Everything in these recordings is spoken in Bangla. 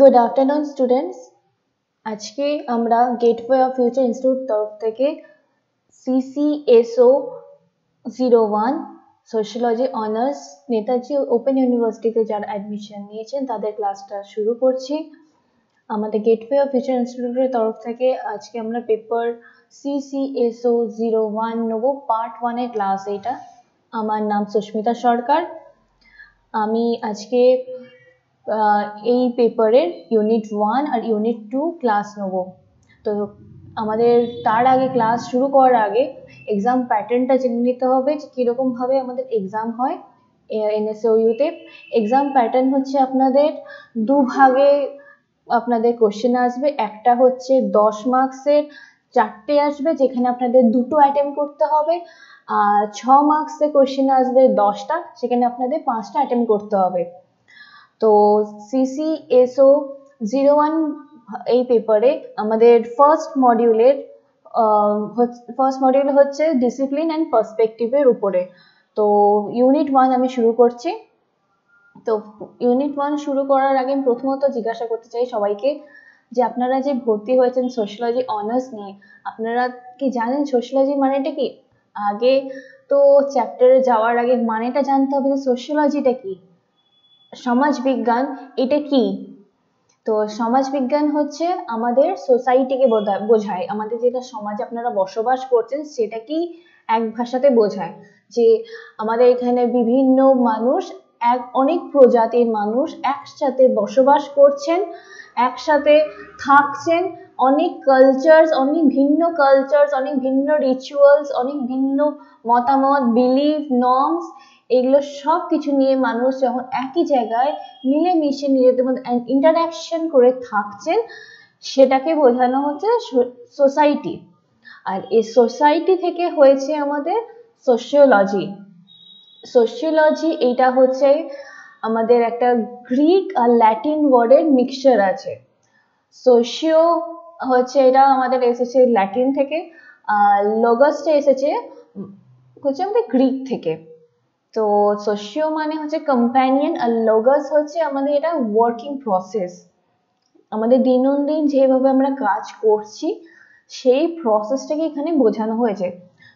গুড আফটারনুন স্টুডেন্টস আজকে আমরা গেটওয়ে অফ ফিউচার ইনস্টিটিউট তরফ থেকে CCSO zero one sociology honours Netaji open ইউনিভার্সিটিতে যারা অ্যাডমিশন নিয়েছেন, তাদের ক্লাসটা শুরু করছি। আমাদের গেটওয়ে অফ ফিউচার ইনস্টিটিউটের তরফ থেকে আজকে আমরা পেপার সিসিএসও জিরো ওয়ান নেব পার্ট ওয়ানের ক্লাস এটা আমার নাম সুস্মিতা সরকার। আমি আজকে এই পেপারের ইউনিট ওয়ান আর ইউনিট টু ক্লাস নেব। তো আমাদের তার আগে ক্লাস শুরু করার আগে এক্সাম প্যাটার্নটা জেনে নিতে হবে যে কীরকমভাবে আমাদের এক্সাম হয় এনএসওইউতে এক্সাম প্যাটার্ন হচ্ছে আপনাদের দুভাগে আপনাদের কোশ্চেন আসবে। একটা হচ্ছে দশ মার্কসের চারটে আসবে, যেখানে আপনাদের দুটো অ্যাটেম্প করতে হবে। আর ছ মার্কসের কোশ্চেন আসবে দশটা, সেখানে আপনাদের পাঁচটা অ্যাটেম্প করতে হবে। তো সিসিএসও জিরো ওয়ান এই পেপারে আমাদের ফার্স্ট মডিউলের ফার্স্ট মডিউল হচ্ছে ডিসিপ্লিন অ্যান্ড পার্সপেক্টিভের উপরে। তো ইউনিট ওয়ান আমি শুরু করছি। তো ইউনিট ওয়ান শুরু করার আগে আমি প্রথমত জিজ্ঞাসা করতে চাই সবাইকে যে আপনারা যে ভর্তি হয়েছেন সোশ্যোলজি অনার্স নিয়ে, আপনারা কি জানেন সোশ্যোলজি মানেটা কি? আগে তো চ্যাপ্টারে যাওয়ার আগে মানেটা জানতে হবে যে সোশ্যোলজিটা কি? সমাজ বিজ্ঞান এটা কি? তো সমাজ বিজ্ঞান হচ্ছে আমাদের সোসাইটিকে বোঝায়। আমাদের যেটা সমাজে আপনারা বসবাস করছেন, সেটা কি এক ভাষাতে বোঝায়? যে আমাদের এখানে বিভিন্ন মানুষ, এক, অনেক প্রজাতির মানুষ একসাথে বসবাস করছেন, একসাথে থাকছেন। অনেক কালচার্স অনেক ভিন্ন কালচার্স অনেক ভিন্ন রিচুয়ালস অনেক ভিন্ন মতামত বিলিভ নর্মস এগুলো সব কিছু নিয়ে মানুষ যখন একই জায়গায় মিলেমিশে নিজেদের মধ্যে ইন্টারাকশন করে থাকছেন, সেটাকে বোঝানো হচ্ছে সোসাইটি আর এই সোসাইটি থেকে হয়েছে আমাদের সোশিওলজি সোশিওলজি এইটা হচ্ছে আমাদের একটা গ্রিক আর ল্যাটিন ওয়ার্ডের মিক্সচার আছে। সোশিও হচ্ছে এটা আমাদের এসেছে ল্যাটিন থেকে, আর লগসটা এসেছে হচ্ছে আমাদের গ্রিক থেকে। তো সোশিও মানে হচ্ছে কম্প্যানিয়ন আর লগস হচ্ছে আমাদের এটা ওয়ার্কিং প্রসেস আমাদের দিন যেভাবে আমরা কাজ করছি, সেই প্রসেসটাকে এখানে বোঝানো হয়েছে।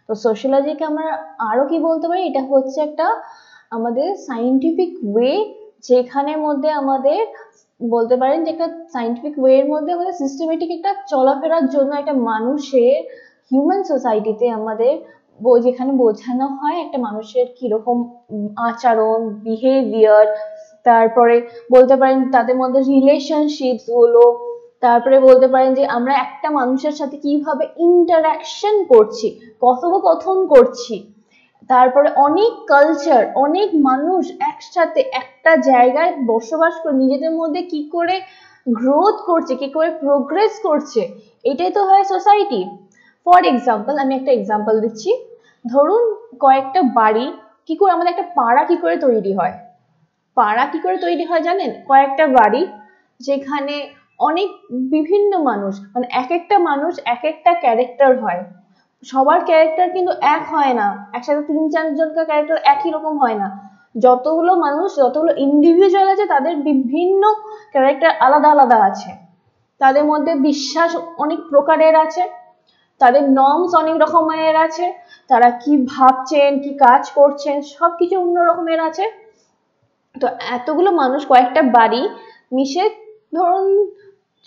তো সোশ্যোলজিকে আমরা আরও কি বলতে পারি? এটা হচ্ছে একটা আমাদের সাইন্টিফিক ওয়ে যেখানের মধ্যে আমাদের বলতে পারেন যে একটা সাইন্টিফিক ওয়ের মধ্যে আমাদের সিস্টেমেটিক একটা চলাফেরার জন্য একটা মানুষের হিউম্যান সোসাইটিতে আমাদের যেখানে বোঝানো হয় একটা মানুষের কীরকম আচরণ বিহেভিয়ার তারপরে বলতে পারেন তাদের মধ্যে রিলেশনশিপসগুলো, তারপরে বলতে পারেন যে আমরা একটা মানুষের সাথে কীভাবে ইন্টারাকশন করছি, কথোপকথন করছি, তারপরে অনেক কালচার অনেক মানুষ একসাথে একটা জায়গায় বসবাস করে, নিজেদের মধ্যে কি করে গ্রোথ করছে, কি করে প্রোগ্রেস করছে, এটাই তো হয় সোসাইটি ফর এক্সাম্পল আমি একটা এক্সাম্পল দিচ্ছি। ধরুন কয়েকটা বাড়ি কি করে, আমাদের একটা পাড়া কি করে তৈরি হয়? পাড়া কি করে তৈরি হয় জানেন? কয়েকটা বাড়ি যেখানে অনেক বিভিন্ন মানুষ মানে এক একটা মানুষ এক একটা ক্যারেক্টার হয়। সবার ক্যারেক্টার কিন্তু এক হয় না। একসাথে তিন চারজনকার ক্যারেক্টার একই রকম হয় না। যতগুলো মানুষ, যতগুলো ইন্ডিভিজুয়াল আছে, তাদের বিভিন্ন ক্যারেক্টার আলাদা আলাদা আছে। তাদের মধ্যে বিশ্বাস অনেক প্রকারের আছে। তাদের নর্মস অনেক রকমের আছে, তারা কি ভাবছেন, কি কাজ করছেন সব কিছু অন্য রকমের আছে। তো এতগুলো মানুষ কয়েকটা বাড়ি মিশে ধরুন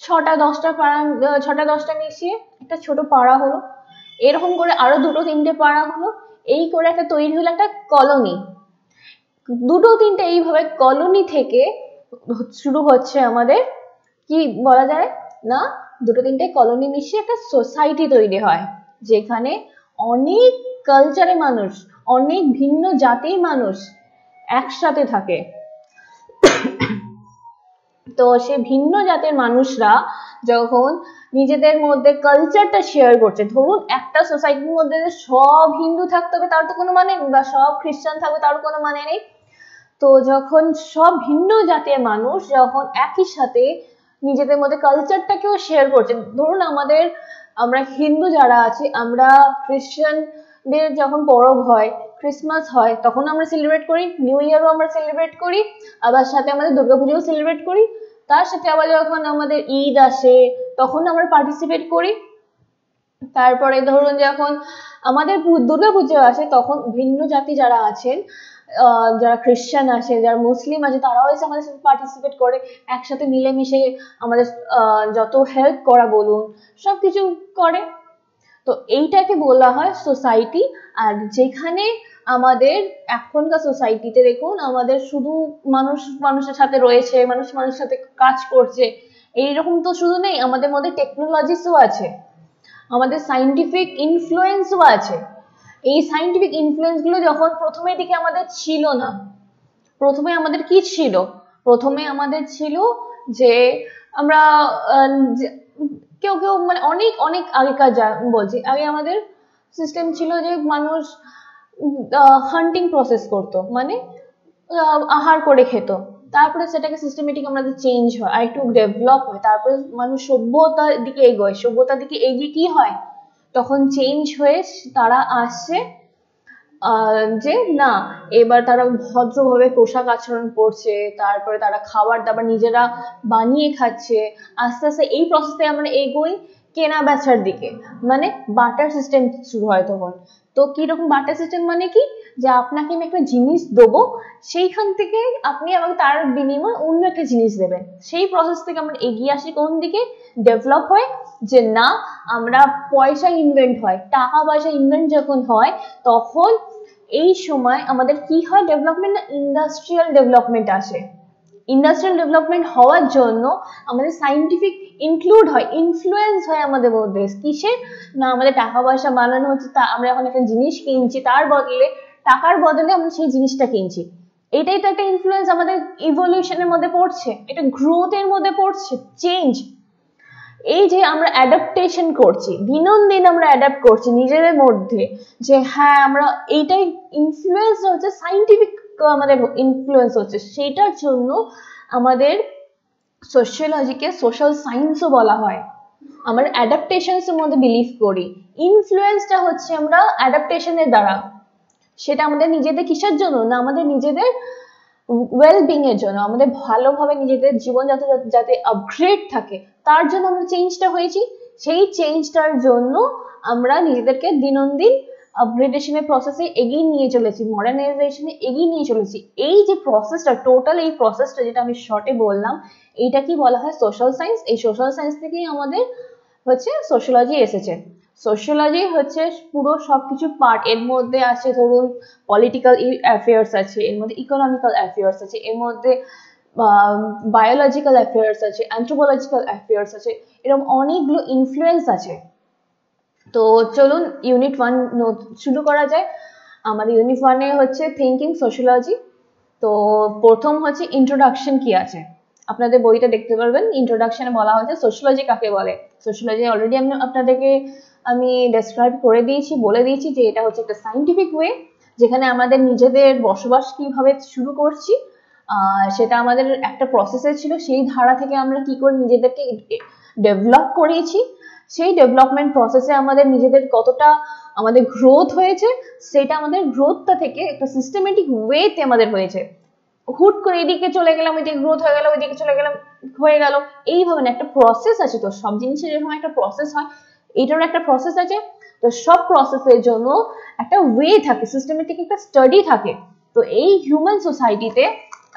ছটা, দশটা পাড়া ছটা, দশটা মিশিয়ে একটা ছোট পাড়া হলো। এরকম করে আরও দুটো, তিনটে পাড়া হলো। এই করে একটা তৈরি হলো একটা কলোনি। দুটো, তিনটে এইভাবে কলোনি থেকে শুরু হচ্ছে আমাদের, কি বলা যায় না? দুটো তিনটে কলোনি মিশিয়ে একটা সোসাইটি তৈরি হয়, যেখানে অনেক কালচারের মানুষ, অনেক ভিন্ন জাতির মানুষ একসাথে থাকে। তো সে ভিন্ন জাতের মানুষরা যখন নিজেদের মধ্যে কালচারটা শেয়ার করছে, ধরুন একটা সোসাইটির মধ্যে সব হিন্দু থাকতে হবে তার তো কোনো মানে নেই, বা সব খ্রিস্টান থাকবে তার কোনো মানে নেই। তো যখন সব ভিন্ন জাতের মানুষ যখন একই সাথে নিজেদের মধ্যে কালচারটাকেও শেয়ার করছে। ধরুন আমাদের, আমরা হিন্দু যারা আছি, আমরা খ্রিস্টানদের যখন পরব হয় ক্রিসমাস হয়, তখন আমরা সেলিব্রেট করি নিউ ইয়ারও আমরা সেলিব্রেট করি, আবার সাথে আমাদের দুর্গাপুজোও সেলিব্রেট করি। তার সাথে আবার যখন আমাদের ঈদ আসে, তখন আমরা পার্টিসিপেট করি। তারপরে ধরুন যখন আমাদের দুর্গা পুজো আসে, তখন ভিন্ন জাতি যারা আছেন যারা খ্রিস্টান আছে, যারা মুসলিম আছে, তারাও এসে আমাদের সাথে পার্টিসিপেট করে, একসাথে মিলেমিশে আমাদের যত হেল্প করা বলুন সব কিছু করে। তো এইটাকে বলা হয় সোসাইটি আর যেখানে আমাদের এখনকার সোসাইটিতে দেখুন, আমাদের শুধু মানুষ, মানুষের সাথে রয়েছে, মানুষ, মানুষের সাথে কাজ করছে, এইরকম তো শুধু নেই, আমাদের মধ্যে টেকনোলজিসও আছে, আমাদের সাইন্টিফিক ইনফ্লুয়েন্সও আছে। এই সাইন্টিফিক ইনফ্লুয়েন্সগুলো যখন প্রথমের দিকে আমাদের ছিল না, প্রথমে আমাদের কি ছিল? প্রথমে আমাদের ছিল যে আমরা কেউ কেউ মানে অনেক অনেক আগেকার যা বলছি, আগে আমাদের সিস্টেম ছিল যে মানুষ হান্টিং প্রসেস করতো মানে আহার করে খেত। তারপরে সেটাকে সিস্টেমেটিক আমাদের চেঞ্জ হয়, আর একটু ডেভেলপ হয়, তারপরে মানুষ সভ্যতার দিকে এগোয়। সভ্যতার দিকে এগিয়ে কি হয়? তখন চেঞ্জ হয়ে তারা আসছে যে না, এবার তারা ভদ্রভাবে পোশাক আচরণ করছে, তারপরে তারা খাবার দাবার নিজেরা বানিয়ে খাচ্ছে, আস্তে আস্তে এই প্রসেসে আমরা এগোই কেনা বেচার দিকে। মানে বাটার সিস্টেম শুরু হয় তখন। তো কীরকম বাটার সিস্টেম মানে কি? যে আপনাকে আমি একটা জিনিস দেবো, সেইখান থেকে আপনি আমাকে তার বিনিময়ে অন্য একটা জিনিস দেবেন। সেই প্রসেস থেকে আমরা এগিয়ে আসি কোন দিকে? ডেভেলপ হয় যে না, আমরা পয়সা ইনভেন্ট হয়, টাকা পয়সা ইনভেন্ট যখন হয়, তখন এই সময় আমাদের কি হয় ডেভেলপমেন্ট না ইন্ডাস্ট্রিয়াল ডেভেলপমেন্ট আসে। ইন্ডাস্ট্রিয়াল ডেভেলপমেন্ট হওয়ার জন্য আমাদের সাইন্টিফিক ইনক্লুড হয় ইনফ্লুয়েন্স হয় আমাদের মধ্যে। কিসের? না, আমাদের টাকা পয়সা বানানো হচ্ছে, তা আমরা এখন একটা জিনিস কিনছি, তার বদলে টাকার বদলে আমরা সেই জিনিসটা কিনছি। এটাই তো একটা ইনফ্লুয়েন্স আমাদের ইভলিউশনের মধ্যে পড়ছে, এটা গ্রোথের মধ্যে পড়ছে চেঞ্জ এই যে আমরা অ্যাডাপ্টেশন করছি দিন আমরা অ্যাডাপ্ট করছি নিজেদের মধ্যে, যে হ্যাঁ আমরা এইটাই ইনফ্লুয়েন্স হচ্ছে সাইন্টিফিক আমাদের ইনফ্লুয়েন্স হচ্ছে। সেটার জন্য আমাদের সোশিওলজিকে সোশ্যাল সায়েন্সও বলা হয়। আমরা অ্যাডাপ্টেশনসের মধ্যে বিলিভ করি। ইনফ্লুয়েন্সটা হচ্ছে আমরা অ্যাডাপ্টেশনের দ্বারা। সেটা আমাদের নিজেদের কিসের জন্য? না, আমাদের নিজেদের ওয়েলবিং এর জন্য, আমাদের ভালোভাবে নিজেদের জীবন যাতে যাতে আপগ্রেড থাকে, তার জন্য আমরা চেঞ্জটা হয়েছি। সেই চেঞ্জটার জন্য আমরা নিজেদেরকে দিনন্দিন আপগ্রেডেশনের প্রসেসে এগিয়ে নিয়ে চলেছি মডার্নাইজেশনে এগিয়ে নিয়ে চলেছি। এই যে প্রসেসটা টোটাল এই প্রসেসটা যেটা আমি শর্টে বললাম, এইটা কি বলা হয় সোশ্যাল সায়েন্স এই সোশ্যাল সায়েন্স থেকেই আমাদের হচ্ছে সোশ্যোলজি এসেছে। সোশ্যোলজি হচ্ছে পুরো সবকিছু পার্ট এর মধ্যে আছে, ধরুন পলিটিক্যাল অ্যাফেয়ার্স আছে, এর মধ্যে ইকোনমিক্যাল অ্যাফেয়ার্স আছে, এর মধ্যে বায়োলজিক্যাল অ্যাফেয়ার্স আছে অ্যান্থ্রোপোলজিক্যাল অ্যাফেয়ার্স আছে এরকম অনেকগুলো ইনফ্লুয়েন্স আছে। তো চলুন ইউনিট ওয়ান শুরু করা যায়। আমাদের ইউনিট ওয়ানে হচ্ছে থিঙ্কিং সোশ্যোলজি তো প্রথম হচ্ছে ইন্ট্রোডাকশন কি আছে? আপনাদের বইটা দেখতে পারবেন। ইন্ট্রোডাকশনে বলা হয়েছে সোশ্যোলজি কাকে বলে? সোশ্যোলজি অলরেডি আমি আপনাদেরকে আমি ডেসক্রাইব করে দিয়েছি, বলে দিয়েছি যে এটা হচ্ছে একটা সাইন্টিফিক ওয়ে যেখানে আমাদের নিজেদের বসবাস কীভাবে শুরু করছি। সেটা আমাদের একটা প্রসেসে ছিল, সেই ধারা থেকে আমরা কি করে নিজেদেরকে ডেভেলপ করিয়েছি সেই ডেভেলপমেন্ট প্রসেসে আমাদের নিজেদের কতটা আমাদের গ্রোথ হয়েছে, সেটা আমাদের গ্রোথটা থেকে একটা সিস্টেমেটিক ওয়েতে আমাদের হয়েছে। হুট করে এদিকে চলে গেলাম, ওইদিকে গ্রোথ হয়ে গেল, ওইদিকে চলে গেলাম, হয়ে গেল। এইভাবে না, একটা প্রসেস আছে তো, সব জিনিসের যেরকম একটা প্রসেস হয় এটারও একটা প্রসেস আছে। তো সব প্রসেসের জন্য একটা ওয়ে থাকে সিস্টেমেটিক একটা স্টাডি থাকে। তো এই হিউম্যান সোসাইটিতে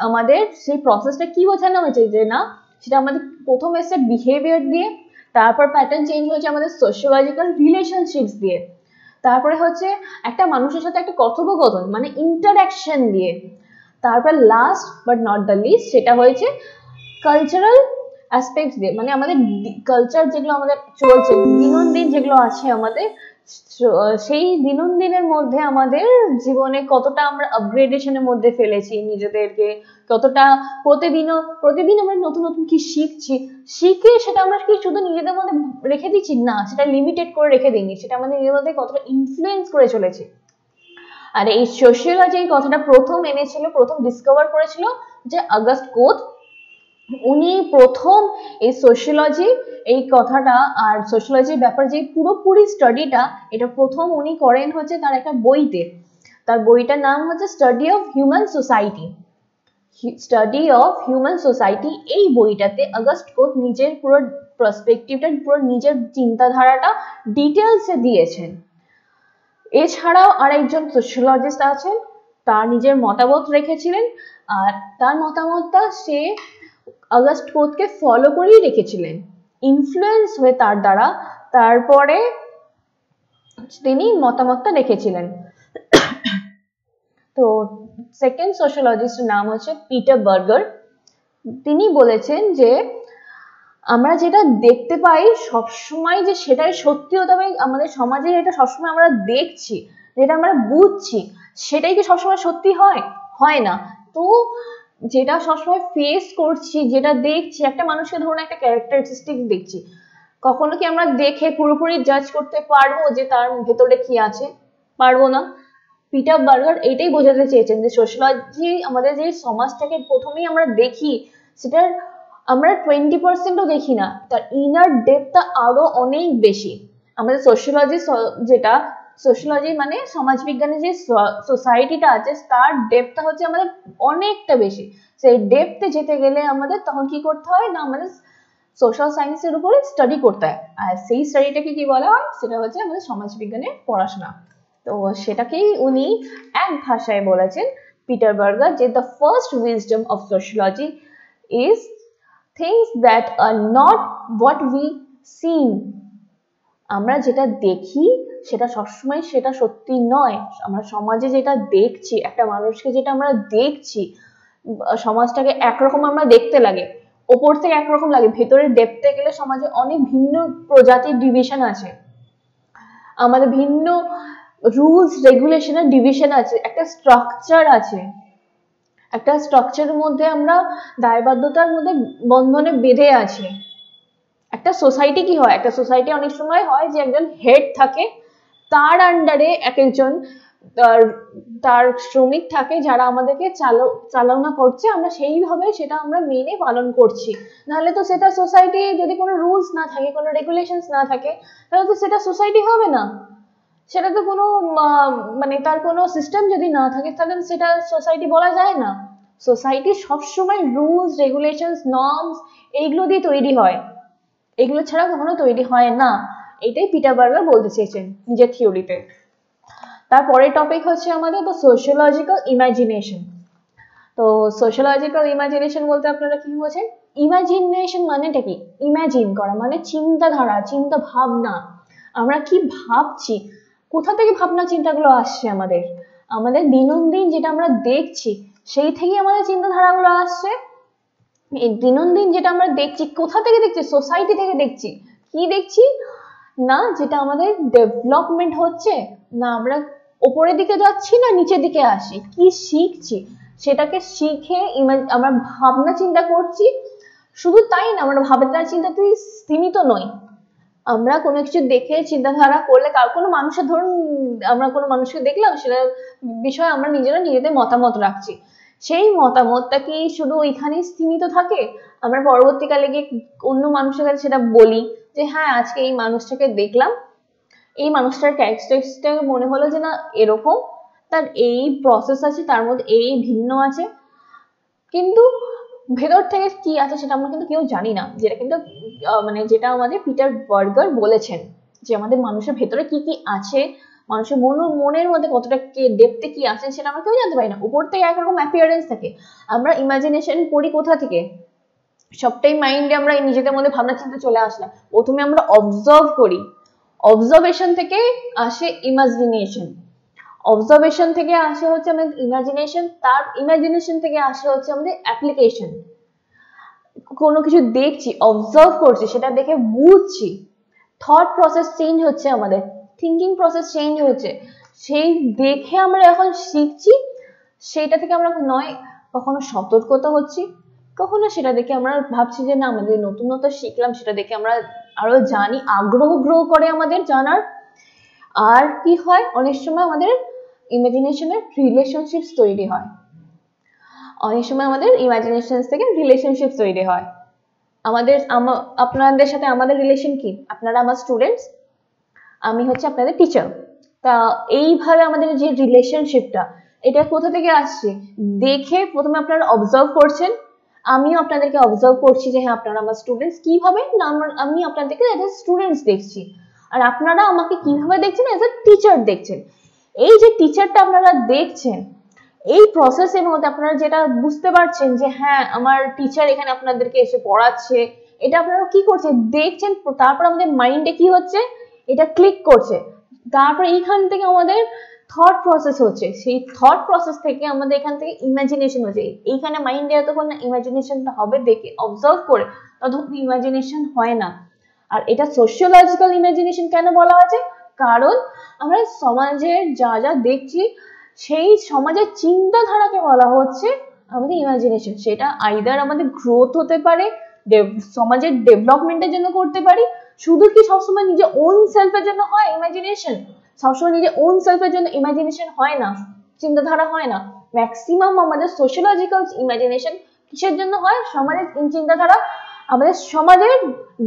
আমাদের সেই প্রসেসটা কি বোঝানো হয়েছে যে না, সেটা আমাদের প্রথম এসে বিহেভিয়ার দিয়ে, তারপর প্যাটার্ন চেঞ্জ হয়েছে আমাদের সোশ্যোলজিক্যাল রিলেশনশিপস দিয়ে। তারপরে হচ্ছে একটা মানুষের সাথে একটা কথোপকথন মানে ইন্টারাকশন দিয়ে। তারপর last but not the least সেটা হয়েছে কালচারাল অ্যাসপেক্টস দিয়ে মানে আমাদের কালচার যেগুলো আমাদের চলছে দিন যেগুলো আছে আমাদের সেই দিনের মধ্যে আমাদের জীবনে কতটা আমরা আপগ্রেডেশনের মধ্যে ফেলেছি নিজেদেরকে, কতটা প্রতিদিনও, প্রতিদিন আমরা নতুন নতুন কি শিখছি, শিখে সেটা আমরা কি শুধু নিজেদের মধ্যে রেখে দিচ্ছি? না, সেটা লিমিটেড করে রেখে দিইনি, সেটা আমাদের নিজেদের মধ্যে কতটা ইনফ্লুয়েন্স করে চলেছে। আর এই সোশিয়োলজি এই কথাটা প্রথম এনেছিল, প্রথম ডিসকভার করেছিল যে আগস্ট কোথ উনি প্রথম এই সোশিয়োলজি এই কথাটা আর সোশিয়োলজির ব্যাপার যে পুরোপুরি স্টাডিটা এটা প্রথম উনি করেন হচ্ছে তার একটা বইতে। তার বইটার নাম হচ্ছে study of human society study of human society এই বইটাতে আগস্ট কোট নিজের পুরো পার্সপেক্টিভটা পুরো নিজের চিন্তাধারাটা ডিটেলসে দিয়েছেন। এছাড়াও আরেকজন সোশ্যোলজিস্ট আছেন, তার নিজের মতামত রেখেছিলেন, আর তার মতামতটা সে আগস্ট কোথকে ফলো করেই রেখেছিলেন। ইনফ্লুয়েন্স হয়ে তার দ্বারা তারপরে তিনি মতামতটা রেখেছিলেন। তো সেকেন্ড সোশ্যোলজিস্টের নাম হচ্ছে পিটার বার্গার তিনি বলেছেন যে, আমরা যেটা দেখতে পাই সবসময় যে সেটাই সত্যি হতে হবে আমাদের সমাজে এটা সবসময় আমরা দেখছি, যেটা আমরা বুঝছি, সেটাই কি সবসময় সত্যি হয়? হয় না। তো যেটা সবসময় ফেস করছি, যেটা দেখছি, একটা মানুষকে ধরুন একটা ক্যারেক্টারিস্টিক দেখছি, কখনো কি আমরা দেখে পুরোপুরি জাজ করতে পারব যে তার ভেতরে কি আছে? পারব না। পিটার বার্গার এটাই বোঝাতে চেয়েছেন যে সোশ্যালজি আমাদের যে সমাজটাকে প্রথমেই আমরা দেখি, সেটার আমরা টোয়েন্টি পার্সেন্টও দেখি না, তার ইনার ডেপটা আরও অনেক বেশি। আমাদের সোশ্যোলজি যেটা সোশ্যোলজি মানে সমাজবিজ্ঞানের যে সোসাইটিটা আছে, তার ডেপটা হচ্ছে আমাদের অনেকটা বেশি। সেই ডেপতে যেতে গেলে আমাদের তখন কি করতে হয় না, আমাদের সোশ্যাল সায়েন্সের উপরে স্টাডি করতে হয়। আর সেই স্টাডিটাকে কি বলা হয়? সেটা হচ্ছে আমাদের সমাজবিজ্ঞানের পড়াশোনা। তো সেটাকেই উনি এক ভাষায় বলেছেন, পিটার বার্গার, যে the first wisdom of sociology is things that are not what we seem আমরা যেটা দেখি সেটা সবসময় সেটা সত্যি নয়। আমরা সমাজে যেটা দেখছি, একটা মানুষকে যেটা আমরা দেখছি সমাজটাকে একরকম আমরা দেখতে লাগে। ওপর থেকে একরকম লাগে, ভেতরে দেখতে গেলে সমাজে অনেক ভিন্ন প্রজাতির ডিভিশন আছে। আমাদের ভিন্ন রুলস রেগুলেশনের ডিভিশন আছে, একটা স্ট্রাকচার আছে। একটা স্ট্রাকচারের মধ্যে আমরা দায়বদ্ধতার মধ্যে বন্ধনে বেঁধে আছি। একটা সোসাইটি কি হয়? একটা সোসাইটি অনেক সময় হয় যে একজন হেড থাকে তার আন্ডারে এক একজন তার শ্রমিক থাকে যারা আমাদেরকে চালো চালনা করছে। আমরা সেইভাবে সেটা আমরা মেনে পালন করছি। নাহলে তো সেটা সোসাইটি যদি কোনো রুলস না থাকে, কোনো রেগুলেশনস না থাকে, তাহলে তো সেটা সোসাইটি হবে না। সেটা তো কোনো মানে তার কোনো সিস্টেম যদি না থাকে, তাহলে সেটা সোসাইটি বলা যায় না। সোসাইটি সবসময় রুলস রেগুলেশনস নর্মস এইগুলো দিয়ে তৈরি হয়। এগুলো ছাড়া কখনো তৈরি হয় না। এটাই পিটার বার্গার বলতে চেয়েছেন নিজের থিওরিতে। তারপরের টপিক হচ্ছে আমাদের তো সোশ্যোলজিক্যাল ইমাজিনেশন তো সোশ্যোলজিক্যাল ইমাজিনেশন বলতে আপনারা কি বোঝেন? ইমাজিনেশন মানেটা কি? ইমাজিন করা মানে চিন্তাধারা চিন্তা ভাবনা আমরা কি ভাবছি? কোথা থেকে ভাবনা চিন্তাগুলো আসছে আমাদের? আমাদের দিনন্দিন যেটা আমরা দেখছি, সেই থেকেই আমাদের চিন্তাধারাগুলো আসছে। দিনন্দিন যেটা আমরা দেখছি, কোথা থেকে দেখছি? সোসাইটি থেকে দেখছি। কি দেখছি? না, যেটা আমাদের ডেভেলপমেন্ট হচ্ছে, না আমরা ওপরের দিকে যাচ্ছি না নিচের দিকে আসি। কি শিখছি? সেটাকে শিখে আমরা ভাবনা চিন্তা করছি। শুধু তাই না, আমরা ভাবনা চিন্তাতে সীমিত নই। আমরা কোনো কিছু দেখে চিন্তাধারা করলে, কার কোনো মানুষের ধরুন, আমরা কোনো মানুষকে দেখলাম, সেটা বিষয়ে আমরা নিজেরা নিজেদের মতামত রাখছি। সেই মতামতটা কি শুধু ওইখানেই সীমিত থাকে? আমরা পরবর্তীকালে গিয়ে অন্য মানুষের কাছে সেটা বলি যে হ্যাঁ আজকে এই মানুষটাকে দেখলাম, এই মানুষটার ক্যারেক্টারিস্টিকটা মনে হলো যে না এরকম। তার এই প্রসেস আছে, তার মধ্যে এই ভিন্ন আছে। কিন্তু ভেতর থেকে কি আছে সেটা আমরা কিন্তু কেউ জানি না। যেটা কিন্তু মানে যেটা আমাদের পিটার বার্গার বলেছেন যে আমাদের মানুষের ভেতরে কি কি আছে, মানুষের মন, মনের মধ্যে কতটা কে ডেপতে কি আছে সেটা আমরা কেউ জানতে পারি না। উপর থেকে একরকম অ্যাপিয়ারেন্স থাকে। আমরা ইমাজিনেশন করি কোথা থেকে? সবটাই মাইন্ডে আমরা নিজেদের মধ্যে ভাবনা চিন্তা চলে আসলাম প্রথমে আমরা অবজার্ভ করি। অবজারভেশন থেকে আসে ইমাজিনেশন অবজারভেশন থেকে আসে হচ্ছে আমাদের ইমাজিনেশন তার ইমাজিনেশন থেকে আসে হচ্ছে আমাদের অ্যাপ্লিকেশন কোনো কিছু দেখছি অবজার্ভ করছি, সেটা দেখে বুঝছি। থট প্রসেস চেঞ্জ হচ্ছে আমাদের। থিঙ্কিং প্রসেস চেঞ্জ হচ্ছে। সেই দেখে আমরা এখন শিখছি, সেইটা থেকে আমরা নয়, কখনো সতর্কতা হচ্ছি। কখনো সেটা দেখে আমরা ভাবছি যে না, আমাদের নতুনত্ব শিখলাম, সেটা দেখে আমরা আরও জানি, আগ্রহ গ্রহ করে আমাদের জানার। আর কি হয়? অনেক সময় আমাদের ইমাজিনেশনের রিলেশনশিপস তৈরি হয়। অনেক সময় আমাদের ইমাজিনেশন থেকে রিলেশনশিপ তৈরি হয়। আমাদের আপনাদের সাথে আমাদের রিলেশন কি? আপনারা আমার স্টুডেন্টস আমি হচ্ছে আপনাদের টিচার তা এইভাবে আমাদের যে রিলেশনশিপটা এটা কোথা থেকে আসছে? দেখে প্রথমে আপনারা অবজার্ভ করছেন আমিও আপনাদেরকে অবজার্ভ করছি যে হ্যাঁ আপনারা আমার স্টুডেন্টস কীভাবে আমি আপনাদেরকে এজ এ স্টুডেন্টস দেখছি। আর আপনারা আমাকে কীভাবে দেখছেন? এজ এ টিচার দেখছেন। এই যে টিচারটা আপনারা দেখছেন, এই প্রসেসের মধ্যে আপনারা যেটা বুঝতে পারছেন যে হ্যাঁ আমার টিচার এখানে আপনাদেরকে এসে পড়াচ্ছে, এটা আপনারা কি করছে? দেখছেন, তারপর আমাদের মাইন্ডে কি হচ্ছে? এটা ক্লিক করছে। তারপর এইখান থেকে আমাদের থট প্রসেস হচ্ছে, সেই থট প্রসেস থেকে আমাদের এখান থেকে ইমাজিনেশন হচ্ছে। এইখানে মাইন্ডে যতক্ষণ না ইমাজিনেশনটা হবে, দেখে অবজার্ভ করে ততক্ষণ ইমাজিনেশন হয় না। আর এটা সোশিওলজিক্যাল ইমাজিনেশন কেন বলা হয়েছে? কারণ আমরা সমাজের যা যা দেখছি, সেই সমাজের চিন্তাধারাকে বলা হচ্ছে আমাদের ইমাজিনেশন সেটা আইদার আমাদের গ্রোথ হতে পারে সমাজের ডেভেলপমেন্টের জন্য করতে পারি, শুধু কি সবসময় নিজের ওন সেলফের জন্য হয় ইমাজিনেশন সবসময় নিজের ওন সেলফের জন্য ইমাজিনেশন হয় না, চিন্তাধারা হয় না। ম্যাক্সিমাম আমাদের সোশ্যালজিক্যাল ইমাজিনেশন কিসের জন্য হয়? সমাজের চিন্তাধারা আমাদের সমাজের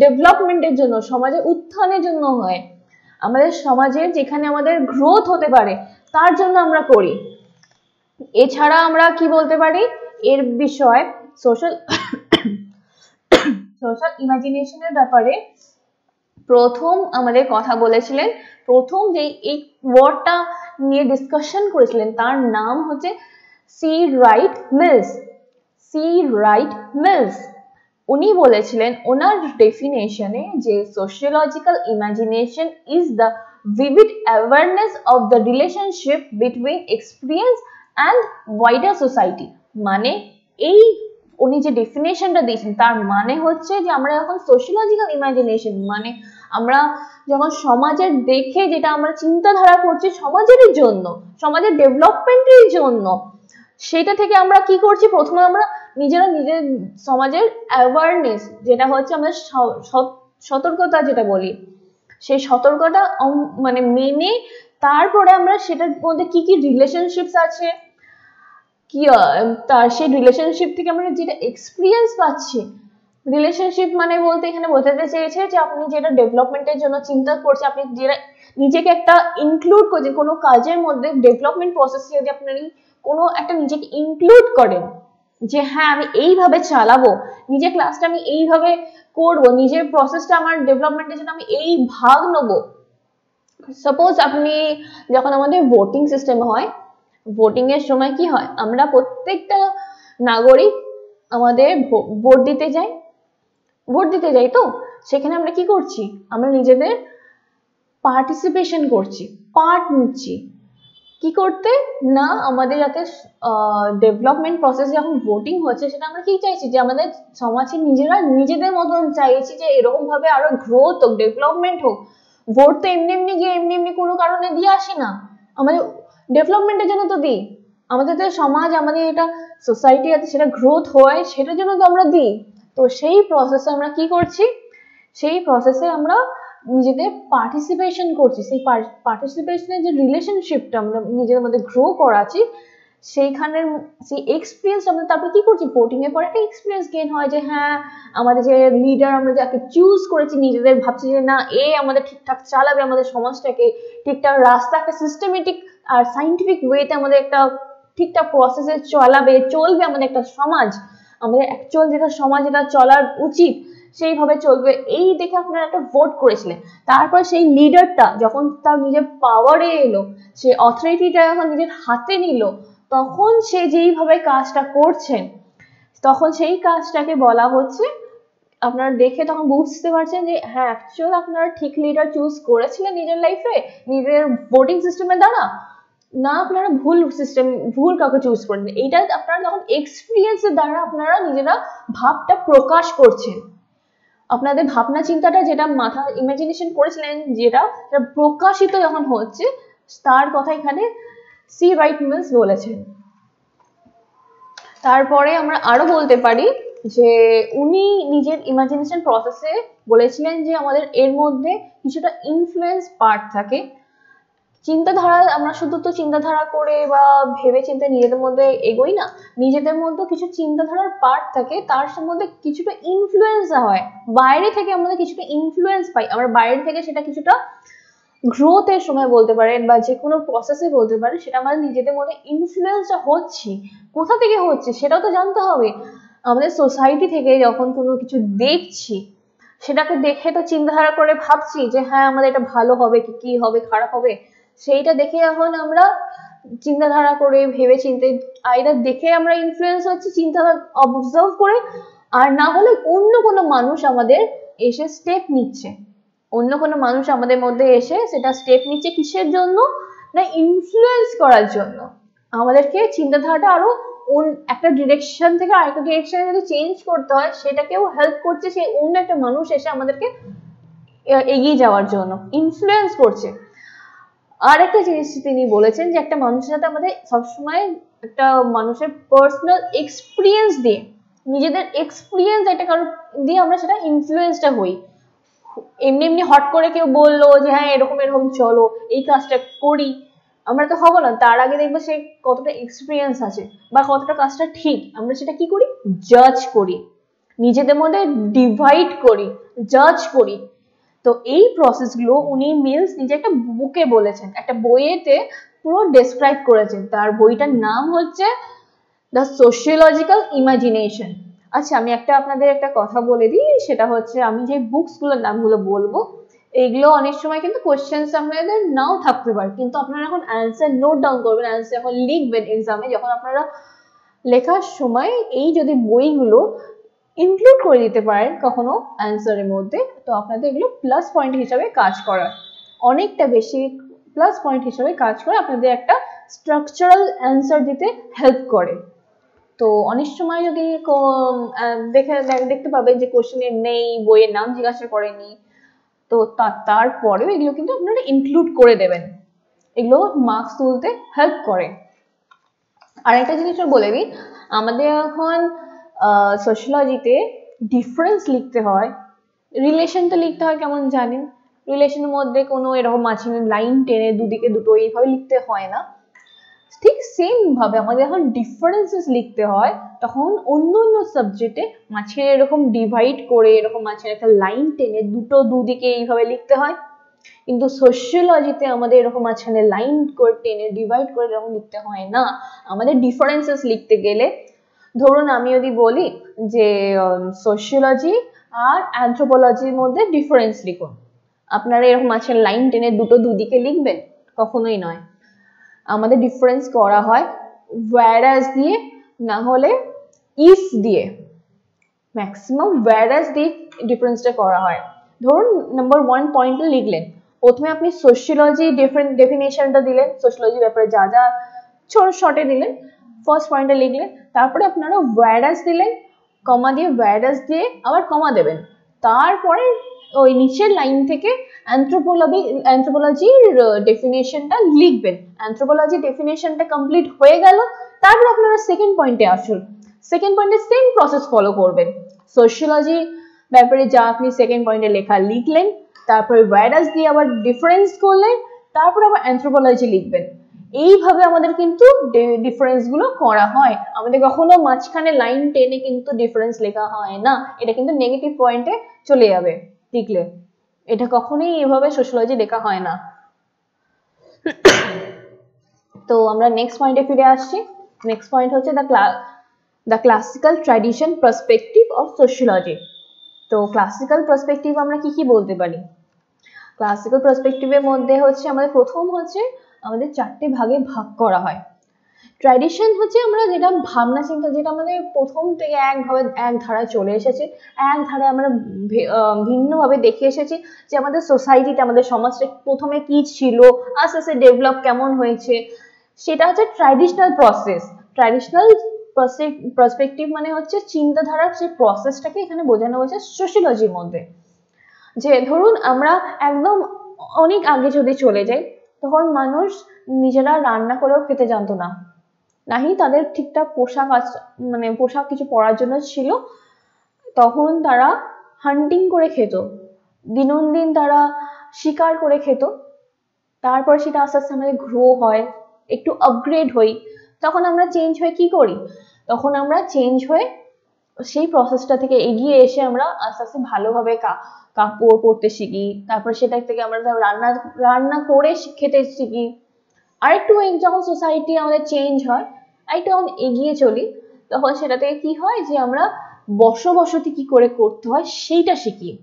ডেভেলপমেন্টের জন্য, সমাজের উত্থানের জন্য হয়। আমাদের সমাজের যেখানে আমাদের গ্রোথ হতে পারে, তার জন্য আমরা করি। এছাড়া আমরা কি বলতে পারি? এর বিষয় সোশ্যাল সোশ্যাল ইমাজিনেশনের ব্যাপারে প্রথম আমাদের কথা বলেছিলেন প্রথম যে এই ওয়ার্ডটা নিয়ে ডিসকাশন করেছিলেন, তার নাম হচ্ছে C Wright Mills C Wright Mills উনি বলেছিলেন, ওনার ডেফিনেশনে যে sociological imagination is the vivid awareness of the relationship between experience and wider society. মানে এই উনি যে ডেফিনেশনটা দিয়েছেন, তার মানে হচ্ছে যে আমরা যখন সোশিয়োলজিক্যাল ইমাজিনেশন মানে আমরা যখন সমাজের দেখে যেটা আমরা চিন্তাধারা করছি সমাজেরই জন্য, সমাজের ডেভেলপমেন্টের জন্য, সেটা থেকে আমরা কি করছি? প্রথমে আমরা নিজেরা নিজের সমাজের অ্যাওয়ারনেস যেটা হচ্ছে আমরা সতর্কতা যেটা বলি, সেই সতর্কতা মানে মেনে তারপরে আমরা সেটার মধ্যে কি কি রিলেশনশিপস আছে তার সেই রিলেশনশিপ থেকে আমরা যেটা এক্সপিরিয়েন্স পাচ্ছি রিলেশনশিপ মানে বলতে এখানে বোঝাতে চেয়েছে যে আপনি যেটা ডেভেলপমেন্টের জন্য চিন্তা করছেন, আপনি যেটা নিজেকে একটা ইনক্লুড করছেন কোনো কাজের মধ্যে ডেভেলপমেন্ট প্রসেসে যদি আপনি কোনো একটা নিজেকে ইনক্লুড করেন, যে হ্যাঁ আমি এইভাবে চালাবো, নিজের ক্লাসটা আমি এইভাবে করব, নিজের প্রসেসটা আমার ডেভেলপমেন্টের জন্য আমি এই ভাগ নেব। সাপোজ আপনি যখন আমাদের ভোটিং সিস্টেম হয় ভোটিং এর সময় কি হয়? আমরা প্রত্যেকটা নাগরিক আমাদের ভোট দিতে যাই। ভোট দিতে যাই তো? সেখানে আমরা কি করছি? আমরা নিজেদের পার্টিসিপেশন করছি পার্ট নিচ্ছি। কি করতে? না, আমাদের যাতে ডেভেলপমেন্ট প্রসেস যখন ভোটিং হচ্ছে, সেটা আমরা কি চাইছি? যে আমাদের সমাজে নিজেরা নিজেদের মতন চাইছি যে এরকম ভাবে আরও গ্রোথ হোক ডেভেলপমেন্ট হোক। ভোট তো এমনি এমনি গিয়ে এমনি এমনি কোনো কারণে দিয়ে আসে না। আমাদের ডেভেলপমেন্টের জন্য তো দিই। আমাদের যে সমাজ, আমাদের এটা সোসাইটি আছে, সেটা গ্রোথ হয়, সেটার জন্য তো আমরা দিই। তো সেই প্রসেসে আমরা কি করছি? সেই প্রসেসে আমরা নিজেদের পার্টিসিপেশন করছি। সেই পার্টিসিপেশনের যে রিলেশনশিপটা আমরা নিজেদের মধ্যে গ্রো করাচ্ছি, সেইখানের, সেই এক্সপিরিয়েন্স আমরা তারপরে কি করছি? ভোটিং এর পরে একটা এক্সপিরিয়েন্স গেন হয় যে হ্যাঁ আমাদের যে লিডার আমরা যাকে চুজ করেছি, নিজেদের ভাবছি যে, না, এ আমাদের ঠিকঠাক চালাবে, আমাদের সমাজটাকে ঠিকঠাক, রাস্তা একটা সিস্টেমেটিক আর সাইন্টিফিক ওয়েতে আমাদের একটা ঠিকঠাক প্রসেসে চলাবে, চলবে আমাদের একটা সমাজ, আমাদের অ্যাকচুয়াল যেটা সমাজ যেটা চলার উচিত, সেইভাবে চলবে, এই দেখে আপনারা একটা ভোট করেছিলেন। তারপর সেই লিডারটা যখন তার নিজের পাওয়ারে এলো সে অথরিটিটা যখন নিজের হাতে নিল, তখন সে যেইভাবে কাজটা করছেন, তখন সেই কাজটাকে বলা হচ্ছে, আপনারা দেখে তখন বুঝতে পারছেন যে হ্যাঁ অ্যাকচুয়াল আপনারা ঠিক লিডার চুজ করেছিলেন নিজের লাইফে নিজের ভোটিং সিস্টেমের দ্বারা। না আপনারা ভুল সিস্টেম ভুল কাউকে চুজ করেন এইটা আপনারা যখন এক্সপিরিয়েন্সের দ্বারা আপনারা নিজেরা ভাবটা প্রকাশ করছেন, আপনাদের ভাবনা চিন্তাটা যেটা মাথা ইমাজিনেশন করেছিলেন, যেটা প্রকাশিত যখন হচ্ছে, তার কথা এখানে সি রাইট মিলস বলেছেন। তারপরে আমরা আরও বলতে পারি যে, উনি নিজের ইমাজিনেশন প্রসেসে বলেছিলেন যে আমাদের এর মধ্যে কিছুটা ইনফ্লুয়েন্স পার্ট থাকে। চিন্তাধারা, আমরা শুধু তো চিন্তাধারা করে বা ভেবে চিন্তা নিজেদের মধ্যে এগোই না, নিজেদের মধ্যে কিছু চিন্তাধারার পার্ট থাকে, তার সম্বন্ধে কিছুটা ইনফ্লুয়েন্স হয়। বাইরে থেকে আমাদের কিছুটা ইনফ্লুয়েন্স পাই, আমরা বাইরে থেকে সেটা কিছুটা গ্রোথের সময় বলতে পারেন বা যে কোনো প্রসেসে বলতে পারেন, সেটা আমাদের নিজেদের মধ্যে ইনফ্লুয়েন্সটা হচ্ছে। কোথা থেকে হচ্ছে সেটাও তো জানতে হবে। আমাদের সোসাইটি থেকে যখন কোনো কিছু দেখছি, সেটাকে দেখে তো চিন্তাধারা করে ভাবছি যে হ্যাঁ আমাদের এটা ভালো হবে কি কি হবে, খারাপ হবে। সেইটা দেখে এখন আমরা চিন্তাধারা করে ভেবে চিন্তে আইদার দেখে আমরা ইনফ্লুয়েন্স হচ্ছি চিন্তাধারা অবজার্ভ করে, আর না হলে অন্য কোনো মানুষ আমাদের এসে স্টেপ নিচ্ছে। অন্য কোনো মানুষ আমাদের মধ্যে এসে সেটা স্টেপ নিচ্ছে কিসের জন্য? না ইনফ্লুয়েন্স করার জন্য। আমাদেরকে চিন্তাধারাটা আরও একটা ডিরেকশন থেকে আরেকটা ডিরেকশনে যদি চেঞ্জ করতে হয়, সেটাকেও হেল্প করছে সেই অন্য একটা মানুষ এসে আমাদেরকে এগিয়ে যাওয়ার জন্য। ইনফ্লুয়েন্স করছে। আর একটা জিনিস তিনি বলেছেন যে একটা মানুষের সাথে আমাদের সবসময় একটা মানুষের পার্সোনাল এক্সপিরিয়েন্স দিয়ে, নিজেদের এক্সপিরিয়েন্স একটা কারণ দিয়ে আমরা সেটা ইনফ্লুয়েন্সটা হই। এমনি এমনি হট করে কেউ বলল যে হ্যাঁ এরকম এরকম, চলো, এই কাজটা করি। আমরা তো হব না, তার আগে দেখব সে কতটা এক্সপিরিয়েন্স আছে বা কতটা কাজটা ঠিক। আমরা সেটা কি করি? জাজ করি। নিজেদের মধ্যে ডিভাইড করি জাজ করি। তো এই প্রসেসগুলো উনি মিলস নিজে একটা বুকে বলেছেন, একটা বইয়েতে পুরো ডেসক্রাইব করেছেন। তার বইটার নাম হচ্ছে দ্য সোশিওলজিক্যাল ইমাজিনেশন আচ্ছা আমি একটা আপনাদের একটা কথা বলে দিই, সেটা হচ্ছে আমি যে বুকসগুলোর নামগুলো বলব এইগুলো অনেক সময় কিন্তু কোয়েশ্চেন্স আপনাদের নাও থাকতে পারে, কিন্তু আপনারা এখন অ্যান্সার নোট ডাউন করবেন অ্যান্সার এখন লিখবেন এক্সামে যখন আপনারা লেখার সময় এই যদি বইগুলো ইনক্লুড করে দিতে পারেন কখনো অ্যান্সারের মধ্যে। তো আপনাদের এগুলো প্লাস পয়েন্ট হিসাবে কাজ করার। অনেকটা বেশি প্লাস পয়েন্ট হিসাবে কাজ করে আপনাদের একটা স্ট্রাকচারাল অ্যান্সার দিতে হেল্প করে। তো অনেক সময় যদি দেখে, দেখতে পাবেন যে কোশ্চেনে নেই, বইয়ের নাম জিজ্ঞাসা করেনি, তো তারপরেও এগুলো কিন্তু আপনারা ইনক্লুড করে দেবেন। এগুলো মার্কস তুলতে হেল্প করে। আর একটা জিনিসটা বলে দিই, আমাদের এখন সোশ্যোলজিতে ডিফারেন্স লিখতে হয়। রিলেশনটা লিখতে হয় কেমন জানেন? রিলেশনের মধ্যে কোনো এরকম মাঝখানে লাইন টেনে দুদিকে দুটো এইভাবে লিখতে হয় না। ঠিক সেম ভাবে আমাদের যখন ডিফারেন্সেস লিখতে হয়, তখন অন্য অন্য সাবজেক্টে মাঝখানে এরকম ডিভাইড করে এরকম মাঝখানে একটা লাইন টেনে দুটো দুদিকে এইভাবে লিখতে হয়। কিন্তু সোশিওলজিতে আমাদের এরকম মাঝখানে লাইন করে টেনে ডিভাইড করে এরকম লিখতে হয় না। আমাদের ডিফারেন্সেস লিখতে গেলে ধরুন আমি যদি বলি যে সোশিওলজি আর অ্যান্থ্রোপোলজির মধ্যে ডিফারেন্স লিখুন। আপনারা এরকম মাঝখানে লাইন টেনে দুটো দুদিকে লিখবেন, কখনোই নয়। আমাদের ডিফারেন্স করা হয় ওয়ারাস দিয়ে, না হলে ইফ দিয়ে। ম্যাক্সিমাম ওয়ারাস দিয়ে ডিফারেন্সটা করা হয়। ধরুন নাম্বার ওয়ান পয়েন্টে লিখলেন, প্রথমে আপনি সোশিয়োলজি ডিফারেন্ট ডেফিনেশনটা দিলেন সোশিয়োলজি ব্যাপারে যা যা ছোট শর্টে দিলেন ফার্স্ট পয়েন্টে লিখলেন, তারপরে আপনারা ওয়ারাস দিলেন কমা দিয়ে ওয়ারাস দিয়ে আবার কমা দেবেন। তারপরে ওই নিচের লাইন থেকে অ্যান্থ্রোপোলজি অ্যান্থ্রোপোলজির ডেফিনেশনটা লিখবেন। অ্যান্থ্রোপোলজি ডেফিনেশনটা কমপ্লিট হয়ে গেল, তারপর আপনারা সেকেন্ড পয়েন্টে আসুন। সেকেন্ড পয়েন্টে সেম প্রসেস ফলো করবেন। সোশিয়োলজি ব্যাপারে যা আপনি সেকেন্ড পয়েন্টে লেখা লিখলেন, তারপরে ভাইরাস দিয়ে আবার ডিফারেন্স করলেন, তারপর আবার অ্যান্থ্রোপোলজি লিখবেন। এইভাবে আমাদের কিন্তু ডিফারেন্সগুলো করা হয়। আমাদের কখনো মাঝখানে লাইন টেনে কিন্তু ডিফারেন্স লেখা হয় না। এটা কিন্তু নেগেটিভ পয়েন্টে চলে যাবে লিখলে এটা কখনোই এভাবে সোশ্যোলজি লেখা হয় না। তো আমরা নেক্সট পয়েন্টে ফিরে আসছি। নেক্সট পয়েন্ট হচ্ছে the the classical tradition perspective of sociology তো ক্লাসিক্যাল পার্সপেক্টিভ আমরা কি কি বলতে পারি? ক্লাসিক্যাল পার্সপেক্টিভের মধ্যে হচ্ছে আমাদের প্রথম হচ্ছে আমাদের চারটে ভাগে ভাগ করা হয়। ট্র্যাডিশন হচ্ছে আমরা যেটা ভাবনা চিন্তা, যেটা আমাদের প্রথম থেকে একভাবে এক ধারায় চলে এসেছে। এক ধারায় আমরা ভিন্নভাবে দেখে এসেছি যে আমাদের সোসাইটিতে আমাদের সমাজটা প্রথমে কি ছিল, আস্তে আস্তে ডেভেলপ কেমন হয়েছে। সেটা হচ্ছে ট্র্যাডিশনাল প্রসেস ট্র্যাডিশনাল পার্সপেক্টিভ মানে হচ্ছে চিন্তাধারার সেই প্রসেসটাকে এখানে বোঝানো হয়েছে সোশিয়োলজির মধ্যে। যে ধরুন আমরা একদম অনেক আগে যদি চলে যাই তখন মানুষ নিজেরা রান্না করেও খেতে জানতো না। নাহি, তাদের ঠিকঠাক পোশাক মানে পোশাক কিছু পরার জন্য ছিল। তখন তারা হান্টিং করে খেত। দিন তারা শিকার করে খেত। তারপর সেটা আস্তে আস্তে আমাদের গ্রো হয়, একটু আপগ্রেড হই। তখন আমরা চেঞ্জ হয়ে কি করি? তখন আমরা চেঞ্জ হয়ে সেই প্রসেসটা থেকে এগিয়ে এসে আমরা আস্তে আস্তে ভালোভাবে কাপড় পরতে শিখি। তারপর সেটা থেকে আমরা রান্না রান্না করে খেতে শিখি। আরেকটু যখন সোসাইটি আমাদের চেঞ্জ হয়, আরেকটু যখন এগিয়ে চলি, তখন সেটা থেকে কি হয় যে আমরা বসবসতি কি করে করতে হয় সেইটা শিখি।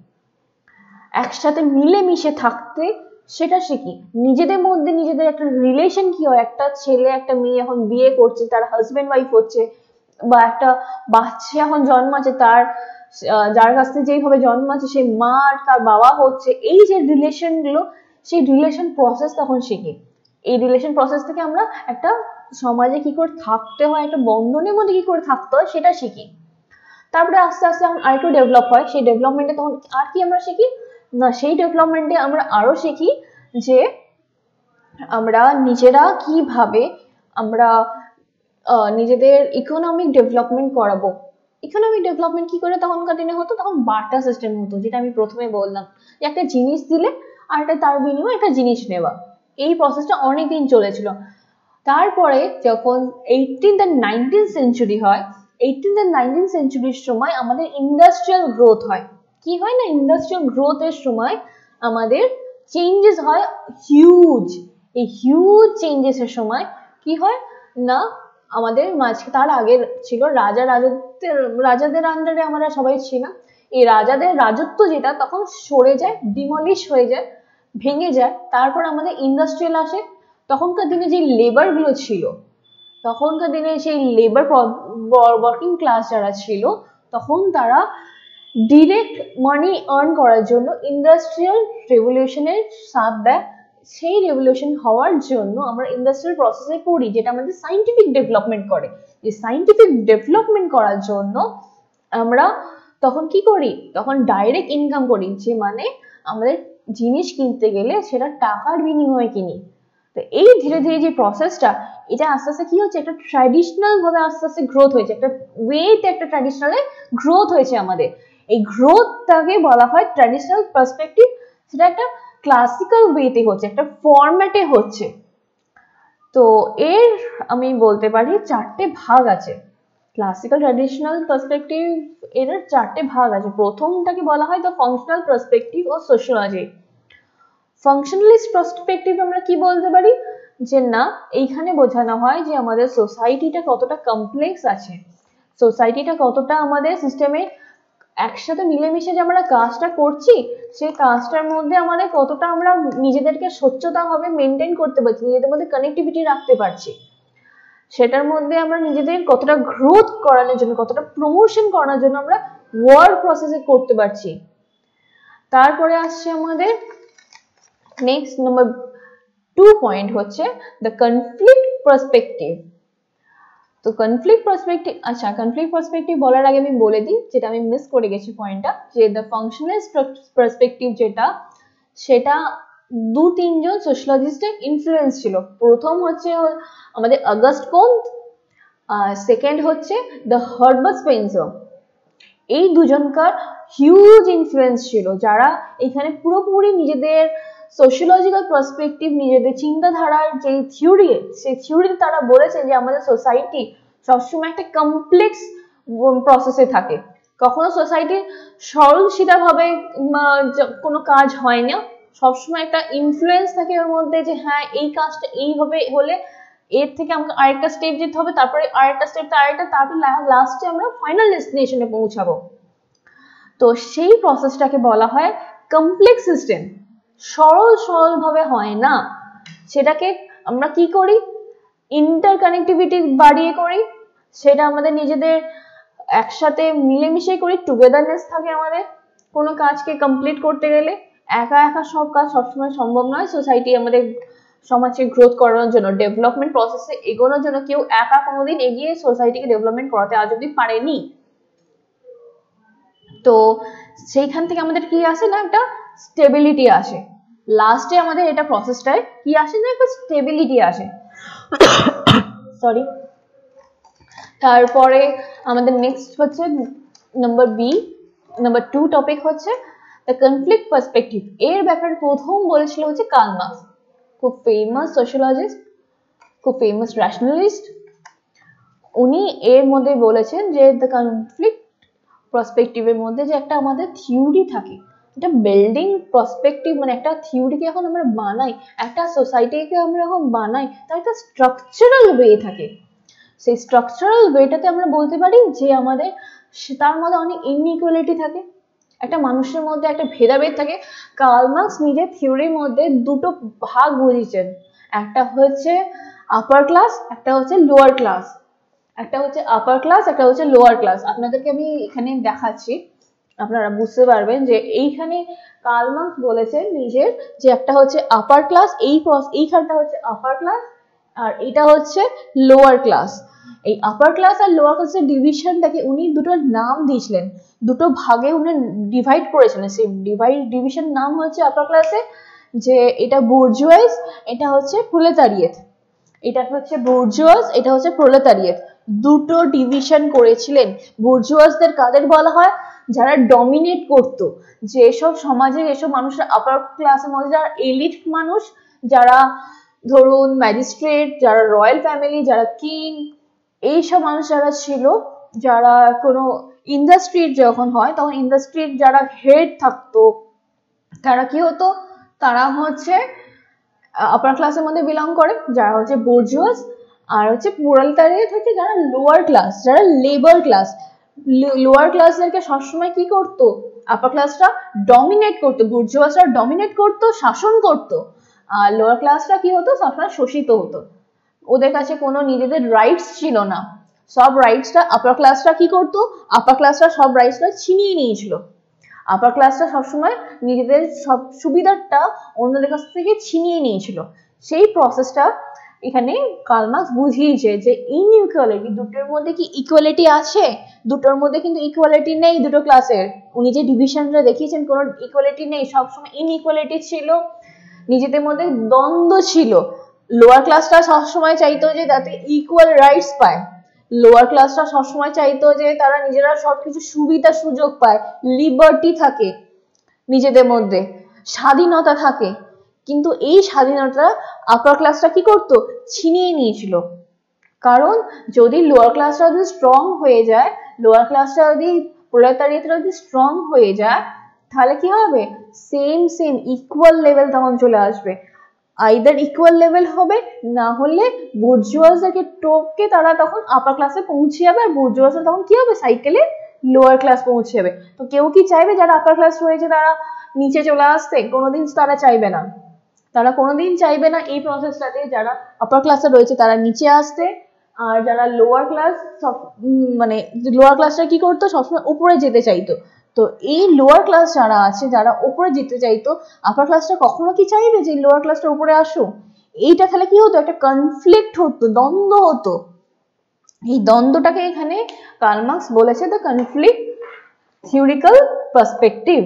একসাথে মিলেমিশে থাকতে সেটা শিখি। নিজেদের মধ্যে নিজেদের একটা রিলেশন কি হয়? একটা ছেলে, একটা মেয়ে এখন বিয়ে করছে, তার হাজবেন্ড ওয়াইফ হচ্ছে। বা একটা বাচ্চা এখন জন্মাচ্ছে তার যার কাছ থেকে যেইভাবে জন্মাচ্ছে সেই মা আর তার বাবা হচ্ছে, এই যে রিলেশনগুলো, সেই রিলেশন প্রসেস তখন শিখি। এই রিলেশন প্রসেস থেকে আমরা একটা সমাজে কি করে থাকতে হয়, একটা বন্ধনের মধ্যে কি করে থাকতে হয়, সেটা শিখি। তারপরে আস্তে আস্তে যখন আরেকটু ডেভেলপ হয়। সেই ডেভেলপমেন্টে তখন আর কি আমরা শিখি? না, সেই ডেভেলপমেন্টে আমরা আরও শিখি যে, আমরা নিজেরা কীভাবে আমরা নিজেদের ইকোনমিক ডেভেলপমেন্ট করাবো। ইকোনমিক ডেভেলপমেন্ট কি করে তখনকার দিনে হতো? তখন বার্টার সিস্টেম হতো, যেটা আমি প্রথমে বললাম। যে একটা জিনিস দিলে আর একটা তার বিনিময়ে একটা জিনিস নেওয়া। এই প্রসেসটা অনেকদিন চলেছিল। তারপরে যখন এইটিন অ্যান্ড নাইনটিন সেঞ্চুরি হয় এইটিন অ্যান্ড নাইনটিন সেঞ্চুরির সময় আমাদের ইন্ডাস্ট্রিয়াল গ্রোথ হয়। কি হয় না? ইন্ডাস্ট্রিয়াল গ্রোথের সময় আমাদের চেঞ্জেস হয় হিউজ এই হিউজ চেঞ্জেসের সময় কি হয়? না আমাদের মাঝে, তার আগে ছিল রাজা, রাজত্বের, রাজাদের আন্ডারে আমরা সবাই ছিলাম। এই রাজাদের রাজত্ব যেটা, তখন সরে যায় ডিমলিশ হয়ে যায়, ভেঙে যায়, তারপর আমাদের ইন্ডাস্ট্রিয়াল আসে। তখনকার দিনে যে লেবারগুলো ছিল, তখনকার দিনে সেই লেবার ওয়ার্কিং ক্লাস যারা ছিল, তখন তারা ডিরেক্ট মানি আর্ন করার জন্য ইন্ডাস্ট্রিয়াল রেভলিউশনের সাথ দেয়। সেই রেভলিউশন হওয়ার জন্য আমরা ইন্ডাস্ট্রিয়াল প্রসেসে করি যেটা আমাদের সাইন্টিফিক ডেভেলপমেন্ট করে। এই সাইন্টিফিক ডেভেলপমেন্ট করার জন্য আমরা তখন কি করি? তখন ডাইরেক্ট ইনকাম করি, যে মানে আমাদের জিনিস কিনতে গেলে সেটা টাকার বিনিময়ে কিনি। তো এই ধীরে ধীরে যে প্রসেসটা এটা আস্তে আস্তে কি হচ্ছে? একটা ট্র্যাডিশনাল ভাবে আস্তে আস্তে গ্রোথ হয়েছে। একটা ওয়েতে একটা ট্র্যাডিশনালে গ্রোথ হয়েছে আমাদের। এই গ্রোথটাকে বলা হয় ট্র্যাডিশনাল পার্সপেক্টিভ সেটা একটা ক্লাসিক্যাল ওয়েতে হচ্ছে, একটা ফরম্যাটে হচ্ছে। তো এর আমি বলতে পারি চারটে ভাগ আছে। ক্লাসিক্যাল ট্র্যাডিশনাল পার্সপেক্টিভ এর চারটে ভাগ আছে। প্রথমটাকে বলা হয় the functional perspective of sociology functionalist perspective আমরা কি বলতে পারি? যে না, এইখানে বোঝানো হয় যে আমাদের সোসাইটিটা কতটা কমপ্লেক্স আছে। সোসাইটিটা কতটা আমাদের সিস্টেমে একসাথে মিলেমিশে যে আমরা কাজটা করছি, সেই কাজটার মধ্যে আমাদের কতটা আমরা নিজেদেরকে স্বচ্ছতাভাবে মেনটেন করতে পারছি, নিজেদের মধ্যে কানেক্টিভিটি রাখতে পারছি। সেটার মধ্যে আমরা নিজেদের কতটা গ্রোথ করানোর জন্য, কতটা প্রমোশন করানোর জন্য আমরা ওয়ার্ক প্রসেসে করতে পারছি। তারপরে আসছে আমাদের নেক্সট নাম্বার টু পয়েন্ট হচ্ছে দ্য কনফ্লিক্ট পার্সপেক্টিভ তো কনফ্লিক্ট পার্সপেক্টিভ আচ্ছা কনফ্লিক্ট পার্সপেক্টিভ বলার আগে আমি বলে দিই, যেটা আমি মিস করে গেছি পয়েন্টটা যে দ্য ফাংশনাল পার্সপেক্টিভ যেটা, সেটা দু তিনজন সোশ্যোলজিস্টের ইনফ্লুয়েন্স ছিল। প্রথম হচ্ছে আমাদের অগাস্ট কোন্থ সেকেন্ড হচ্ছে দ্য হার্বাস স্পেন্সার এই দুজনকার হিউজ ইনফ্লুয়েন্স ছিল, যারা এখানে পুরোপুরি নিজেদের সোশিয়োলজিক্যাল পার্সপেক্টিভ নিজেদের চিন্তাধারার যে থিওরি সেই থিওরিতে তারা বলেছেন যে আমাদের সোসাইটি সবসময় একটা কমপ্লেক্স প্রসেসে থাকে। কখনো সোসাইটি সরল সিধাভাবে কোনো কাজ হয় না। সবসময় একটা ইনফ্লুয়েন্স থাকে ওর মধ্যে যে হ্যাঁ এই কাজটা এইভাবে হলে এর থেকে আমাকে আরেকটা স্টেপ যেতে হবে, তারপরে আরেকটা স্টেপ আরেকটা তারপরে লাস্টে আমরা ফাইনাল ডেস্টিনেশনে পৌঁছাবো। তো সেই প্রসেসটাকে বলা হয় কমপ্লেক্স সিস্টেম সরল সরলভাবে হয় না। সেটাকে আমরা কি করি? ইন্টার কানেক্টিভিটি বাড়িয়ে করি। সেটা আমাদের নিজেদের একসাথে মিলেমিশে করি। টুগেদারনেস থাকে আমাদের কোনো কাজকে কমপ্লিট করতে গেলে। একা একা সব কাজ সবসময় সম্ভব নয়। সোসাইটি আমাদের সমাজকে গ্রোথ করানোর জন্য ডেভেলপমেন্ট প্রসেসে এগোনোর জন্য কেউ একা কোনোদিন এগিয়ে সোসাইটিকে ডেভেলপমেন্ট করাতে আজ অব্দি পারেনি। তো সেইখান থেকে আমাদের কি আসে না? একটা স্টেবিলিটি আসে। লাস্টে আমাদের এটা প্রসেসটায় কি আসে না? একটা স্টেবিলিটি আসে। সরি তারপরে আমাদের নেক্সট হচ্ছে number B number two topic হচ্ছে দ্য কনফ্লিক্ট পার্সপেক্টিভ এর ব্যাপারে প্রথম বলেছিল হচ্ছে কালমার্কস খুব ফেমাস সোশ্যোলজিস্ট খুব ফেমাস র্যাশনালিস্ট উনি এর মধ্যে বলেছেন যে দ্য কনফ্লিক্ট প্রসপেক্টিভের মধ্যে যে একটা আমাদের থিওরি থাকে। এটা বিল্ডিং প্রসপেক্টিভ মানে একটা থিওরিকে এখন আমরা বানাই, একটা সোসাইটিকে আমরা এখন বানাই, তার একটা স্ট্রাকচারাল ওয়ে থাকে। সেই স্ট্রাকচারাল ওয়েটাতে আমরা বলতে পারি যে আমাদের তার মধ্যে অনেক ইনইকুয়ালিটি থাকে, একটা মানুষের মধ্যে একটা ভেদাভেদ থাকে। কার্ল মার্কস নিজের থিওরির মধ্যে দুটো ভাগ বুঝিয়েছেন, একটা হচ্ছে আপার ক্লাস একটা হচ্ছে লোয়ার ক্লাস একটা হচ্ছে আপার ক্লাস একটা হচ্ছে লোয়ার ক্লাস আপনাদেরকে আমি এখানে দেখাচ্ছি। আপনারা বুঝতে পারবেন যে এইখানে কার্ল মার্কস বলেছেন নিজের যে একটা হচ্ছে আপার ক্লাস এই এইখানটা হচ্ছে আপার ক্লাস আর এটা হচ্ছে লোয়ার ক্লাস এই আপার ক্লাস আর লোয়ার ক্লাসের ডিভিশনটাকে উনি দুটো নাম দিয়েছিলেন। দুটো ভাগে উনি ডিভাইড করেছিলেন। সেই ডিভাইড ডিভিশন নাম হচ্ছে আপার ক্লাসে যে এটা বুর্জুয়াইজ এটা হচ্ছে প্রোলেতারিয়েত এটা হচ্ছে বুর্জুয়াস এটা হচ্ছে প্রোলেতারিয়েত দুটো ডিভিশন করেছিলেন। বুর্জুয়াসদের কাদের বলা হয়? যারা ডমিনেট করত যেসব সমাজে যেসব মানুষরা আপার ক্লাসের মধ্যে, যারা এলিট মানুষ, যারা ধরুন ম্যাজিস্ট্রেট যারা রয়্যাল ফ্যামিলি যারা কিং এইসব মানুষ যারা ছিল, যারা কোনো ইন্ডাস্ট্রির যখন হয়, তখন ইন্ডাস্ট্রির যারা হেড থাকতো, তারা কি হতো? তারা হচ্ছে আপার ক্লাসের মধ্যে বিলং করে, যারা হচ্ছে বোর্জুয়াস আর হচ্ছে পোরালতারিয়েট হচ্ছে যারা লোয়ার ক্লাস যারা লেবার ক্লাস লোয়ার ক্লাসদেরকে সবসময় কি করতো? আপার ক্লাসটা ডমিনেট করতো বুর্জুয়াসরা ডমিনেট করতো, শাসন করতো। আর লোয়ার ক্লাসটা কি হতো? সবসময় শোষিত হতো। ওদের কাছে কোনো নিজেদের রাইটস ছিল না। সব রাইটসটা আপার ক্লাসটা কি করতো? আপার ক্লাসটা সব রাইটসটা ছিনিয়ে নিয়েছিল। আপার ক্লাসটা সবসময় নিজেদের সব সুবিধাটা অন্যদের কাছ থেকে ছিনিয়ে নিয়েছিল। সেই প্রসেসটা এখানে কালমার্কস বুঝিয়েছে যে ইনইকুয়ালিটি দুটোর মধ্যে কি ইকুয়ালিটি আছে? দুটোর মধ্যে কিন্তু ইকুয়ালিটি নেই দুটো ক্লাসের উনি যে ডিভিশনটা দেখিয়েছেন, কোনো ইকুয়ালিটি নেই। সবসময় ইনইকুয়ালিটি ছিল। নিজেদের মধ্যে দ্বন্দ্ব ছিল। লোয়ার ক্লাসটা সবসময় চাইতো যে যাতে ইকুয়াল রাইটস পায়। লোয়ার ক্লাসটা সবসময় চাইতো যে তারা নিজেরা সবকিছু সুবিধা সুযোগ পায়। লিবার্টি থাকে নিজেদের মধ্যে। স্বাধীনতা থাকে। কিন্তু এই স্বাধীনতা আপার ক্লাসটা কি করতো? ছিনিয়ে নিয়েছিল। কারণ যদি লোয়ার ক্লাসটা যদি স্ট্রং হয়ে যায় লোয়ার ক্লাসটা যদি প্রলেতারিয়াতটা যদি স্ট্রং হয়ে যায়, তাহলে কি হবে? সেম সেম ইকুয়াল লেভেল তখন চলে আসবে। আইদার ইকুয়াল লেভেল হবে, না হলে বুর্জুয়াসদেরকে টোপকে তারা তখন আপার ক্লাসে পৌঁছে যাবে, আর বুর্জুয়াসরা তখন কি হবে? সাইকেলে লোয়ার ক্লাস পৌঁছে যাবে। তো কেউ কি চাইবে? যারা আপার ক্লাস রয়েছে, তারা নিচে চলে আসতে? কোনোদিন তারা চাইবে না। তারা কোনোদিন চাইবে না এই প্রসেসটাতে যারা আপার ক্লাসে রয়েছে তারা নিচে আসতে। আর যারা লোয়ার ক্লাস সব মানে লোয়ার ক্লাসটা কি করতো? সবসময় উপরে যেতে চাইতো। তো এই লোয়ার ক্লাস যারা আছে, যারা উপরে যেতে চাইতো আপার ক্লাসটা কখনো কি চাইবে যে লোয়ার ক্লাসটা উপরে আসো এইটা তাহলে কি হতো? একটা কনফ্লিক্ট হতো, দ্বন্দ্ব হতো। এই দ্বন্দ্বটাকে এখানে কালমার্কস বলেছে দ্য কনফ্লিক্ট থিওরিক্যাল পার্সপেক্টিভ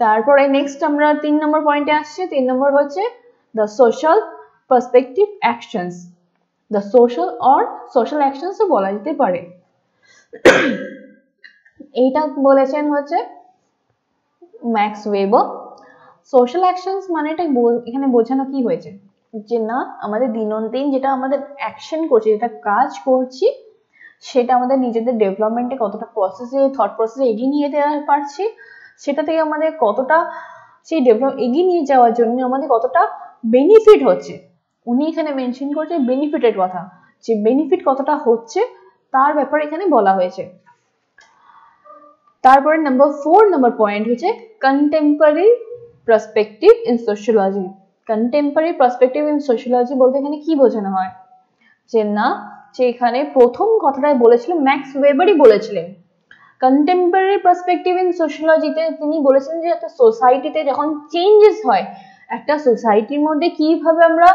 তারপরে নেক্সট আমরা তিন নম্বর পয়েন্টে আসছে। তিন নম্বর হচ্ছে the social perspective actions the social or social অ্যাকশনসও বলা যেতে পারে। এইটা বলেছেন হচ্ছে ম্যাক্স ওয়েবো সোশ্যাল অ্যাকশনস মানে এটা এখানে বোঝানো কি হয়েছে? যে না, আমাদের দিনন্দিন যেটা আমাদের অ্যাকশন করছি, যেটা কাজ করছি, সেটা আমাদের নিজেদের ডেভেলপমেন্টে কতটা প্রসেসে থট প্রসেসে এগিয়ে নিয়ে যেতে পারছি। সেটা থেকে আমাদের কতটা সেই ডেভেলপ এগিয়ে নিয়ে যাওয়ার জন্য আমাদের কতটা বেনিফিট হচ্ছে। উনি এখানে মেনশন করছে বেনিফিটের কথা। যে বেনিফিট কতটা হচ্ছে, তার ব্যাপারে এখানে বলা হয়েছে। তারপরে নাম্বার ফোর নাম্বার পয়েন্ট হচ্ছে contemporary perspective in sociology contemporary perspective in sociology বলতে এখানে কি বোঝানো হয়? যে না, যে এখানে প্রথম কথাটাই বলেছিলেন ম্যাক্স ওয়েবারই বলেছিলেন। কন্টেম্পোরারি পার্সপেক্টিভ ইন সোশ্যোলজিতে তিনি বলেছেন যে একটা সোসাইটিতে যখন চেঞ্জেস হয়, একটা সোসাইটির মধ্যে কীভাবে আমরা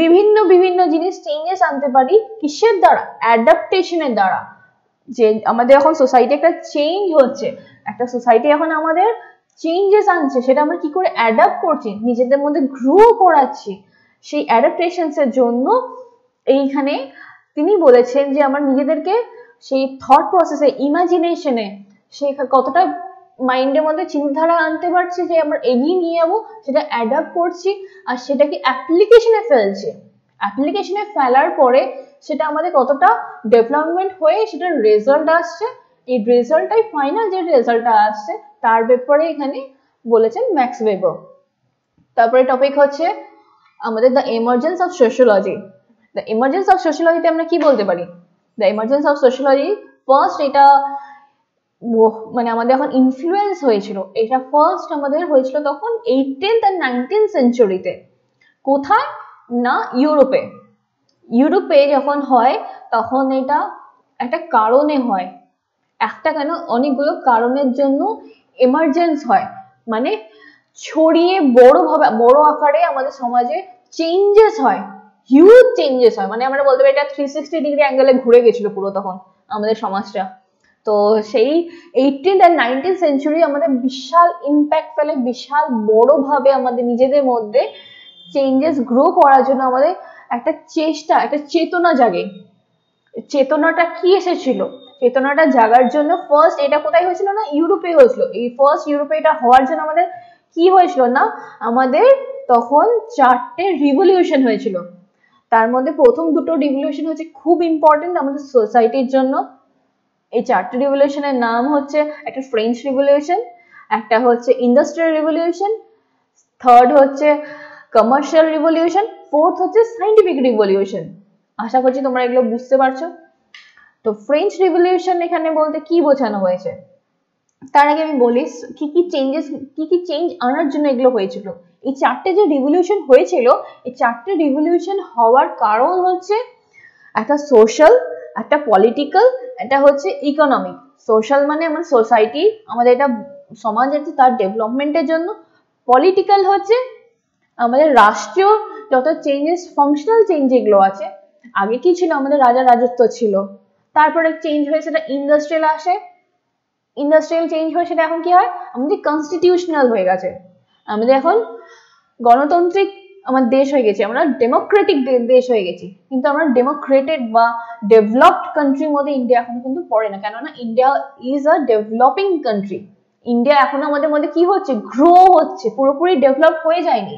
বিভিন্ন বিভিন্ন জিনিস চেঞ্জেস আনতে পারি, কিসের দ্বারা? অ্যাডাপ্টেশনের দ্বারা। যে আমাদের এখন সোসাইটি একটা চেঞ্জ হচ্ছে, একটা সোসাইটি এখন আমাদের চেঞ্জেস আনছে, সেটা আমরা কি করে অ্যাডাপ্ট করছি? নিজেদের মধ্যে গ্রো করাচ্ছি। সেই অ্যাডাপ্টেশনস এর জন্য এইখানে তিনি বলেছেন যে আমরা নিজেদেরকে সেই থট প্রসেসে ইমাজিনেশনে সে কতটা মাইন্ডের মধ্যে চিন্তাধারা আনতে পারছি যে আমরা এগিয়ে নিয়ে যাব, সেটা অ্যাডাপ্ট করছি আর সেটাকে অ্যাপ্লিকেশনে ফেলছি। অ্যাপ্লিকেশনে ফেলার পরে সেটা আমাদের কতটা ডেভেলপমেন্ট হয়ে সেটার রেজাল্ট আসছে। এই রেজাল্টটাই ফাইনাল যে রেজাল্টটা আসছে, তার ব্যাপারে এখানে বলেছেন ম্যাক্স ওয়েবার। তারপরে টপিক হচ্ছে আমাদের the emergence of sociology the emergence of সোশ্যোলজিতে আমরা কি বলতে পারি? The emergence of sociology first এটা মানে আমাদের এখন ইনফ্লুয়েন্স হয়েছিল। এটা ফার্স্ট আমাদের হয়েছিল তখন এইটিন্থ অ্যান্ড নাইনটিন সেঞ্চুরিতে কোথায়? না, ইউরোপে। ইউরোপে যখন হয়, তখন এটা একটা কারণে হয়। একটা কেন? অনেকগুলো কারণের জন্য এমার্জেন্স হয়। মানে ছড়িয়ে বড়ভাবে, বড় আকারে আমাদের সমাজে চেঞ্জেস হয়। হিউজ চেঞ্জেস হয়। মানে আমরা বলতে পারি এটা থ্রি সিক্সটি ডিগ্রি অ্যাঙ্গেলে ঘুরে গেছিল পুরো তখন আমাদের সমাজটা। তো সেই এইটিন অ্যান্ড নাইনটিন সেঞ্চুরি আমাদের বিশাল ইম্প্যাক্ট ফেলে, বিশাল বড়ভাবে আমাদের নিজেদের মধ্যে চেঞ্জেস গ্রো করার জন্য আমাদের একটা চেষ্টা, একটা চেতনা জাগে। চেতনাটা কি এসেছিল? চেতনাটা জাগার জন্য ফার্স্ট এটা কোথায় হয়েছিল না? ইউরোপে হয়েছিল। এই ফার্স্ট ইউরোপে এটা হওয়ার জন্য আমাদের কি হয়েছিল না? আমাদের তখন চারটে রিভলিউশন হয়েছিল। তার মধ্যে প্রথম দুটো রিভলিউশন হচ্ছে খুব ইম্পর্টেন্ট আমাদের সোসাইটির জন্য। এই চারটে রিভলিউশনের নাম হচ্ছে একটা ফ্রেঞ্চ রিভলিউশন একটা হচ্ছে ইন্ডাস্ট্রিয়াল রিভলিউশন থার্ড হচ্ছে কমার্শিয়াল রিভলিউশন ফোর্থ হচ্ছে সাইন্টিফিক রিভলিউশন আশা করছি তোমরা এগুলো বুঝতে পারছ। তো ফ্রেঞ্চ রিভলিউশন এখানে বলতে কি বোঝানো হয়েছে? তার আগে আমি বলি, কি কি চেঞ্জেস কি কি চেঞ্জ আনার জন্য এগুলো হয়েছিল। এই চারটে যে রিভলিউশন হয়েছিল, এই চারটে রিভলিউশন হওয়ার কারণ হচ্ছে একটা সোশ্যাল একটা পলিটিক্যাল এটা হচ্ছে ইকোনমিক সোশ্যাল মানে আমার সোসাইটি আমাদের এটা সমাজ আছে তার ডেভেলপমেন্টের জন্য। পলিটিক্যাল হচ্ছে আমাদের রাষ্ট্রীয় যত চেঞ্জেস ফাংশনাল চেঞ্জ যেগুলো আছে। আগে কি ছিল? আমাদের রাজা রাজত্ব ছিল। তারপরে চেঞ্জ হয়ে সেটা ইন্ডাস্ট্রিয়াল আসে। ইন্ডাস্ট্রিয়াল চেঞ্জ হয়ে, সেটা এখন কি হয়? আমাদের কনস্টিটিউশনাল হয়ে গেছে। আমাদের এখন গণতান্ত্রিক আমার দেশ হয়ে গেছে, আমরা ডেমোক্রেটিক দেশ হয়ে গেছি। কিন্তু আমরা ডেমোক্রেটেড বা ডেভেলপড কান্ট্রির মধ্যে ইন্ডিয়া এখন কিন্তু পড়ে না। কেননা India is a developing country India এখন আমাদের মধ্যে কি হচ্ছে? গ্রো হচ্ছে। পুরোপুরি ডেভেলপ হয়ে যায়নি।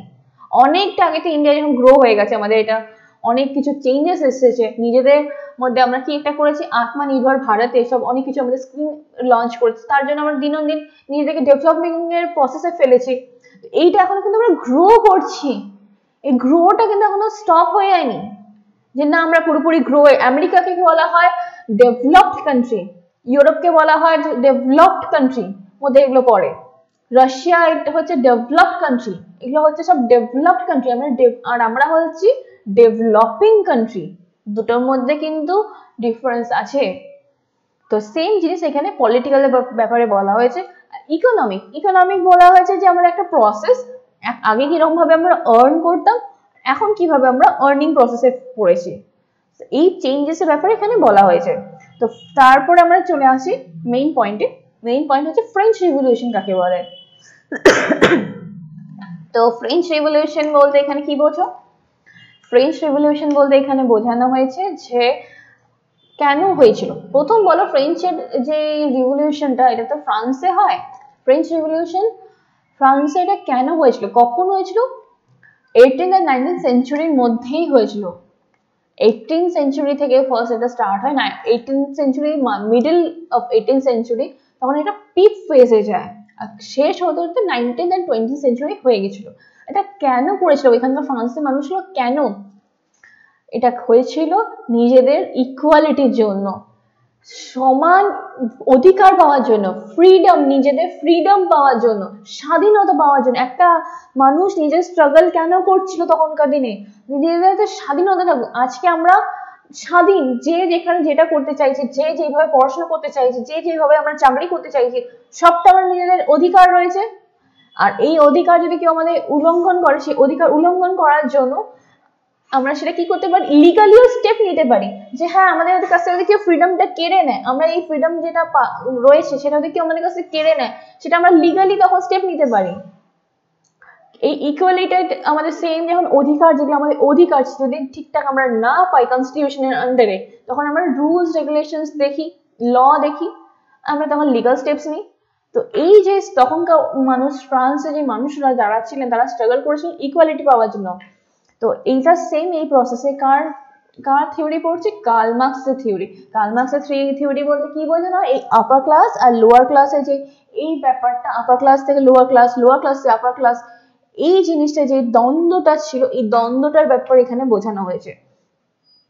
অনেকটা আগে তো ইন্ডিয়া যখন গ্রো হয়ে গেছে, আমাদের এটা অনেক কিছু চেঞ্জেস এসেছে। নিজেদের মধ্যে আমরা কি একটা করেছি? আত্মনির্ভর ভারত এসব অনেক কিছু আমাদের স্কিম লঞ্চ করেছি। তার জন্য আমরা দিন দিন নিজেদেরকে ডেভেলপমেন্ট এর প্রসেসে ফেলেছি। এইটা এখন কিন্তু আমরা গ্রো করছি। এই গ্রোটা কিন্তু এখনও স্টপ হয়ে যায়নি। যে না, আমরা পুরোপুরি গ্রো আমেরিকাকে কি বলা হয়? ডেভেলপড কান্ট্রি ইউরোপকে বলা হয় ডেভেলপড কান্ট্রি মধ্যে এগুলো পড়ে। রাশিয়া এটা হচ্ছে ডেভেলপড কান্ট্রি এগুলো হচ্ছে সব ডেভেলপড কান্ট্রি আমরা আর আমরা হচ্ছি ডেভেলপিং কান্ট্রি দুটোর মধ্যে কিন্তু ডিফারেন্স আছে। তো সেম জিনিস এখানে পলিটিক্যাল ব্যাপারে বলা হয়েছে। ইকোনমিক ইকোনমিক বলা হয়েছে যে আমরা একটা প্রসেস আগে কীরকম ভাবে আমরা আর্ন করতাম, এখন কীভাবে আমরা আর্নিং প্রসেসে পড়েছি। এই চেঞ্জেসের ব্যাপারে এখানে বলা হয়েছে। তো তারপরে আমরা চলে আসি মেইন পয়েন্টে মেইন পয়েন্ট হচ্ছে ফ্রেঞ্চ রিভলিউশন কাকে বলে? তো ফ্রেঞ্চ রিভলিউশন বলতে এখানে কি বোঝো? ফ্রেঞ্চ রেভলিউশন বলতে এখানে বোঝানো হয়েছে যে কেন হয়েছিল? প্রথম বলো ফ্রেঞ্চের যে রিভলিউশনটা এটা তো ফ্রান্সে হয়। ফ্রেঞ্চ রিভলিউশন ফ্রান্সে এটা কেন হয়েছিল? কখন হয়েছিল? এইটিন আর নাইনটিন সেঞ্চুরির মধ্যেই হয়েছিল। এইটিন সেঞ্চুরি থেকে ফার্স্ট এটা স্টার্ট হয়। না eighteen century middle of eighteen century তখন এটা পিক ফেজে যায়। শেষ হতে হতে নাইনটিন অ্যান্ড টোয়েন্টি সেঞ্চুরি হয়ে গেছিল। এটা কেন করেছিল? ওইখানকার ফ্রান্সের মানুষগুলো কেন? এটা হয়েছিল নিজেদের ইকুয়ালিটির জন্য। সমান অধিকার পাওয়ার জন্য ফ্রিডম নিজেদের ফ্রিডম পাওয়ার জন্য, স্বাধীনতা পাওয়ার জন্য। একটা মানুষ নিজের স্ট্রাগল কেন করছিল তখনকার দিনে? নিজেদের স্বাধীনতা থাকুক। আজকে আমরা স্বাধীন, যে যেখানে যেটা করতে চাইছে, যে যেভাবে পড়াশোনা করতে চাইছে, যে যেভাবে আমরা চাকরি করতে চাইছি সবটা আমার নিজেদের অধিকার রয়েছে। আর এই অধিকার যদি কেউ আমাদের উল্লঙ্ঘন করে, সেই অধিকার উল্লঙ্ঘন করার জন্য আমরা সেটা কি করতে পারি? লিগালিও স্টেপ নিতে পারি। যে হ্যাঁ আমাদের কাছ থেকে যদি কেউ ফ্রিডমটা কেড়ে নেয়, আমরা এই ফ্রিডম যেটা রয়েছে, সেটা যদি কেউ আমাদের কাছে কেড়ে নেয়, সেটা আমরা লিগালি তখন স্টেপ নিতে পারি। এই ইকুয়ালিটা আমাদের সেম যখন অধিকার, যেগুলো আমাদের অধিকার যদি ঠিকঠাক আমরা না পাই কনস্টিটিউশনের আন্ডারে তখন আমরা রুলস রেগুলেশনস দেখি ল দেখি, আমরা তখন লিগাল স্টেপস নিই। তো এই যে তখনকার মানুষ, ফ্রান্সে যে মানুষরা যারা ছিলেন, তারা স্ট্রাগল করেছিলেন ইকুয়ালিটি পাওয়ার জন্য। তো এইটা সেম এই প্রসেসে কার কার থিওরি পড়ছি? কার্ল থিওরি কার্ল মার্কসের থিওরি বলতে কি বোঝানো এই আপার ক্লাস আর লোয়ার ক্লাসে যে এই ব্যাপারটা আপার ক্লাস থেকে লোয়ার ক্লাস লোয়ার ক্লাস থেকে আপার ক্লাস এই জিনিসটা যে দ্বন্দ্বটা ছিল, এই দ্বন্দ্বটার ব্যাপার এখানে বোঝানো হয়েছে।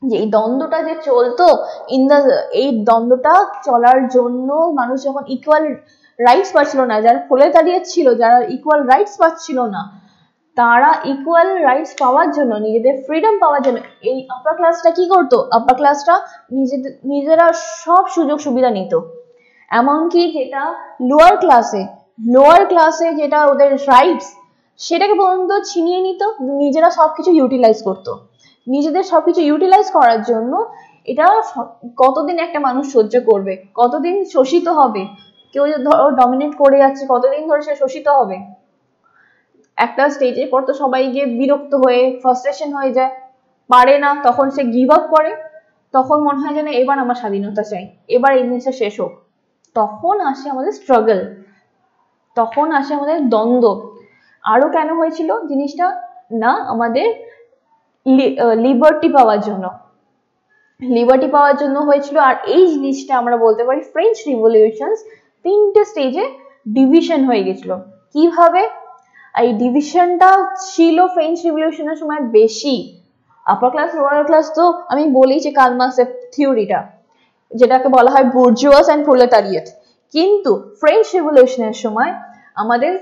যে এই দ্বন্দ্বটা যে চলতো ইন দ্য এই দ্বন্দ্বটা চলার জন্য মানুষ যখন ইকুয়াল রাইটস পাচ্ছিল না, যারা ফলে দাঁড়িয়ে ছিল যারা ইকুয়াল রাইটস পাচ্ছিল না, তারা ইকুয়াল রাইটস পাওয়ার জন্য, নিজেদের ফ্রিডম পাওয়ার জন্য, এই আপার ক্লাসটা কি করতো? আপার ক্লাসটা নিজেদের, নিজেরা সব সুযোগ সুবিধা নিত। এমনকি যেটা লোয়ার ক্লাসে লোয়ার ক্লাসে যেটা ওদের রাইটস সেটাকে পর্যন্ত ছিনিয়ে নিত, নিজেরা সবকিছু ইউটিলাইজ করতো। নিজেদের সবকিছু ইউটিলাইজ করার জন্য এটা কতদিন একটা মানুষ সহ্য করবে, কতদিন শোষিত হবে কেউ ধরো ডমিনেট করে যাচ্ছে, কতদিন ধরে সে শোষিত হবে? একটা স্টেজের পর তো সবাই গিয়ে বিরক্ত হয়ে ফ্রাস্ট্রেশন হয়ে যায়। পারে না, তখন সে গিভ আপ করে। তখন মনে হয় যেন এবার আমার স্বাধীনতা চাই। এবার এই জিনিসটা শেষ হোক। তখন আসে আমাদের স্ট্রাগল তখন আসে আমাদের দ্বন্দ্ব। আরও কেন হয়েছিল? জিনিসটা না, আমাদের লিবার্টি পাওয়ার জন্য। লিবার্টি পাওয়ার জন্য হয়েছিল। আর এই জিনিসটা আমরা বলতে পারি ফ্রেঞ্চ রিভলিউশনস তিনটে স্টেজে ডিভিশন হয়ে গেছিল। কীভাবে? এই ডিভিশনটা ছিল ফ্রেঞ্চ রিভলিউশনের সময় বেশি। আপার ক্লাস লোয়ার ক্লাস তো আমি বলি যে কালমাসের থিওরিটা যেটাকে বলা হয় বুর্জুয়াস অ্যান্ড প্রোলেটারিয়েট কিন্তু ফ্রেঞ্চ রিভলিউশনের সময় আমাদের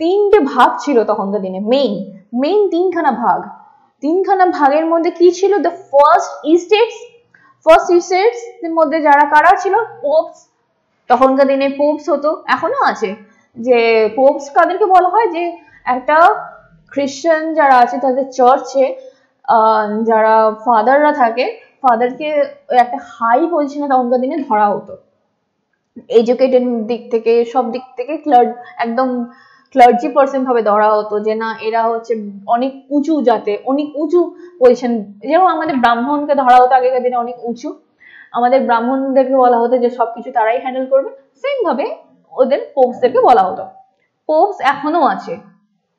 তিনটে ভাগ ছিল তখনকার দিনে মেইন মেইন তিনখানা ভাগ। তিনখানা ভাগের মধ্যে কি ছিল? The first estates first estates মধ্যে যারা, কারা ছিল? পোপস তখনকার দিনে পোপস হতো, এখনও আছে। যে পোপস কাদেরকে বলা হয় যে একটা খ্রিস্টান যারা আছে তাদের চার্চে যারা ফাদাররা থাকে ফাদারকে একটা হাই পজিশনে তখনকার দিনে ধরা হতো। এডুকেটেড দিক থেকে, সব দিক থেকে ক্লার্ক একদম ক্লার্জি পার্সন ভাবে ধরা হতো যে না, এরা হচ্ছে অনেক উঁচু যাতে অনেক উঁচু পজিশন যেমন আমাদের ব্রাহ্মণকে ধরা হতো আগেকার দিনে অনেক উঁচু। আমাদের ব্রাহ্মণদেরকে বলা হতো যে সবকিছু তারাই হ্যান্ডেল করবে। সেম ভাবে ওদের পোপসদেরকে বলা হতো। পোপস এখনও আছে।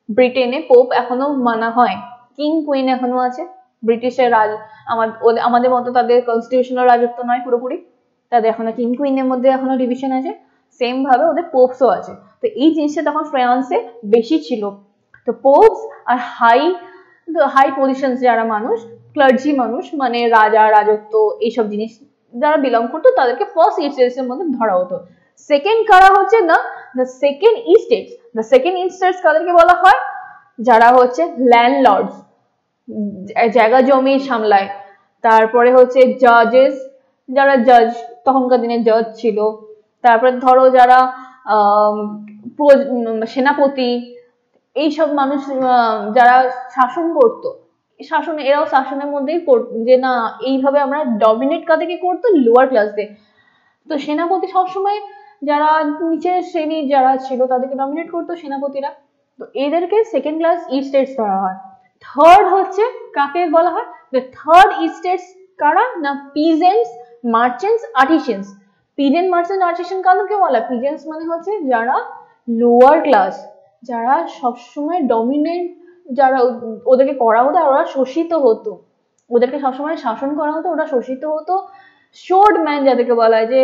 ব্রিটেনে পোপ এখনও মানা হয়। কিং কুইন এখনও আছে। ব্রিটিশের রাজ আমাদের আমাদের মতো তাদের কনস্টিটিউশনাল রাজত্ব নয় পুরোপুরি। তাদের এখনও কিং কুইনের মধ্যে এখনও ডিভিশন আছে। সেম ভাবে ওদের পোপসও আছে। তো এই জিনিসটা তখন ফ্রান্সে বেশি ছিল। তো পোপস আর হাই হাই পজিশন যারা মানুষ ক্লার্জি মানুষ মানে রাজা, রাজত্ব, এইসব জিনিস যারা বিলং করতো, তাদেরকে ফার্স্ট এর মধ্যে ধরা হতো। সেকেন্ড কারা হচ্ছে? না the second estates the second estates কাদেরকে বলা হয়? যারা হচ্ছে ল্যান্ডলর্ডস জায়গা জমি সামলায়। তারপরে হচ্ছে জাজেস যারা জাজ তখনকার দিনে জাজ ছিল। তারপরে ধরো যারা সেনাপতি। এইসব মানুষ যারা শাসন করত। শাসন, এরাও শাসনের মধ্যেই যে না, এইভাবে আমরা ডমিনেট কাদেরকে করতো? লোয়ার ক্লাসদের তো সেনাপতি সবসময় যারা নিচের শ্রেণির যারা ছিল তাদেরকে ডমিনেট করতো সেনাপতিরা। তো এদেরকে সেকেন্ড ক্লাস স্টেটস ধরা হয়। থার্ড হচ্ছে কাকে বলা হয়? দ্য থার্ড ইস্টেটস কারা? না peasants merchants artisans peasant merchant artisan কাদেরকে বলা পিজেন্টস মানে হচ্ছে যারা লোয়ার ক্লাস যারা সবসময় ডমিনেন্ট যারা ওদেরকে করা হতো ওরা শোষিত হতো। ওদেরকে সবসময় শাসন করা হতো, ওরা শোষিত হতো। শোর্ড ম্যান যাদেরকে বলা হয়, যে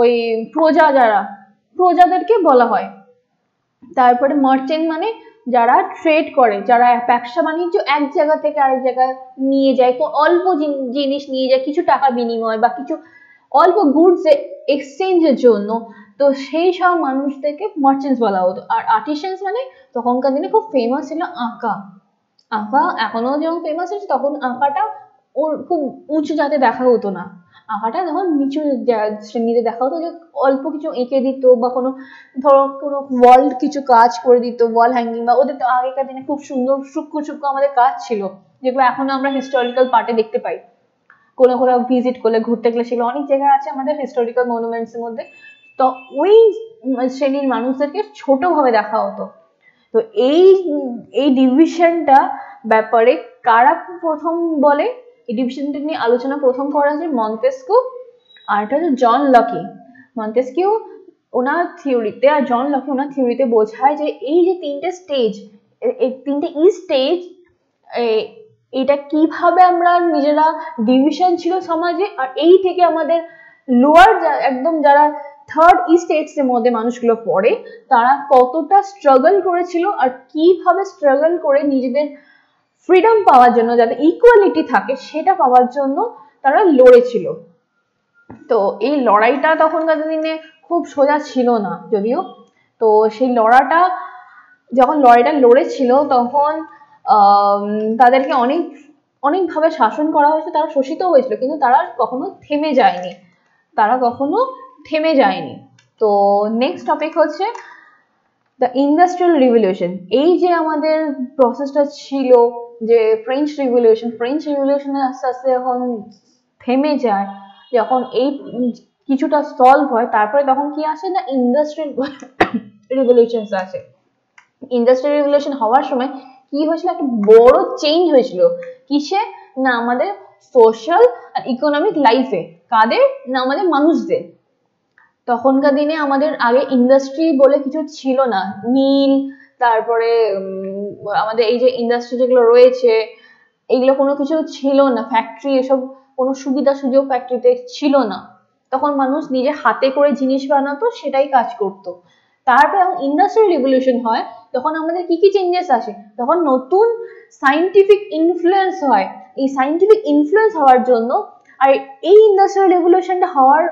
ওই প্রজা যারা, প্রজাদেরকে বলা হয়। তারপরে মার্চেন্ট মানে যারা ট্রেড করে, যারা ব্যবসা বাণিজ্য এক জায়গা থেকে আরেক জায়গায় নিয়ে যায়। তো অল্প জিনিস নিয়ে যায়, কিছু টাকা বিনিময় বা কিছু অল্প গুডস এক্সচেঞ্জের জন্য। তো সেই সব মানুষদেরকে মার্চেন্টস বলা হতো। আর আর্টিশিয়ানস মানে তখনকার দিনে খুব ফেমাস ছিল আঁকা। আঁকা এখনও যেমন ফেমাস আছে, তখন আঁকাটা ওর খুব উঁচু জাতে দেখা হতো না। আঁকাটা যখন নিচু শ্রেণীতে দেখা হতো যে অল্প কিছু এঁকে দিত বা কোনো ধরো কোনো ওয়াল কিছু কাজ করে দিত ওয়াল হ্যাঙ্গিং বা ওদের তো আগেকার দিনে খুব সুন্দর সূক্ষ্ম সূক্ষ্ম আমাদের কাজ ছিল, যেগুলো এখনও আমরা হিস্টোরিক্যাল পার্টে দেখতে পাই। কোনো কোনো ভিজিট করলে, ঘুরতে গেলে সেগুলো অনেক জায়গায় আছে আমাদের হিস্টোরিক্যাল মনুমেন্টস এর মধ্যে। তো ওই শ্রেণির মানুষদেরকে ছোটভাবে দেখা হতো। তো এই এই ডিভিশনটা ব্যাপারে কারা প্রথম বলে? এই ডিভিশনটা নিয়ে আলোচনা প্রথম করা হয়েছে মন্তেস্কু আর এটা হচ্ছে জন লকি। মন্তেস্কিউ ওনার থিওরিতে আর জন লকি ওনার থিওরিতে বোঝায় যে এই যে তিনটে স্টেজ এই তিনটে ই স্টেজ এটা কীভাবে আমরা নিজেরা ডিভিশন ছিল সমাজে আর এই থেকে আমাদের লোয়ার একদম যারা থার্ড স্টেটস এর মধ্যে মানুষগুলো পড়ে, তারা কতটা স্ট্রাগল করেছিল আর কীভাবে স্ট্রাগল করে নিজেদের ফ্রিডম পাওয়ার জন্য, যাতে ইকুয়ালিটি থাকে, সেটা পাওয়ার জন্য তারা লড়েছিল। তো এই লড়াইটা তখনকার দিনে খুব সোজা ছিল না যদিও। তো সেই লড়াটা, যখন লড়াইটা লড়েছিল, তখন তাদেরকে অনেক, অনেকভাবে শাসন করা হয়েছে, তারা শোষিত হয়েছিল, কিন্তু তারা কখনো থেমে যায়নি। তারা কখনো থেমে যায়নি। তো নেক্সট টপিক হচ্ছে দ্য ইন্ডাস্ট্রিয়াল রিভলিউশন এই যে আমাদের প্রসেসটা ছিল যে ফ্রেঞ্চ রিভলিউশন ফ্রেঞ্চ রিভলিউশনে আস্তে আস্তে যখন থেমে যায়, যখন এই কিছুটা সলভ হয়, তারপরে তখন কি আসে না ইন্ডাস্ট্রিয়াল রিভলিউশন আসে। ইন্ডাস্ট্রিয়াল রিভলিউশন হওয়ার সময় কি হয়েছিল? একটা বড় চেঞ্জ হয়েছিল। কিসে? না আমাদের সোশ্যাল আর ইকোনমিক লাইফে কাদের? না আমাদের মানুষদের। তখনকার দিনে আমাদের আগে ইন্ডাস্ট্রি বলে কিছু ছিল না। মিল, তারপরে আমাদের এই যে ইন্ডাস্ট্রি যেগুলো রয়েছে এগুলো কোনো কিছু ছিল না। ফ্যাক্টরি এসব কোনো সুবিধা সুযোগ ফ্যাক্টরিতে ছিল না। তখন মানুষ নিজে হাতে করে জিনিস বানাতো, সেটাই কাজ করতো। তারপরে যখন ইন্ডাস্ট্রিয়াল রিভলিউশন হয়, তখন আমাদের কি কি চেঞ্জেস আসে? তখন নতুন সাইন্টিফিক ইনফ্লুয়েন্স হয়। এই সাইন্টিফিক ইনফ্লুয়েন্স হওয়ার জন্য আর এই ইন্ডাস্ট্রিয়াল রিভলিউশনটা হওয়ার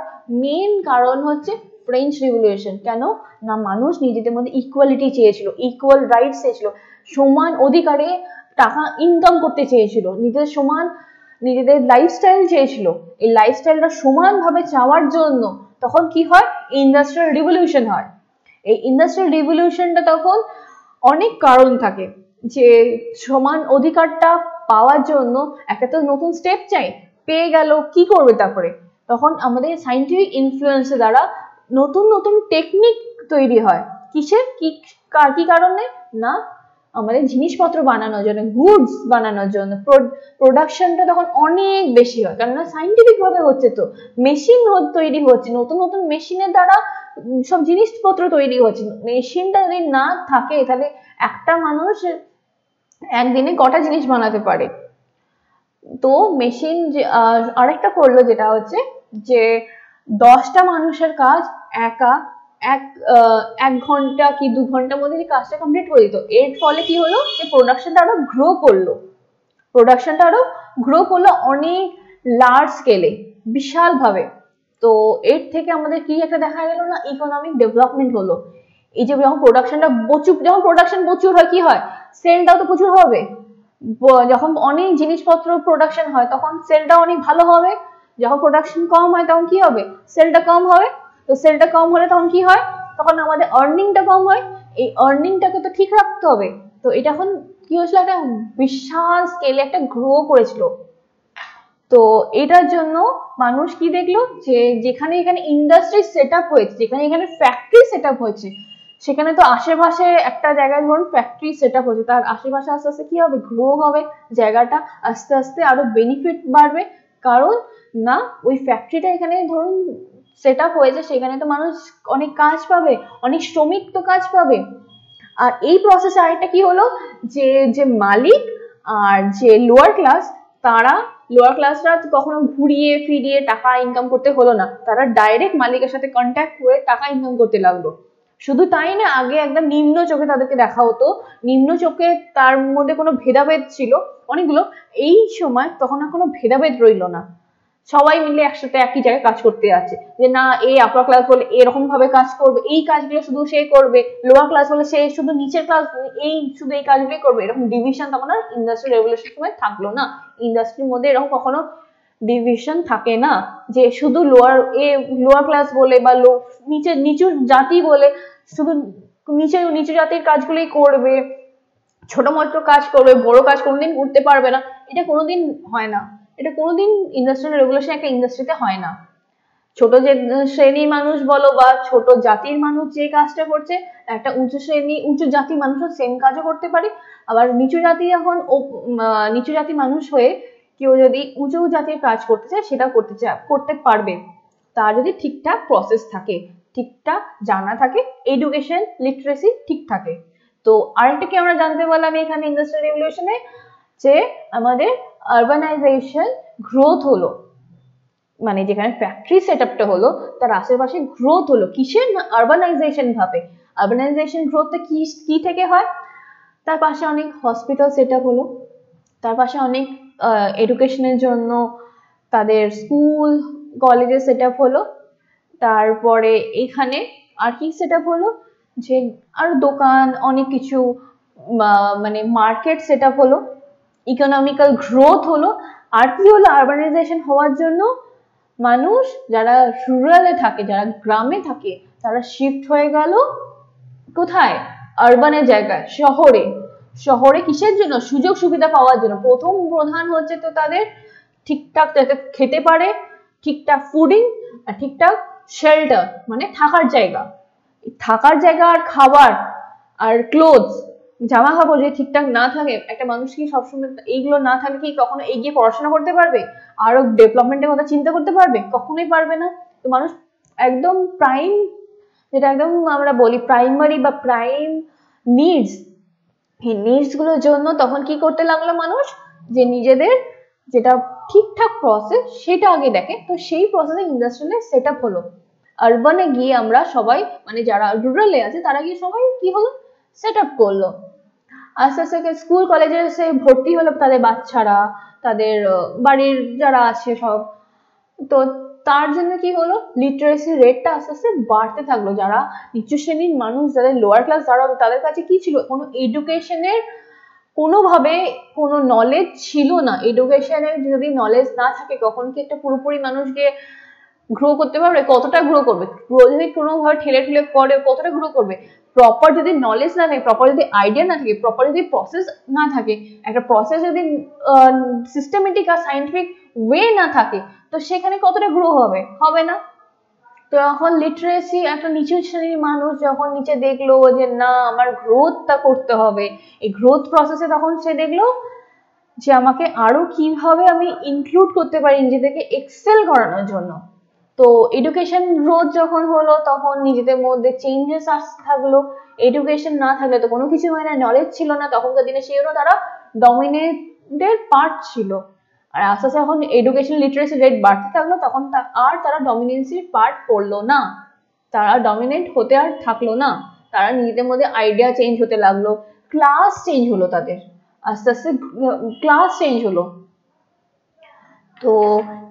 মেন কারণ হচ্ছে ফ্রেঞ্চ রিভলিউশন কেন? না, মানুষ নিজেদের মধ্যে ইকুয়ালিটি চেয়েছিল ইকুয়াল রাইটস চেয়েছিল, সমান অধিকারে টাকা ইনকাম করতে চেয়েছিল, নিজেদের সমান, নিজেদের লাইফস্টাইল চেয়েছিল। এই লাইফস্টাইলটা সমানভাবে চাওয়ার জন্য তখন কি হয়? ইন্ডাস্ট্রিয়াল রিভলিউশন হয়। এই ইন্ডাস্ট্রিয়াল রিভলিউশনটা তখন অনেক কারণ থাকে, যে সমান অধিকারটা পাওয়ার জন্য একটা তো নতুন স্টেপ চাই। পেয়ে গেল, কি করবে তারপরে? তখন আমাদের সাইন্টিফিক ইনফ্লুয়েন্সের দ্বারা নতুন নতুন টেকনিক তৈরি হয়। কিসের? কি কি কারণে? না, আমাদের জিনিসপত্র বানানোর জন্য গুডস বানানোর জন্য। প্রোডাকশনটা তখন অনেক বেশি হয়, কেননা সাইন্টিফিক ভাবে হচ্ছে তো। মেশিন তৈরি হচ্ছে, নতুন নতুন মেশিনের দ্বারা সব জিনিসপত্র তৈরি হচ্ছে। মেশিনটা যদি না থাকে, তাহলে একটা মানুষ একদিনে কটা জিনিস বানাতে পারে? তো মেশিন আরেকটা করল যেটা হচ্ছে যে দশটা মানুষের কাজ একা, এক এক ঘণ্টা কি দু ঘণ্টার মধ্যে যে কাজটা কমপ্লিট করে দিত। এর ফলে কি হলো যে প্রোডাকশনটা আরও গ্রো করল। প্রোডাকশনটা আরও গ্রো করল অনেক লার্জ স্কেলে বিশালভাবে। তো এর থেকে আমাদের কি একটা দেখা গেল না ইকোনমিক ডেভেলপমেন্ট হলো। এই যে যখন প্রোডাকশনটা প্রচুর, যখন প্রোডাকশন প্রচুর হয়, কি হয়? সেলটাও তো প্রচুর হবে। যখন অনেক জিনিসপত্র প্রোডাকশন হয়, তখন সেলটা অনেক ভালো হবে। যখন প্রোডাকশন কম হয়, তখন কি হবে? সেলটা কম হবে। তো সেলটা কম হলে তখন কি হয়? তখন আমাদের আর্নিংটা কম হয়। এই আর্নিংটাকে তো ঠিক রাখতে হবে। তো এটা এখন কি হয়েছিল? একটা বিশাল স্কেলে একটা গ্রো করেছিল। তো এটার জন্য মানুষ কি দেখল? যে যেখানে এখানে ইন্ডাস্ট্রি সেট হয়েছে, যেখানে এখানে ফ্যাক্টরি সেট হয়েছে সেখানে তো আশেপাশে একটা জায়গায় ধরুন ফ্যাক্টরি সেট আপ হচ্ছে তার আশেপাশে আস্তে আস্তে কি হবে? গ্রো হবে জায়গাটা, আস্তে আস্তে আরও বেনিফিট বাড়বে। কারণ না, ওই ফ্যাক্টরিটা এখানে ধরুন সেট আপ হয়েছে, সেখানে তো মানুষ অনেক কাজ পাবে, অনেক শ্রমিক তো কাজ পাবে। আর এই প্রসেসে আরেকটা কি হলো? যে যে মালিক আর যে লোয়ার ক্লাস তারা লোয়ার ক্লাসরা কখনো ঘুরিয়ে ফিরিয়ে টাকা ইনকাম করতে হলো না। তারা ডাইরেক্ট মালিকের সাথে কন্ট্যাক্ট করে টাকা ইনকাম করতে লাগল। শুধু তাই না, আগে একদম নিম্ন চোখে তাদেরকে দেখা হতো। নিম্ন চোখে তার মধ্যে কোনো ভেদাভেদ ছিল। অনেকগুলো। এই সময় তখন আর কোনো ভেদাভেদ রইল না। সবাই মিলে একসাথে একই জায়গায় কাজ করতে আছে যে না এই আপার ক্লাস বলে এরকম ভাবে কাজ করবে, এই কাজগুলো শুধু সে করবে। লোয়ার ক্লাস বলে সে শুধু নিচের ক্লাস এই শুধু এই কাজগুলোই করবে। এরকম ডিভিশন তখন আর ইন্ডাস্ট্রিয়াল রেভলিউশন সময় থাকল না। ইন্ডাস্ট্রির মধ্যে এরকম কখনো ডিভিশন থাকে না। যে শুধু লোয়ার এ লোয়ার ক্লাস বলে বা লো নিচে নিচু জাতি বলে শুধু নিচে, নিচু জাতির কাজগুলোই করবে, ছোট মাত্র কাজ করবে, বড় কাজ কোনোদিন করতে পারবে না। এটা কোনোদিন হয় না। এটা কোনোদিন ইন্ডাস্ট্রিয়াল রেগুলেশন একটা ইন্ডাস্ট্রিতে হয় না। ছোট যে শ্রেণির মানুষ বলো বা ছোট জাতির মানুষ যে কাজটা করছে, একটা উঁচু শ্রেণি, উঁচু জাতির মানুষও সেম কাজও করতে পারে। আবার নিচু জাতি এখন নিচু জাতির মানুষ হয়ে কেউ যদি উঁচু জাতির কাজ করতে চায় সেটা করতে চায় করতে পারবে। তার যদি ঠিকঠাক প্রসেস থাকে। ঠিকঠাক জানা থাকে এডুকেশন লিটারেসি ঠিক থাকে। তো আরেকটা কি আমরা জানতে পারলাম এখানে ইন্ডাস্ট্রিয়াল রেভলিউশনে যে আমাদের আরবানাইজেশন গ্রোথ হলো মানে যেখানে ফ্যাক্টরি সেট আপটা হলো, তার আশেপাশে গ্রোথ হলো। কিসের না আরবানাইজেশন ভাবে? আরবানাইজেশন গ্রোথটা কি কি থেকে হয়? তার পাশে অনেক হসপিটাল সেট আপ হলো, তার পাশে অনেক এডুকেশনের জন্য তাদের স্কুল কলেজের সেট আপ হলো। তারপরে এখানে আর কি সেট হলো? যে আর দোকান, অনেক কিছু মানে মার্কেট সেট হলো ইকোনমিক্যাল গ্রোথ হলো, আর কি হলো আরবানাইজেশন হওয়ার জন্য মানুষ যারা রুরালে থাকে, যারা গ্রামে থাকে, তারা শিফট হয়ে গেল কোথায়? আরবানের জায়গায়, শহরে। শহরে কিসের জন্য? সুযোগ সুবিধা পাওয়ার জন্য। প্রথম প্রধান হচ্ছে তো তাদের ঠিকঠাক খেতে পারে, ঠিকঠাক ফুডিং আর ঠিকঠাক শেল্টার মানে থাকার জায়গা। থাকার জায়গা আর খাবার আর ক্লোথস জামা কাপড় যদি ঠিকঠাক না থাকে, একটা মানুষ কি সবসময় এইগুলো না থাকলে কি কখনো এগিয়ে পড়াশোনা করতে পারবে? আরও ডেভেলপমেন্টের কথা চিন্তা করতে পারবে? কখনোই পারবে না। তো মানুষ একদম প্রাইম যেটা একদম আমরা বলি প্রাইমারি বা প্রাইম নিডস এই নিডসগুলোর জন্য তখন কি করতে লাগল মানুষ? যে নিজেদের যেটা ঠিকঠাক প্রসেস সেটা আগে দেখে। তো সেই প্রসেসে ইন্ডাস্ট্রিয়ালে সেট আপ হলো। আরবানে গিয়ে আমরা সবাই মানে যারা রুরালে আছে, তারা গিয়ে সবাই কি হলো? সেট আপ করল। আস্তে আস্তে স্কুল কলেজে এসে ভর্তি হলো তাদের বাচ্চারা, তাদের বাড়ির যারা আছে সব। তো তার জন্য কি হলো? লিটারেসি রেটটা আস্তে আস্তে বাড়তে থাকল। যারা নিচু শ্রেণির মানুষ, যাদের লোয়ার ক্লাস যারা তাদের কাছে কি ছিল? কোনো এডুকেশনের কোনোভাবে কোনো নলেজ ছিল না। এডুকেশনের যদি নলেজ না থাকে, কখন কি একটা পুরোপুরি মানুষকে গ্রো করতে পারবে? কতটা গ্রো করবে? যদি কোনোভাবে ঠেলে ঠেলে করে, কতটা গ্রো করবে? প্রপার যদি নলেজ না থাকে প্রপার যদি আইডিয়া না থাকে প্রপার যদি প্রসেস না থাকে, একটা প্রসেস যদি সিস্টেমেটিক আর সাইন্টিফিক ওয়ে না থাকে, তো সেখানে কতটা গ্রো হবে? হবে না। তো এখন লিটারেসি একটা নিচু শ্রেণির মানুষ যখন নিচে দেখল যে, না, আমার গ্রোথটা করতে হবে। এই গ্রোথ প্রসেসে তখন সে দেখল যে, আমাকে আরও কীভাবে আমি ইনক্লুড করতে পারি নিজেদেরকে এক্সেল করানোর জন্য? তো এডুকেশন গ্রোথ যখন হলো, তখন নিজেদের মধ্যে চেঞ্জেস আসতে থাকল। এডুকেশন না থাকলে তো কোনো কিছু হয় না নলেজ ছিল না। তখনকার দিনে সেই জন্য তারা ডমিনেটের পার্ট ছিল। আর আস্তে আস্তে যখন এডুকেশন লিটারেসি রেট বাড়তে থাকল, তখন আর তারা ডমিনেন্সির পার্ট পড়ল না। তারা ডমিনেট হতে আর থাকল না। তারা নিজেদের মধ্যে আইডিয়া চেঞ্জ হতে লাগল। ক্লাস চেঞ্জ হলো তাদের। আস্তে আস্তে ক্লাস চেঞ্জ হলো। তো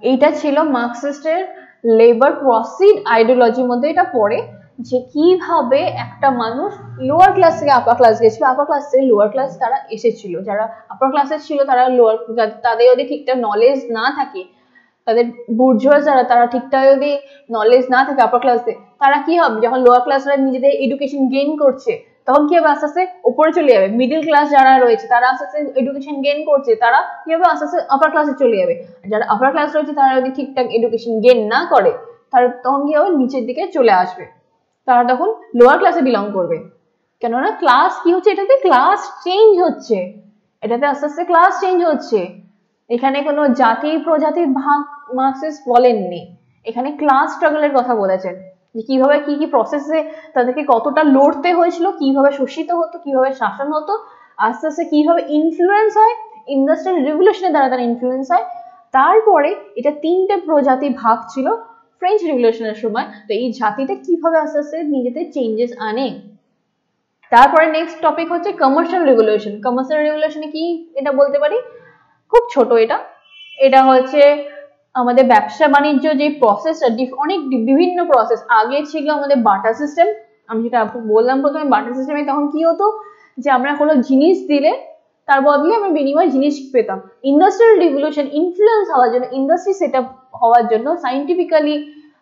এইটা ছিল মার্কসিস্টের লেবার প্রসিড আইডিওলজির মধ্যে এটা পড়ে। যে কীভাবে একটা মানুষ লোয়ার ক্লাস থেকে আপার ক্লাস গেছিল। আপার ক্লাস থেকে লোয়ার ক্লাস তারা এসেছিল। যারা আপার ক্লাসে ছিল তারা লোয়ার তাদের যদি ঠিকঠাক নলেজ না থাকে, তাদের বুর্জুয়া যারা, তারা ঠিকঠাক যদি নলেজ না থাকে আপার ক্লাসে তারা কি হবে? যখন লোয়ার ক্লাসরা নিজেদের এডুকেশন গেইন করছে, তখন কি হবে? আস্তে আস্তে উপরে চলে যাবে। মিডিল ক্লাস যারা রয়েছে, তারা আস্তে আস্তে এডুকেশন গেইন করছে, তারা কি হবে? আস্তে আস্তে আপার ক্লাসে চলে যাবে। যারা আপার ক্লাস রয়েছে, তারা যদি ঠিকঠাক এডুকেশন গেইন না করে, তারা তখন কি হবে? নিচের দিকে চলে আসবে। তারা তখন লোয়ার ক্লাসে বিলং করবে। কেননা ক্লাস কি হচ্ছে? এটাতে ক্লাস চেঞ্জ হচ্ছে। এটাতে আস্তে আস্তে ক্লাস চেঞ্জ হচ্ছে। এখানে কোনো জাতি, প্রজাতির ভাগ মার্কসিস্ট বলেননি। এখানে ক্লাস স্ট্রাগলের কথা বলেছেন। যে কীভাবে কি কি প্রসেসে তাদেরকে কতটা লড়তে হয়েছিল, কীভাবে শোষিত হতো, কীভাবে শাসন হতো, আস্তে আস্তে কীভাবে ইনফ্লুয়েন্স হয় ইন্ডাস্ট্রিয়াল রিভলিউশনের দ্বারা তারা ইনফ্লুয়েন্স হয়। তারপরে এটা তিনটে প্রজাতি ভাগ ছিল। ফ্রেঞ্চ রিভলিউশনের সময়, তো এই জাতিটা কীভাবে আস্তে আস্তে নিজেদের চেঞ্জেস আনে? তারপরে নেক্সট টপিক হচ্ছে কমার্শিয়াল রেগুলেশন কমার্শিয়াল রেগুলেশনে কি এটা বলতে পারি? খুব ছোট এটা। এটা হচ্ছে আমাদের ব্যবসা বাণিজ্য যে প্রসেসটা অনেক বিভিন্ন প্রসেস আগে ছিল আমাদের বাটার সিস্টেম আমি যেটা বললাম প্রথমে বাটার সিস্টেমে তখন কি হতো? যে আমরা কোনো জিনিস দিলে, তার বদলে আমরা বিনিময় জিনিস পেতাম। ইন্ডাস্ট্রিয়াল রিভলিউশন ইনফ্লুয়েন্স হওয়ার জন্য ইন্ডাস্ট্রি সেট হওয়ার জন্য সাইন্টিফিক্যালি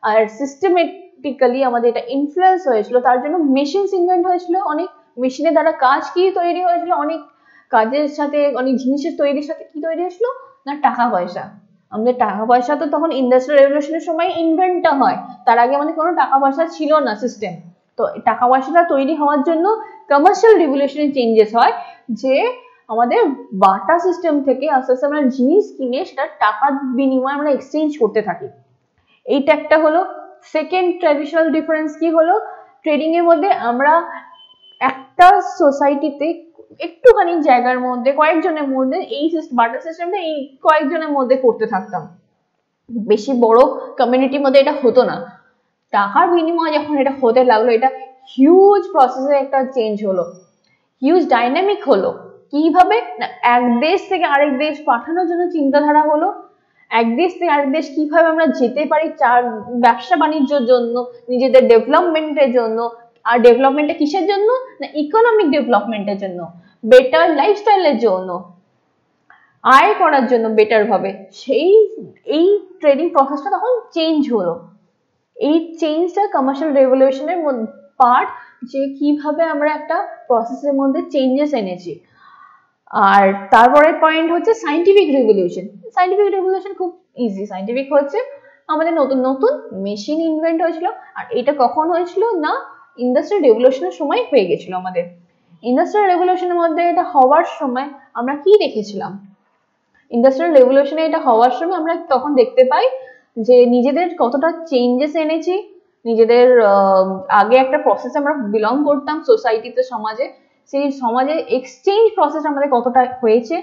আর সিস্টেমেটিক্যালি আমাদের এটা ইনফ্লুয়েন্স হয়েছিল, তার জন্য মেশিনস ইনভেন্ট হয়েছিল, অনেক মেশিনের দ্বারা কাজ কি তৈরি হয়েছিল, অনেক কাজের সাথে, অনেক জিনিসের তৈরির সাথে কি তৈরি হয়েছিল? না, টাকা পয়সা। আমাদের টাকা পয়সা তো তখন ইন্ডাস্ট্রিয়াল রেভলিউশনের সময় ইনভেন্টটা হয়, তার আগে আমাদের কোনো টাকা পয়সা ছিল না সিস্টেম তো টাকা পয়সাটা তৈরি হওয়ার জন্য কমার্শিয়াল রিভলিউশনে চেঞ্জেস হয়, যে আমাদের বাটা সিস্টেম থেকে আস্তে আস্তে আমরা জিনিস কিনে সেটা টাকার বিনিময়ে আমরা এক্সচেঞ্জ করতে থাকি। এইটা একটা হলো। সেকেন্ড ট্র্যাডিশনাল ডিফারেন্স কি হলো? ট্রেডিং এর মধ্যে আমরা একটা সোসাইটিতে একটুখানি জায়গার মধ্যে, কয়েকজনের মধ্যে এই বাটার সিস্টেমটা এই কয়েকজনের মধ্যে করতে থাকতাম। বেশি বড় কমিউনিটির মধ্যে এটা হতো না। টাকার বিনিময়ে যখন এটা হতে লাগল, এটা হিউজ প্রসেসে একটা চেঞ্জ হলো। হিউজ ডাইনামিক হলো। কীভাবে? না, এক দেশ থেকে আরেক দেশ পাঠানোর জন্য চিন্তাধারা হলো, এক দেশ থেকে আরেক দেশ কীভাবে আমরা যেতে পারি চার, ব্যবসা বাণিজ্যের জন্য, নিজেদের ডেভেলপমেন্টের জন্য, আর ডেভেলপমেন্টটা কিসের জন্য? না ইকোনমিক ডেভেলপমেন্টের জন্য বেটার লাইফস্টাইলের জন্য, আয় করার জন্য বেটার ভাবে। সেই, এই ট্রেডিং প্রসেসটা তখন চেঞ্জ হলো। এই চেঞ্জটা কমার্শিয়াল রেভলিউশনের পার্ট যে কীভাবে আমরা একটা প্রসেসের মধ্যে চেঞ্জেস এনেছি। আর তারপরের পয়েন্ট হচ্ছে সাইন্টিফিক রেভলিউশন সাইন্টিফিক রেভলিউশন খুব ইজি সাইন্টিফিক হচ্ছে আমাদের নতুন নতুন মেশিন ইনভেন্ট হয়েছিল। আর এটা কখন হয়েছিল? না ইন্ডাস্ট্রিয়াল রেভলিউশনের সময় হয়ে গেছিল আমাদের। ইন্ডাস্ট্রিয়াল রেভলিউশনের মধ্যে এটা হওয়ার সময় আমরা কি দেখেছিলাম? ইন্ডাস্ট্রিয়াল রেভলিউশনে এটা হওয়ার সময় আমরা তখন দেখতে পাই যে নিজেদের কতটা চেঞ্জেস এনেছি, নিজেদের আগে একটা প্রসেস আমরা বিলং করতাম সোসাইটিতে সমাজে। সেই সমাজে এক্সচেঞ্জ প্রসেস আমাদের কতটা হয়েছে,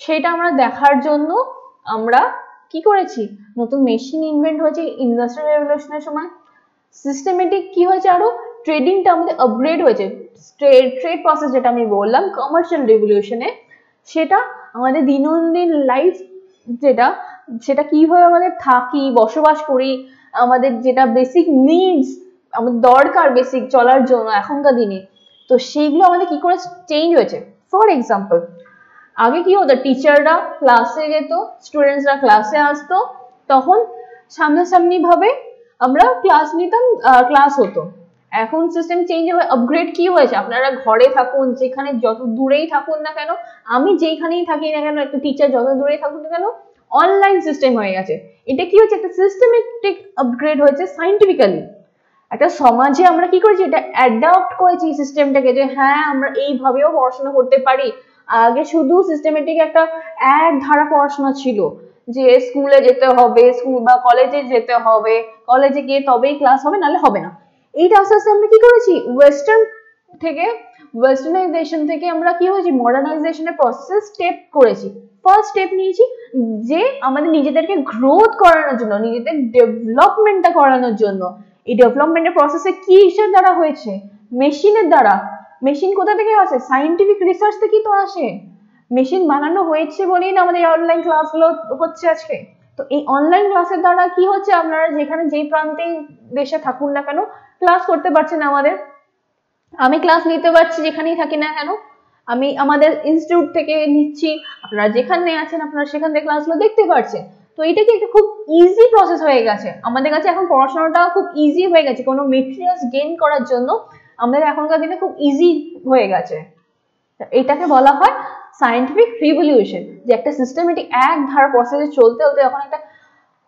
সেটা আমরা দেখার জন্য আমরা কি করেছি? নতুন মেশিন ইনভেন্ট হয়েছে ইন্ডাস্ট্রিয়াল রেভলিউশনের সময়। সিস্টেমেটিক কি হয়েছে আরও? ট্রেডিংটা আমাদের আপগ্রেড হয়েছে। ট্রেড ট্রেড প্রসেস যেটা আমি বললাম কমার্শিয়াল রেভলিউশনে সেটা আমাদের দিনন্দিন লাইফ যেটা, সেটা কীভাবে আমাদের থাকি, বসবাস করি, আমাদের যেটা বেসিক নিডস আমাদের দরকার বেসিক চলার জন্য এখনকার দিনে। তো সেইগুলো আমাদের কি করে চেঞ্জ হয়েছে? ফর এক্সাম্পল আগে কি হতো টিচাররা ক্লাসে যেত স্টুডেন্টসরা ক্লাসে আসতো, তখন সামনাসামনি ভাবে আমরা ক্লাস নিতাম ক্লাস হতো। এখন সিস্টেম চেঞ্জ হয়ে আপগ্রেড কি হয়েছে? আপনারা ঘরে থাকুন, যেখানে যত দূরেই থাকুন না কেন, আমি যেখানেই থাকি না কেন, একটা টিচার যত দূরেই থাকুন না কেন অনলাইন সিস্টেম হয়ে গেছে। এটা কি হচ্ছে একটা সিস্টেমেটিক আপগ্রেড হয়েছে সাইন্টিফিক্যালি একটা সমাজে আমরা কি করেছি? এটা অ্যাডাপ্ট করেছি সিস্টেমটাকে যে হ্যাঁ আমরা এইভাবেও পড়াশোনা করতে পারি। আগে শুধু সিস্টেমেটিক একটা এক ধারা পড়াশোনা ছিল যে স্কুলে যেতে হবে স্কুল বা কলেজে যেতে হবে কলেজে গিয়ে তবেই ক্লাস হবে, নাহলে হবে না। এইটা আস্তে আস্তে আমরা কি করেছি? ওয়েস্টার্ন থেকে ওয়েস্টার্নাইজেশন থেকে আমরা কি হয়েছি? মডার্নাইজেশনের প্রসেস স্টেপ করেছি। ফার্স্ট স্টেপ নিয়েছি যে, আমাদের নিজেদেরকে গ্রোথ করানোর জন্য, নিজেদের ডেভেলপমেন্টটা করানোর জন্য। এই ডেভেলপমেন্টের প্রসেসে কি হিসেব দ্বারা হয়েছে? মেশিনের দ্বারা। মেশিন কোথা থেকে আসে? সাইন্টিফিক রিসার্চ থেকেই তো আসে। মেশিন বানানো হয়েছে বলেই না আমাদের অনলাইন ক্লাসগুলো হচ্ছে আজকে। তো এই অনলাইন ক্লাসের দ্বারা কি হচ্ছে? আপনারা যেখানে যেই প্রান্তেই দেশে থাকুন না কেন ক্লাস করতে পারছেন আমাদের। আমি ক্লাস নিতে পারছি যেখানেই থাকি না কেন। আমি আমাদের ইনস্টিটিউট থেকে নিচ্ছি। আপনারা যেখানে আছেন, আপনারা সেখান থেকে ক্লাসগুলো দেখতে পারছেন। তো এটা কি একটা খুব ইজি প্রসেস হয়ে গেছে? আমাদের কাছে এখন পড়াশোনাটা খুব ইজি হয়ে গেছে। কোনো মেটেরিয়ালস গেইন করার জন্য আমাদের এখনকার দিনে খুব ইজি হয়ে গেছে। এটাকে বলা হয় সায়েন্টিফিক রিভলিউশন যে একটা সিস্টেমেটিক এক ধারা প্রসেসে চলতে চলতে যখন একটা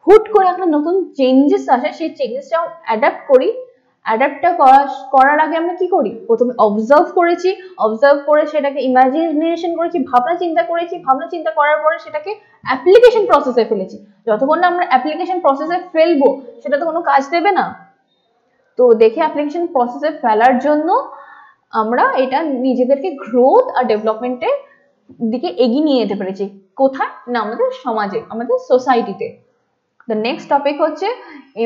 হুট করে একটা নতুন চেঞ্জেস আসে। সেই চেঞ্জেসটা অ্যাডাপ্ট করি। অ্যাডাপ্টটা করা করার আগে আমরা কি করি? প্রথমে অবজার্ভ করেছি অবজার্ভ করে সেটাকে ইমাজিনেশন করেছি, ভাবনা চিন্তা করেছি, ভাবনা চিন্তা করার পরে সেটাকে অ্যাপ্লিকেশন প্রসেসে ফেলেছি। যতক্ষণ না আমরা অ্যাপ্লিকেশন প্রসেসে ফেলব, সেটা তো কোনো কাজ দেবে না। তো দেখে অ্যাপ্লিকেশন প্রসেসে ফেলার জন্য আমরা এটা নিজেদেরকে গ্রোথ আর ডেভেলপমেন্টের দিকে এগিয়ে নিয়ে যেতে পেরেছি। কোথায়? না, আমাদের সমাজে, আমাদের সোসাইটিতে দ্য নেক্সট টপিক হচ্ছে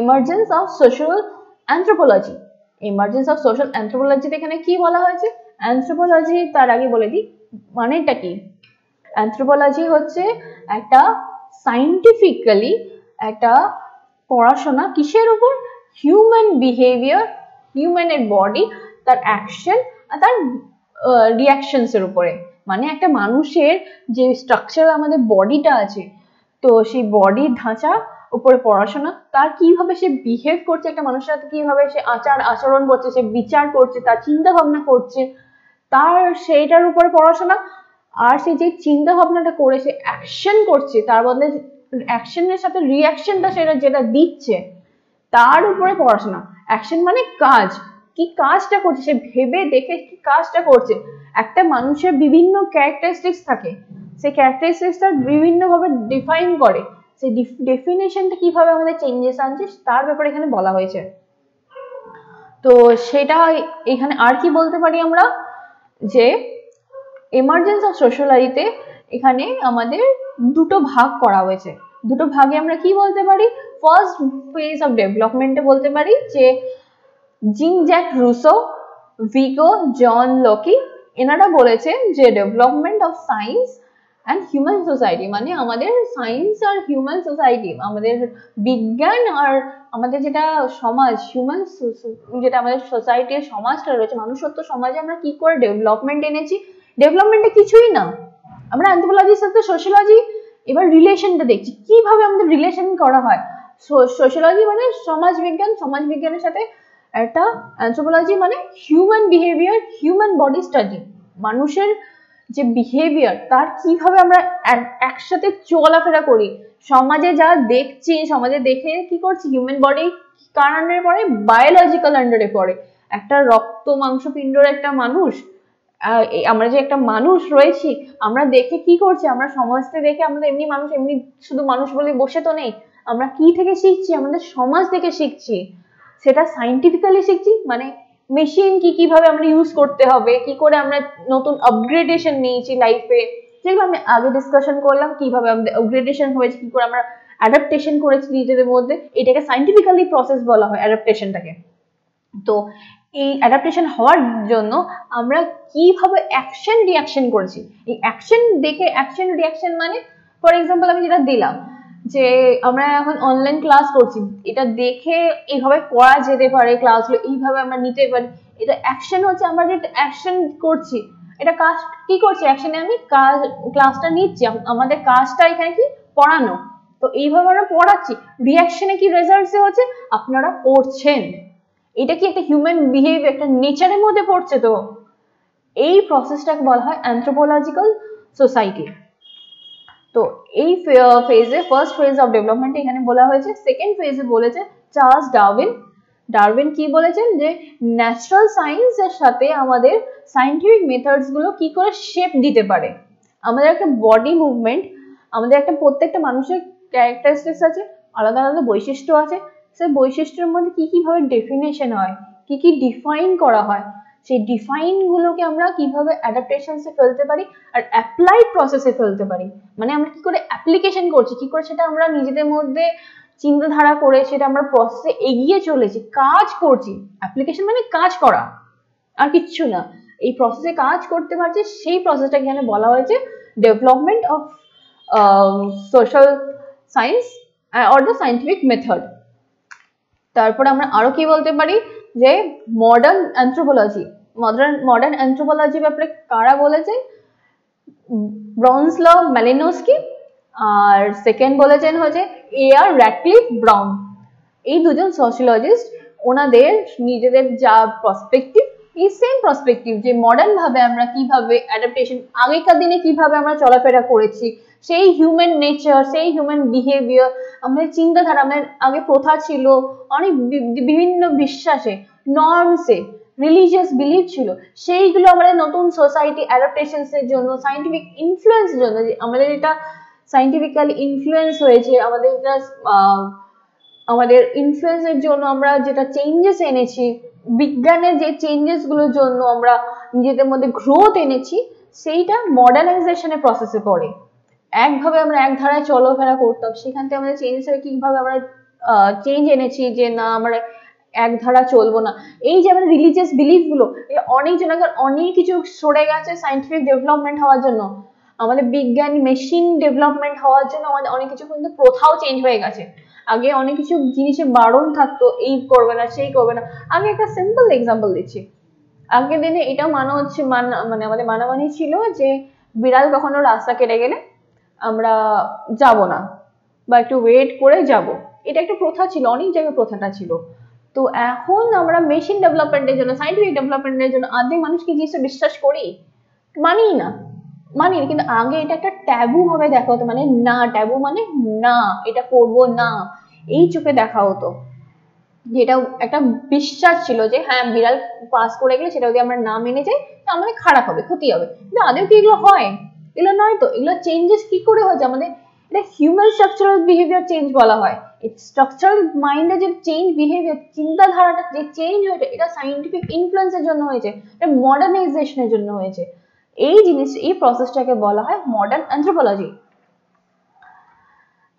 emergence of social anthropology emergence of social অ্যান্থ্রোপোলজিতে এখানে কি বলা হয়েছে? অ্যান্থ্রোপোলজি তার আগে বলে দিই, মানেটা কি? অ্যান্থ্রোপোলজি হচ্ছে একটা সাইন্টিফিক্যালি একটা পড়াশোনা কিসের উপর? হিউম্যান বিহেভিয়ার হিউম্যানের বডি তার অ্যাকশন আর তার রিয়াকশনসের উপরে। মানে একটা মানুষের যে স্ট্রাকচার আমাদের বডিটা আছে, তো সেই বডির ধাঁচা উপরে পড়াশোনা, তার কীভাবে সে বিহেভ করছে, একটা মানুষের সাথে কীভাবে সে আচার আচরণ করছে, সে বিচার করছে, তার চিন্তা ভাবনা করছে, তার সেইটার উপরে পড়াশোনা, আর সে যে চিন্তা ভাবনাটা করে, সে অ্যাকশন করছে, তার বদলে অ্যাকশনের সাথে রিয়াকশনটা সেটা যেটা দিচ্ছে, তার উপরে পড়াশোনা। অ্যাকশন মানে কাজ। কি কাজটা করছে, সে ভেবে দেখে কি কাজটা করছে। একটা মানুষের বিভিন্ন ক্যারেক্টারিস্টিক্স থাকে। সেই ক্যারেক্টারিস্টিক্সটা বিভিন্নভাবে ডিফাইন করে। সেই ডেফিনেশনটা কীভাবে আমাদের চেঞ্জেস আনছে তার ব্যাপারে এখানে বলা হয়েছে। তো সেটা এখানে আর কি বলতে পারি আমরা? যে এমার্জেন্স অফ সোশ্যালাইতে এখানে আমাদের দুটো ভাগ করা হয়েছে। দুটো ভাগে আমরা কি বলতে পারি? ফার্স্ট ফেজ অফ ডেভেলপমেন্টে বলতে পারি যে Jean Jacques Rousseau, Vico, John, Locke এনারা বলেছেন যে development of science and human society মানে আমাদের সায়েন্স আর হিউম্যান সোসাইটি আমাদের বিজ্ঞান আর আমাদের যেটা সমাজ হিউম্যান যেটা আমাদের সোসাইটির সমাজটা রয়েছে, মানুষত্ব সমাজে আমরা কি করে ডেভেলপমেন্ট এনেছি? ডেভেলপমেন্টে কিছুই না। আমরা অ্যান্থ্রোপোলজির সাথে সোশ্যোলজি এবার রিলেশনটা দেখছি। কীভাবে আমাদের রিলেশন করা হয়? সোশ্যোলজি মানে সমাজ বিজ্ঞান, সমাজ বিজ্ঞানের সাথে একটা অ্যান্থ্রোপোলজি মানে human behaviour human body study মানুষের যে বিহেভিয়ার তার কীভাবে আমরা একসাথে চলাফেরা করি। সমাজে যা দেখছি, সমাজে দেখে কি করছি? হিউম্যান বডি কার আন্ডারে পড়ে বায়োলজিক্যাল আন্ডারে পড়ে। একটা রক্ত মাংস পিণ্ডর একটা মানুষ আমরা যে একটা মানুষ রয়েছি, আমরা দেখে কি করছি? আমরা সমাজকে দেখে আমরা এমনি মানুষ, এমনি শুধু মানুষ বলে বসে তো নেই। আমরা কি থেকে শিখছি? আমাদের সমাজ থেকে শিখছি। সেটা সাইন্টিফিক্যালি শিখছি মানে মেশিন কি কীভাবে আমরা ইউজ করতে হবে, কি করে আমরা নতুন আপগ্রেডেশন নিয়েছি লাইফে যেগুলো আমি আগে ডিসকাশন করলাম, কীভাবে আমাদের আপগ্রেডেশন হয়েছে, কি করে আমরা অ্যাডাপ্টেশন করেছি নিজেদের মধ্যে, এটাকে সাইন্টিফিক্যালি প্রসেস বলা হয় অ্যাডাপ্টেশনটাকে তো এই অ্যাডাপ্টেশন হওয়ার জন্য আমরা কীভাবে অ্যাকশন রিয়াকশন করেছি? এই অ্যাকশন দেখে অ্যাকশন রিয়াকশন মানে ফর এক্সাম্পল আমি যেটা দিলাম যে আমরা এখন অনলাইন ক্লাস করছি, এটা দেখে এইভাবে করা যেতে পারে ক্লাসগুলো এইভাবে আমরা নিতে পারি। এটা অ্যাকশন হচ্ছে, আমরা যে অ্যাকশন করছি, এটা কাজ কি করছি? অ্যাকশনে আমি কাজ ক্লাসটা নিচ্ছি। আমাদের কাজটা এখানে কি? পড়ানো। তো এইভাবে আমরা পড়াচ্ছি। রিয়াকশনে কি রেজাল্ট হচ্ছে? আপনারা পড়ছেন। এটা কি একটা হিউম্যান বিহেভিয়ার একটা নেচারের মধ্যে পড়ছে তো? এই প্রসেসটাকে বলা হয় অ্যান্থ্রোপোলজিক্যাল সোসাইটি তো এই ফেজে ফার্স্ট ফেজ অফ ডেভেলপমেন্ট এখানে বলা হয়েছে। সেকেন্ড ফেজে বলেছে চার্লস ডারউইন ডারউইন কি বলেছেন? যে ন্যাচারাল সায়েন্সের সাথে আমাদের সাইন্টিফিক মেথডসগুলো কি করে শেপ দিতে পারে। আমাদের একটা বডি মুভমেন্ট আমাদের একটা প্রত্যেকটা মানুষের ক্যারেক্টারিস্টিক্স আছে, আলাদা আলাদা বৈশিষ্ট্য আছে। সেই বৈশিষ্ট্যের মধ্যে কি কীভাবে ডেফিনেশন হয়, কি কি ডিফাইন করা হয় সেই ডিফাইন গুলোকে আমরা কীভাবে অ্যাডাপ্টেশনসে ফেলতে পারি আর অ্যাপ্লাইড প্রসেসে ফেলতে পারি। মানে আমরা কি করে অ্যাপ্লিকেশন করছি, কি করে সেটা আমরা নিজেদের মধ্যে চিন্তাধারা করে সেটা আমরা প্রসেসে এগিয়ে চলেছি, কাজ করছি। অ্যাপ্লিকেশন মানে কাজ করা, আর কিচ্ছু না। এই প্রসেসে কাজ করতে পারছি, সেই প্রসেসটা এখানে বলা হয়েছে development of social science or the scientific method তারপর আমরা আরও কি বলতে পারি? যে modern anthropology modern modern anthropology ব্যাপারে কারা বলেছেন ব্রন্সল ম্যালিনোস্কি আর সেকেন্ড বলেছেন হচ্ছে এ আর র্যাটক্লিফ ব্রাউন এই দুজন সোশিওলজিস্ট ওনাদের নিজেদের যা প্রসপেক্টিভ এই সেম প্রসপেক্টিভ যে মডার্ন ভাবে আমরা কীভাবে অ্যাডাপ্টেশন আগেকার দিনে কীভাবে আমরা চলাফেরা করেছি সেই হিউম্যান নেচার সেই হিউম্যান বিহেভিয়ার আমাদের চিন্তাধারা, আমাদের আগে প্রথা ছিল, অনেক বিভিন্ন বিশ্বাসে নর্মসে রিলিজিয়াস বিলিভ ছিল, সেইগুলো আমাদের নতুন সোসাইটি অ্যাডাপ্টেশনস এর জন্য সাইন্টিফিক ইনফ্লুয়েন্সের জন্য আমাদের এটা সাইন্টিফিক্যালি ইনফ্লুয়েন্স হয়েছে, আমাদের এটা আমাদের ইনফ্লুয়েন্সের জন্য আমরা যেটা চেঞ্জেস এনেছি, বিজ্ঞানের যে চেঞ্জেসগুলোর জন্য আমরা নিজেদের মধ্যে গ্রোথ এনেছি, সেইটা মডার্নাইজেশনের প্রসেসে পড়ে। একভাবে আমরা এক ধারায় চলাফেরা করতাম, সেখান থেকে আমাদের চেঞ্জ হয়ে কীভাবে আমরা চেঞ্জ এনেছি যে না, আমরা এক ধারা চলবো না। এই যে আমাদের রিলিজিয়াস বিলিফগুলো অনেক জনকার অনেক কিছু সরে গেছে সাইন্টিফিক ডেভেলপমেন্ট হওয়ার জন্য। আমাদের বিজ্ঞান মেশিন ডেভেলপমেন্ট হওয়ার জন্য আমাদের অনেক কিছু কিন্তু প্রথাও চেঞ্জ হয়ে গেছে। আগে অনেক কিছু জিনিসে বারণ থাকতো, এই করবে না, সেই করবে না। আগে একটা সিম্পল এক্সাম্পল দিচ্ছি। আগের দিনে এটা মানা হচ্ছে মানে আমাদের মানামানি ছিল যে বিড়াল কখনো রাস্তা কেটে গেলে আমরা যাব না বা একটু ওয়েট করে যাব। এটা একটা প্রথা ছিল, অনেক জায়গায় প্রথাটা ছিল। তো এখন আমরা মেশিন ডেভেলপমেন্টের জন্য সাইন্টিফিক ডেভেলপমেন্টের জন্য আধে মানুষ কি জিনিসটা বিশ্বাস করি? মানি না। মানি না, কিন্তু আগে এটা একটা ট্যাবু ভাবে দেখা হতো মানে না ট্যাবু মানে না, এটা করব না, এই চোখে দেখা হতো। যেটা একটা বিশ্বাস ছিল যে হ্যাঁ বিড়াল পাস করে গেলে সেটা যদি আমরা না মেনে যাই তো আমাদের খারাপ হবে, ক্ষতি হবে। কিন্তু আদেও কি এগুলো হয়? এগুলো নয় তো, এগুলো চেঞ্জেস কি করে হয়েছে? আমাদের এটা হিউম্যান স্ট্রাকচারাল বিহেভিয়ার চেঞ্জ বলা হয়। স্ট্রাকচারাল মাইন্ডের যে চেঞ্জ বিহেভিয়ার চিন্তাধারাটা যে চেঞ্জ হয়েছে, এটা সাইন্টিফিক ইনফ্লুয়েন্সের জন্য হয়েছে, এটা মডার্নাইজেশনের জন্য হয়েছে। এই জিনিস, এই প্রসেসটাকে বলা হয় মডার্ন অ্যান্থ্রোপোলজি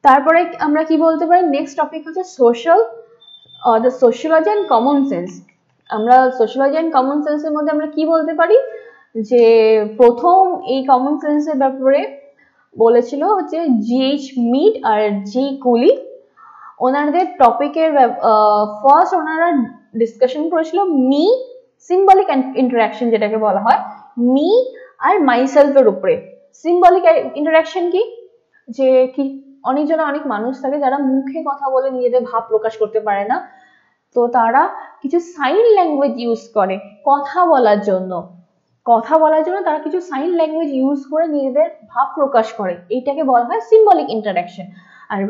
তারপরে আমরা কি বলতে পারি? নেক্সট টপিক হচ্ছে social the sociology and common sense আমরা সোশ্যোলজি অ্যান্ড কমন সেন্সের মধ্যে আমরা কি বলতে পারি? যে প্রথম এই কমন সেন্সের ব্যাপারে বলেছিল হচ্ছে জিএইচ মিড আর জি কুলি। ওনাদের টপিকের ফার্স্ট ওনারা ডিসকাশন করেছিল মি সিম্বলিক ইন্টারাকশন যেটাকে বলা হয়। মি আর মাইসেলফের উপরে। সিম্বলিক ইন্টারাকশন কি? যে কি অনেকজন অনেক মানুষ থাকে যারা মুখে কথা বলে নিজেদের ভাব প্রকাশ করতে পারে না। তো তারা কিছু সাইন ল্যাঙ্গুয়েজ ইউজ করে কথা বলার জন্য। কথা বলার জন্য তারা কিছু সাইন ল্যাঙ্গুয়েজ ইউজ করে নিজেদের ভাব প্রকাশ করে। এইটাকে বলা হয় সিম্বলিক ইন্টারাকশন আর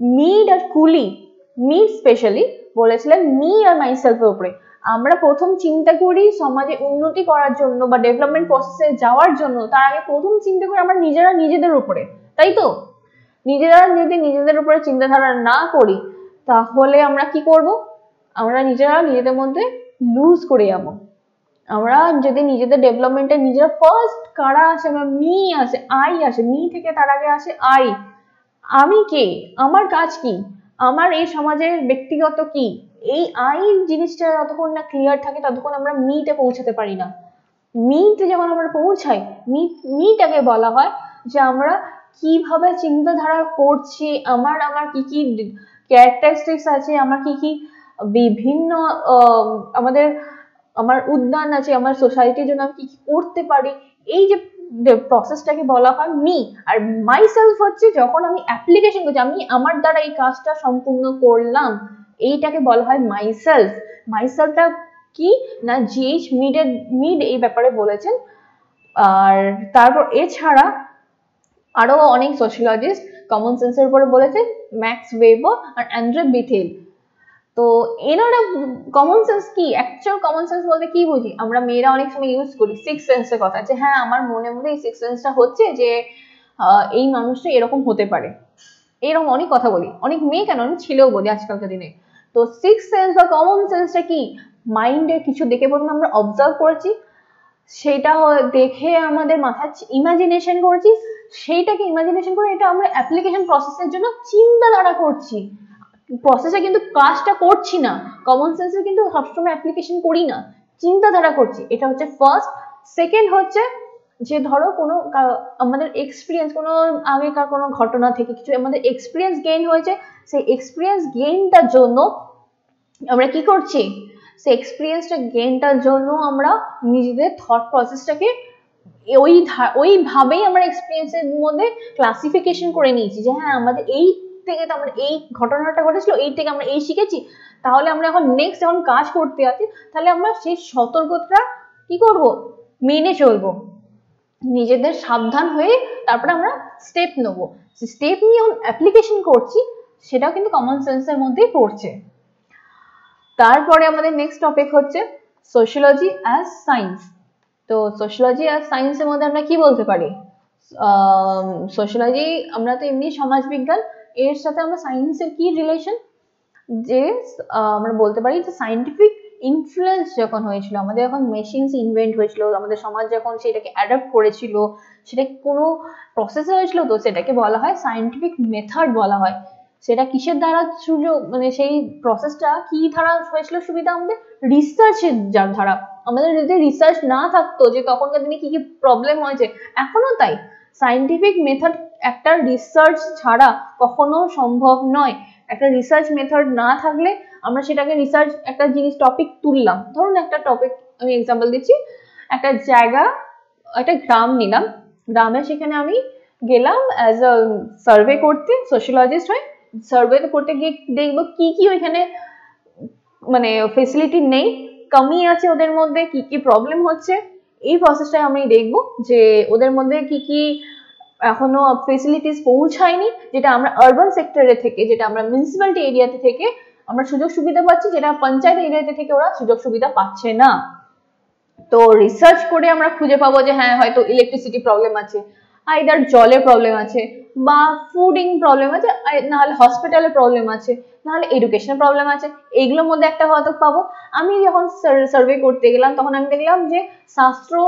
মিড আর কুলি মিড স্পেশালি বলেছিলেন মি আর মাইসেলফের উপরে। আমরা প্রথম চিন্তা করি সমাজে উন্নতি করার জন্য বা ডেভেলপমেন্ট প্রসেসে যাওয়ার জন্য, তার আগে প্রথম চিন্তা করি আমরা নিজেরা নিজেদের উপরে। তাই তো? নিজেরা যদি নিজেদের উপরে চিন্তাধারা না করি, তাহলে আমরা কি করব? আমরা নিজেরা নিজেদের মধ্যে লুজ করে যাব। আমরা যদি নিজেদের ডেভেলপমেন্টে নিজেরা ফার্স্ট কারা আসে আমরা মি আসে আই আসে মি থেকে তার আগে আসে আই আমি কে? আমার কাজ কি? আমার এই সমাজের ব্যক্তিগত কি? এই আই জিনিসটা যতক্ষণ না ক্লিয়ার থাকে ততক্ষণ আমরা মিতে পৌঁছাতে পারি না। মিতে যখন আমরা পৌঁছাই মি মিটাকে বলা হয় যে আমরা কীভাবে চিন্তাধারা করছি, আমার আমার কি কি ক্যারেক্টারিস্টিক্স আছে, আমার কি কি বিভিন্ন আমাদের আমার উদ্যান আছে, আমার সোসাইটির জন্য আমি কি কি করতে পারি, এই যে প্রসেসটাকে বলা হয় মি আর মাই সেলফ হচ্ছে যখন আমি অ্যাপ্লিকেশন করছি, আমি আমার দ্বারা এই কাজটা সম্পূর্ণ করলাম, এইটাকে বলা হয় মাই সেলফ মাই সেলফটা কি? না জিএইচ মিডের মিড এই ব্যাপারে বলেছেন। আর তারপর এছাড়া আরও অনেক সোশিয়োলজিস্ট কমন সেন্সের উপরে বলেছেন ম্যাক্স ওয়েবার আর অ্যান্ড্রে বিথেল তো এনারা কমন সেন্স কি? অ্যাকচুয়াল কমন সেন্স বলতে কি বুঝি? আমরা মেয়েরা অনেক সময় ইউজ করি সিক্স সেন্সের কথা যে হ্যাঁ আমার মনে মধ্যে এই সিক্স সেন্সটা হচ্ছে যে এই মানুষটা এরকম হতে পারে। এরকম অনেক কথা বলি। অনেক মেয়ে কেন অনেক ছেলেও বলি আজকালকার দিনে। তো সিক্স সেন্স বা কমন সেন্সটা কি? মাইন্ডে কিছু দেখে প্রথমে আমরা অবজার্ভ করেছি। সেটা দেখে আমাদের মাথায় ইমাজিনেশন করেছি। সেইটাকে ইমাজিনেশন করে এটা আমরা অ্যাপ্লিকেশন প্রসেসের জন্য চিন্তাধারা করছি। প্রসেসে কিন্তু কাজটা করছি না কমন সেন্সে কিন্তু সবসময় অ্যাপ্লিকেশন করি না, চিন্তাধারা করছি, এটা হচ্ছে ফার্স্ট সেকেন্ড হচ্ছে যে ধরো কোনো আমাদের এক্সপিরিয়েন্স কোনো আগেকার কোনো ঘটনা থেকে কিছু, আমাদের এক্সপিরিয়েন্স গেইন হয়েছে, সেই এক্সপিরিয়েন্স গেইনটার জন্য আমরা কি করছি? সেই এক্সপিরিয়েন্সটা গেইনটার জন্য আমরা নিজেদের থট প্রসেসটাকে ওই ওইভাবেই আমরা এক্সপিরিয়েন্সের মধ্যে ক্লাসিফিকেশন করে নিয়েছি যে হ্যাঁ আমাদের এই থেকে তো আমরা এই ঘটনাটা ঘটেছিল, এই থেকে আমরা এই শিখেছি, তাহলে আমরা এখন নেক্সট যখন কাজ করতে আছি, তাহলে আমরা সেই সতর্কতা কি করব? মেনে চলবো। নিজেদের সাবধান হয়ে তারপরে আমরা স্টেপ নেব। স্টেপ নিয়ে যখন অ্যাপ্লিকেশন করছি, সেটাও কিন্তু কমন সেন্সের মধ্যেই পড়ছে। তারপরে আমাদের নেক্সট টপিক হচ্ছে সোশিয়োলজি অ্যাজ সায়েন্স তো সোশিয়োলজি অ্যাজ সায়েন্সের মধ্যে আমরা কি বলতে পারি? সোশিয়োলজি আমরা তো এমনি সমাজবিজ্ঞান এর সাথে আমরা সায়েন্সের কি রিলেশন যে আমরা বলতে পারি যে সাইন্টিফিক ইনফ্লুয়েন্স যখন হয়েছিল, আমাদের যখন মেশিনস ইনভেন্ট হয়েছিল, আমাদের সমাজ যখন সেটাকে অ্যাডাপ্ট করেছিল, সেটা কোনো প্রসেসে হয়েছিল তো সেটাকে বলা হয় সায়েন্টিফিক মেথড বলা হয়। সেটা কিসের দ্বারা সুযোগ মানে সেই প্রসেসটা কি ধারা হয়েছিল সুবিধা? আমাদের রিসার্চের যার ধারা আমাদের যদি রিসার্চ না থাকতো যে তখনকার দিনে কি কি প্রবলেম হয়েছে, এখনও তাই। সাইন্টিফিক মেথড একটা রিসার্চ ছাড়া কখনো সম্ভব নয়। একটা রিসার্চ মেথড না থাকলে আমরা সেটাকে রিসার্চ একটা জিনিস টপিক তুললাম। ধরুন একটা টপিক আমি এক্সাম্পল দিচ্ছি, একটা জায়গা, একটা গ্রাম নিলাম। গ্রামে সেখানে আমি গেলাম অ্যাজ আ সার্ভে করতে সোশিয়োলজিস্ট হয়ে সার্ভে করতে গিয়ে দেখব কি কি ওইখানে মানে ফেসিলিটি নেই কমি আছে ওদের মধ্যে, কি কি প্রবলেম হচ্ছে। এই প্রসেসটাই আমি দেখব যে ওদের মধ্যে কি কি এখনও ফেসিলিটিস পৌঁছায়নি, যেটা আমরা আরবান সেক্টরে থেকে, যেটা আমরা মিউনিসিপ্যালিটি এরিয়াতে থেকে আমরা সুযোগ সুবিধা পাচ্ছি, যেটা পঞ্চায়েত এরিয়াতে থেকে ওরা সুযোগ সুবিধা পাচ্ছে না। তো রিসার্চ করে আমরা খুঁজে পাবো যে হ্যাঁ হয়তো ইলেকট্রিসিটি প্রবলেম আছে আইদার জলের প্রবলেম আছে বা ফুডিং প্রবলেম আছে নাহলে হসপিটালের প্রবলেম আছে। নাহলে এডুকেশনের প্রবলেম আছে। এইগুলোর মধ্যে একটা হয়তো পাবো। আমি যখন সার্ভে করতে গেলাম, তখন আমি দেখলাম যে স্বাস্থ্য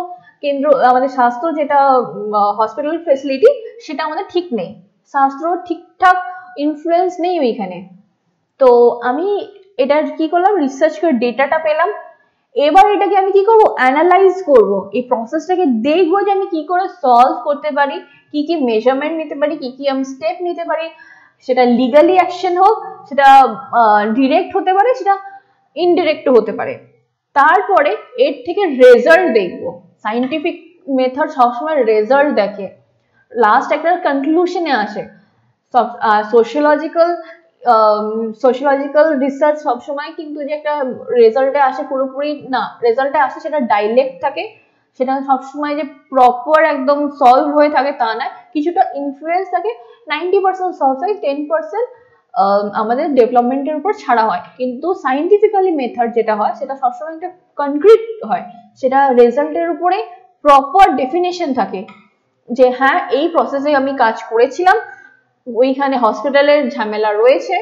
কেন্দ্র, আমাদের স্বাস্থ্য যেটা হসপিটাল ফেসিলিটি সেটা আমাদের ঠিক নেই। স্বাস্থ্য ঠিকঠাক ইনফ্লুয়েন্স নেই ওইখানে। তো আমি এটার কি করলাম? রিসার্চ করে ডেটাটা পেলাম। এবার এটাকে আমি কি করব? অ্যানালাইজ করব। এই প্রসেসটাকে দেখব যে আমি কি করে সলভ করতে পারি, কি কি মেজারমেন্ট নিতে পারি, কি কি আমি স্টেপ নিতে পারি। সেটা লিগালি অ্যাকশন হোক, সেটা ডিরেক্ট হতে পারে, সেটা ইনডিরেক্টও হতে পারে। তারপরে এর থেকে রেজাল্ট দেখব। সাইন্টিফিক মেথড সবসময় রেজাল্ট দেখে। লাস্ট একটা কনক্লুশনে আসে। সব সোশিয়োলজিক্যাল সোশিয়োলজিক্যাল রিসার্চ সবসময় কিন্তু যে একটা রেজাল্টে আসে পুরোপুরি না রেজাল্টে আসে সেটা ডাইলেক্ট থাকে। সেটা সবসময় যে প্রপার একদম সলভ হয়ে থাকে তা নয়। কিছুটা ইনফ্লুয়েন্স থাকে। Ninety percent solve ten percent আমাদের ডেভেলপমেন্টের উপর ছাড়া হয়। কিন্তু সাইন্টিফিক্যালি মেথড যেটা হয়, সেটা সবসময় একটা কনক্রিট হয়। সেটা রেজাল্টের উপরে প্রপার ডেফিনেশন থাকে। যে হ্যাঁ এই প্রসেসে আমি কাজ করেছিলাম, ওইখানে হসপিটালের ঝামেলা রয়েছে,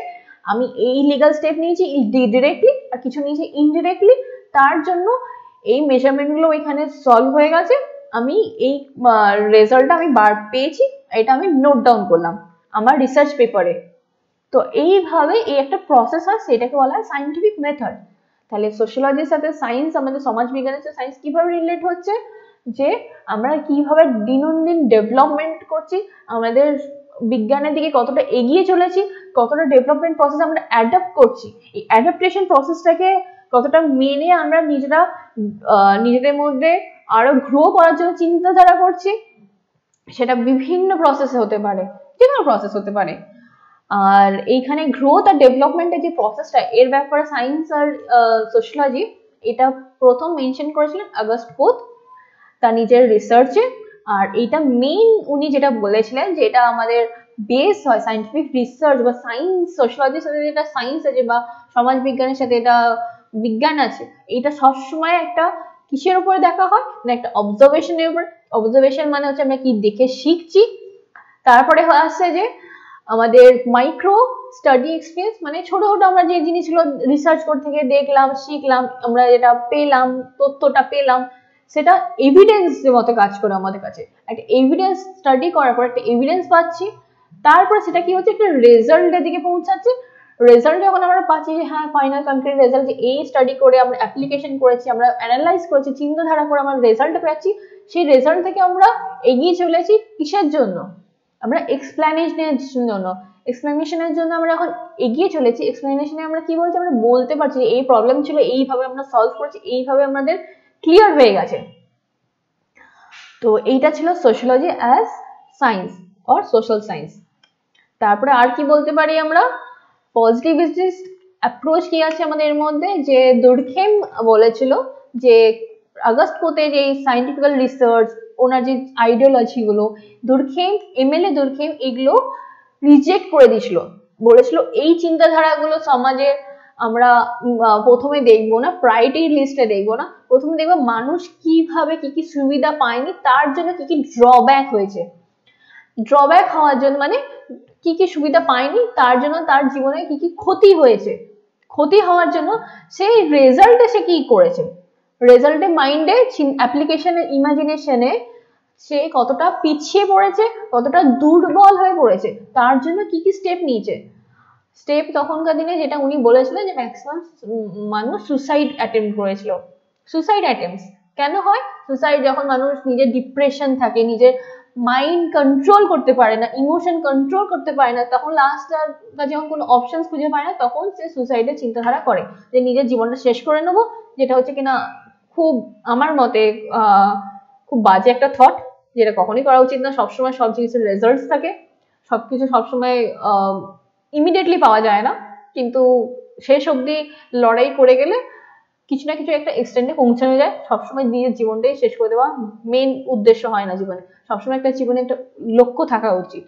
আমি এই লিগাল স্টেপ নিয়েছি ডিরেক্টলি আর কিছু নিয়েছি ইনডিরেক্টলি তার জন্য এই মেজারমেন্টগুলো ওইখানে সলভ হয়ে গেছে। আমি এই রেজাল্টটা আমি বার পেয়েছি, এটা আমি নোট ডাউন করলাম আমার রিসার্চ পেপারে তো এইভাবে এই একটা প্রসেস হয়, সেটাকে বলা হয় সাইন্টিফিক মেথড তাহলে সোশ্যোলজির সাথে সায়েন্স আমাদের সমাজ বিজ্ঞানের সাথে সায়েন্স কীভাবে রিলেট হচ্ছে? যে আমরা কীভাবে দিন ডেভেলপমেন্ট করছি, আমাদের বিজ্ঞানের দিকে কতটা এগিয়ে চলেছি, কতটা ডেভেলপমেন্ট প্রসেস আমরা অ্যাডাপ্ট করছি। এই অ্যাডাপ্টেশন প্রসেসটাকে কতটা মেনে আমরা নিজেরা নিজেদের মধ্যে আরও গ্রো করার জন্য চিন্তাধারা করছি, সেটা বিভিন্ন প্রসেসে হতে পারে, যে কোনো প্রসেস হতে পারে। আর এইখানে গ্রোথ আর ডেভেলপমেন্টের যে প্রসেসটা এর ব্যাপারে সায়েন্স আর সোশ্যোলজি এটা প্রথম মেনশন করেছিলেন আগস্ট কোথ তার নিজের রিসার্চে আর এইটা মেইন উনি যেটা বলেছিলেন যে এটা আমাদের বেস হয় সায়েন্টিফিক রিসার্চ বা সায়েন্স সোশ্যোলজির সাথে যেটা সায়েন্স আছে বা সমাজ বিজ্ঞানের সাথে এটা বিজ্ঞান আছে এটা সবসময় একটা কিসের উপরে দেখা হয়? না একটা অবজারভেশনের উপর। অবজারভেশন মানে হচ্ছে আমরা কি দেখে শিখছি। তারপরে আসছে যে আমাদের মাইক্রো স্টাডি এক্সপিরিয়েন্স মানে ছোট ছোট আমরা যে জিনিসগুলো রিসার্চ করতে গিয়ে দেখলাম, শিখলাম, আমরা যেটা পেলাম, তথ্যটা পেলাম, সেটা এভিডেন্স মতো কাজ করে আমাদের কাছে। একটা এভিডেন্স স্টাডি করার পর একটা এভিডেন্স পাচ্ছি। তারপরে সেটা কি হচ্ছে? একটা রেজাল্টের দিকে পৌঁছাচ্ছে। রেজাল্ট যখন আমরা পাচ্ছি যে হ্যাঁ ফাইনাল কনক্রিট রেজাল্ট এই স্টাডি করে আমরা অ্যাপ্লিকেশন করেছি, আমরা অ্যানালাইজ করেছি, চিন্তাধারা করে আমরা রেজাল্ট পাচ্ছি সেই রেজাল্ট থেকে আমরা এগিয়ে চলেছি কিসের জন্য? আমরা এক্সপ্লেনেশনের জন্য। এক্সপ্লেনেশনের জন্য আমরা এখন এগিয়ে চলেছি। এক্সপ্লেনেশনে আমরা কি বলছি? আমরা বলতে পারছি যে, এই প্রবলেম ছিল, এইভাবে আমরা সলভ করছি, এইভাবে আমাদের ক্লিয়ার হয়ে গেছে। তো এইটা ছিল sociology as science or social science তারপরে আর কি বলতে পারি আমরা? পজিটিভিস্ট অ্যাপ্রোচ কি আছে আমাদের মধ্যে? যে দুর্খেম বলেছিল যে আগস্ট কোতে যে সাইন্টিফিক্যাল রিসার্চ ওনার যে আইডিওলজিগুলো দুর্খেম এমএলএ দুর্খেম, এগুলো রিজেক্ট করে দিয়েছিল। বলেছিল এই চিন্তাধারাগুলো সমাজের আমরা প্রথমে দেখব না প্রায়োরিটি লিস্টে দেখব না। প্রথমে দেখব মানুষ কীভাবে কি কি সুবিধা পায়নি, তার জন্য কি কি ড্রব্যাক হয়েছে। ড্রব্যাক হওয়ার জন্য মানে কি কি সুবিধা পায়নি, তার জন্য তার জীবনে কি কি ক্ষতি হয়েছে। ক্ষতি হওয়ার জন্য সেই রেজাল্টে সে কি করেছে? রেজাল্টে মাইন্ডে অ্যাপ্লিকেশনের ইমাজিনেশনে সে কতটা পিছিয়ে পড়েছে, কতটা দুর্বল হয়ে পড়েছে, তার জন্য কি কি স্টেপ নিয়েছে। স্টেপ তখনকার দিনে যেটা উনি বলেছিলেন যে ম্যাক্সিমাম মানুষ সুসাইড অ্যাটেম্প করেছিল। সুসাইড অ্যাটেম্পস কেন হয়? সুসাইড যখন মানুষ নিজের ডিপ্রেশন থাকে, নিজের মাইন্ড কন্ট্রোল করতে পারে না ইমোশন কন্ট্রোল করতে পারে না, তখন লাস্ট যখন কোনো অপশন খুঁজে পায় না, তখন সে সুসাইডের চিন্তাধারা করে। যে নিজের জীবনটা শেষ করে নেব, যেটা হচ্ছে কিনা খুব আমার মতে খুব বাজে একটা থট যেটা কখনোই করা উচিত না। সবসময় সব জিনিসের রেজাল্টস থাকে। সবকিছু সবসময় ইমিডিয়েটলি পাওয়া যায় না। কিন্তু শেষ অবধি লড়াই করে গেলে কিছু না কিছু একটা এক্সটেন্ডে পৌঁছানো যায়। সবসময় নিজের জীবনটাই শেষ করে দেওয়া মেন উদ্দেশ্য হয় না জীবনে। সবসময় একটা জীবনে একটা লক্ষ্য থাকা উচিত।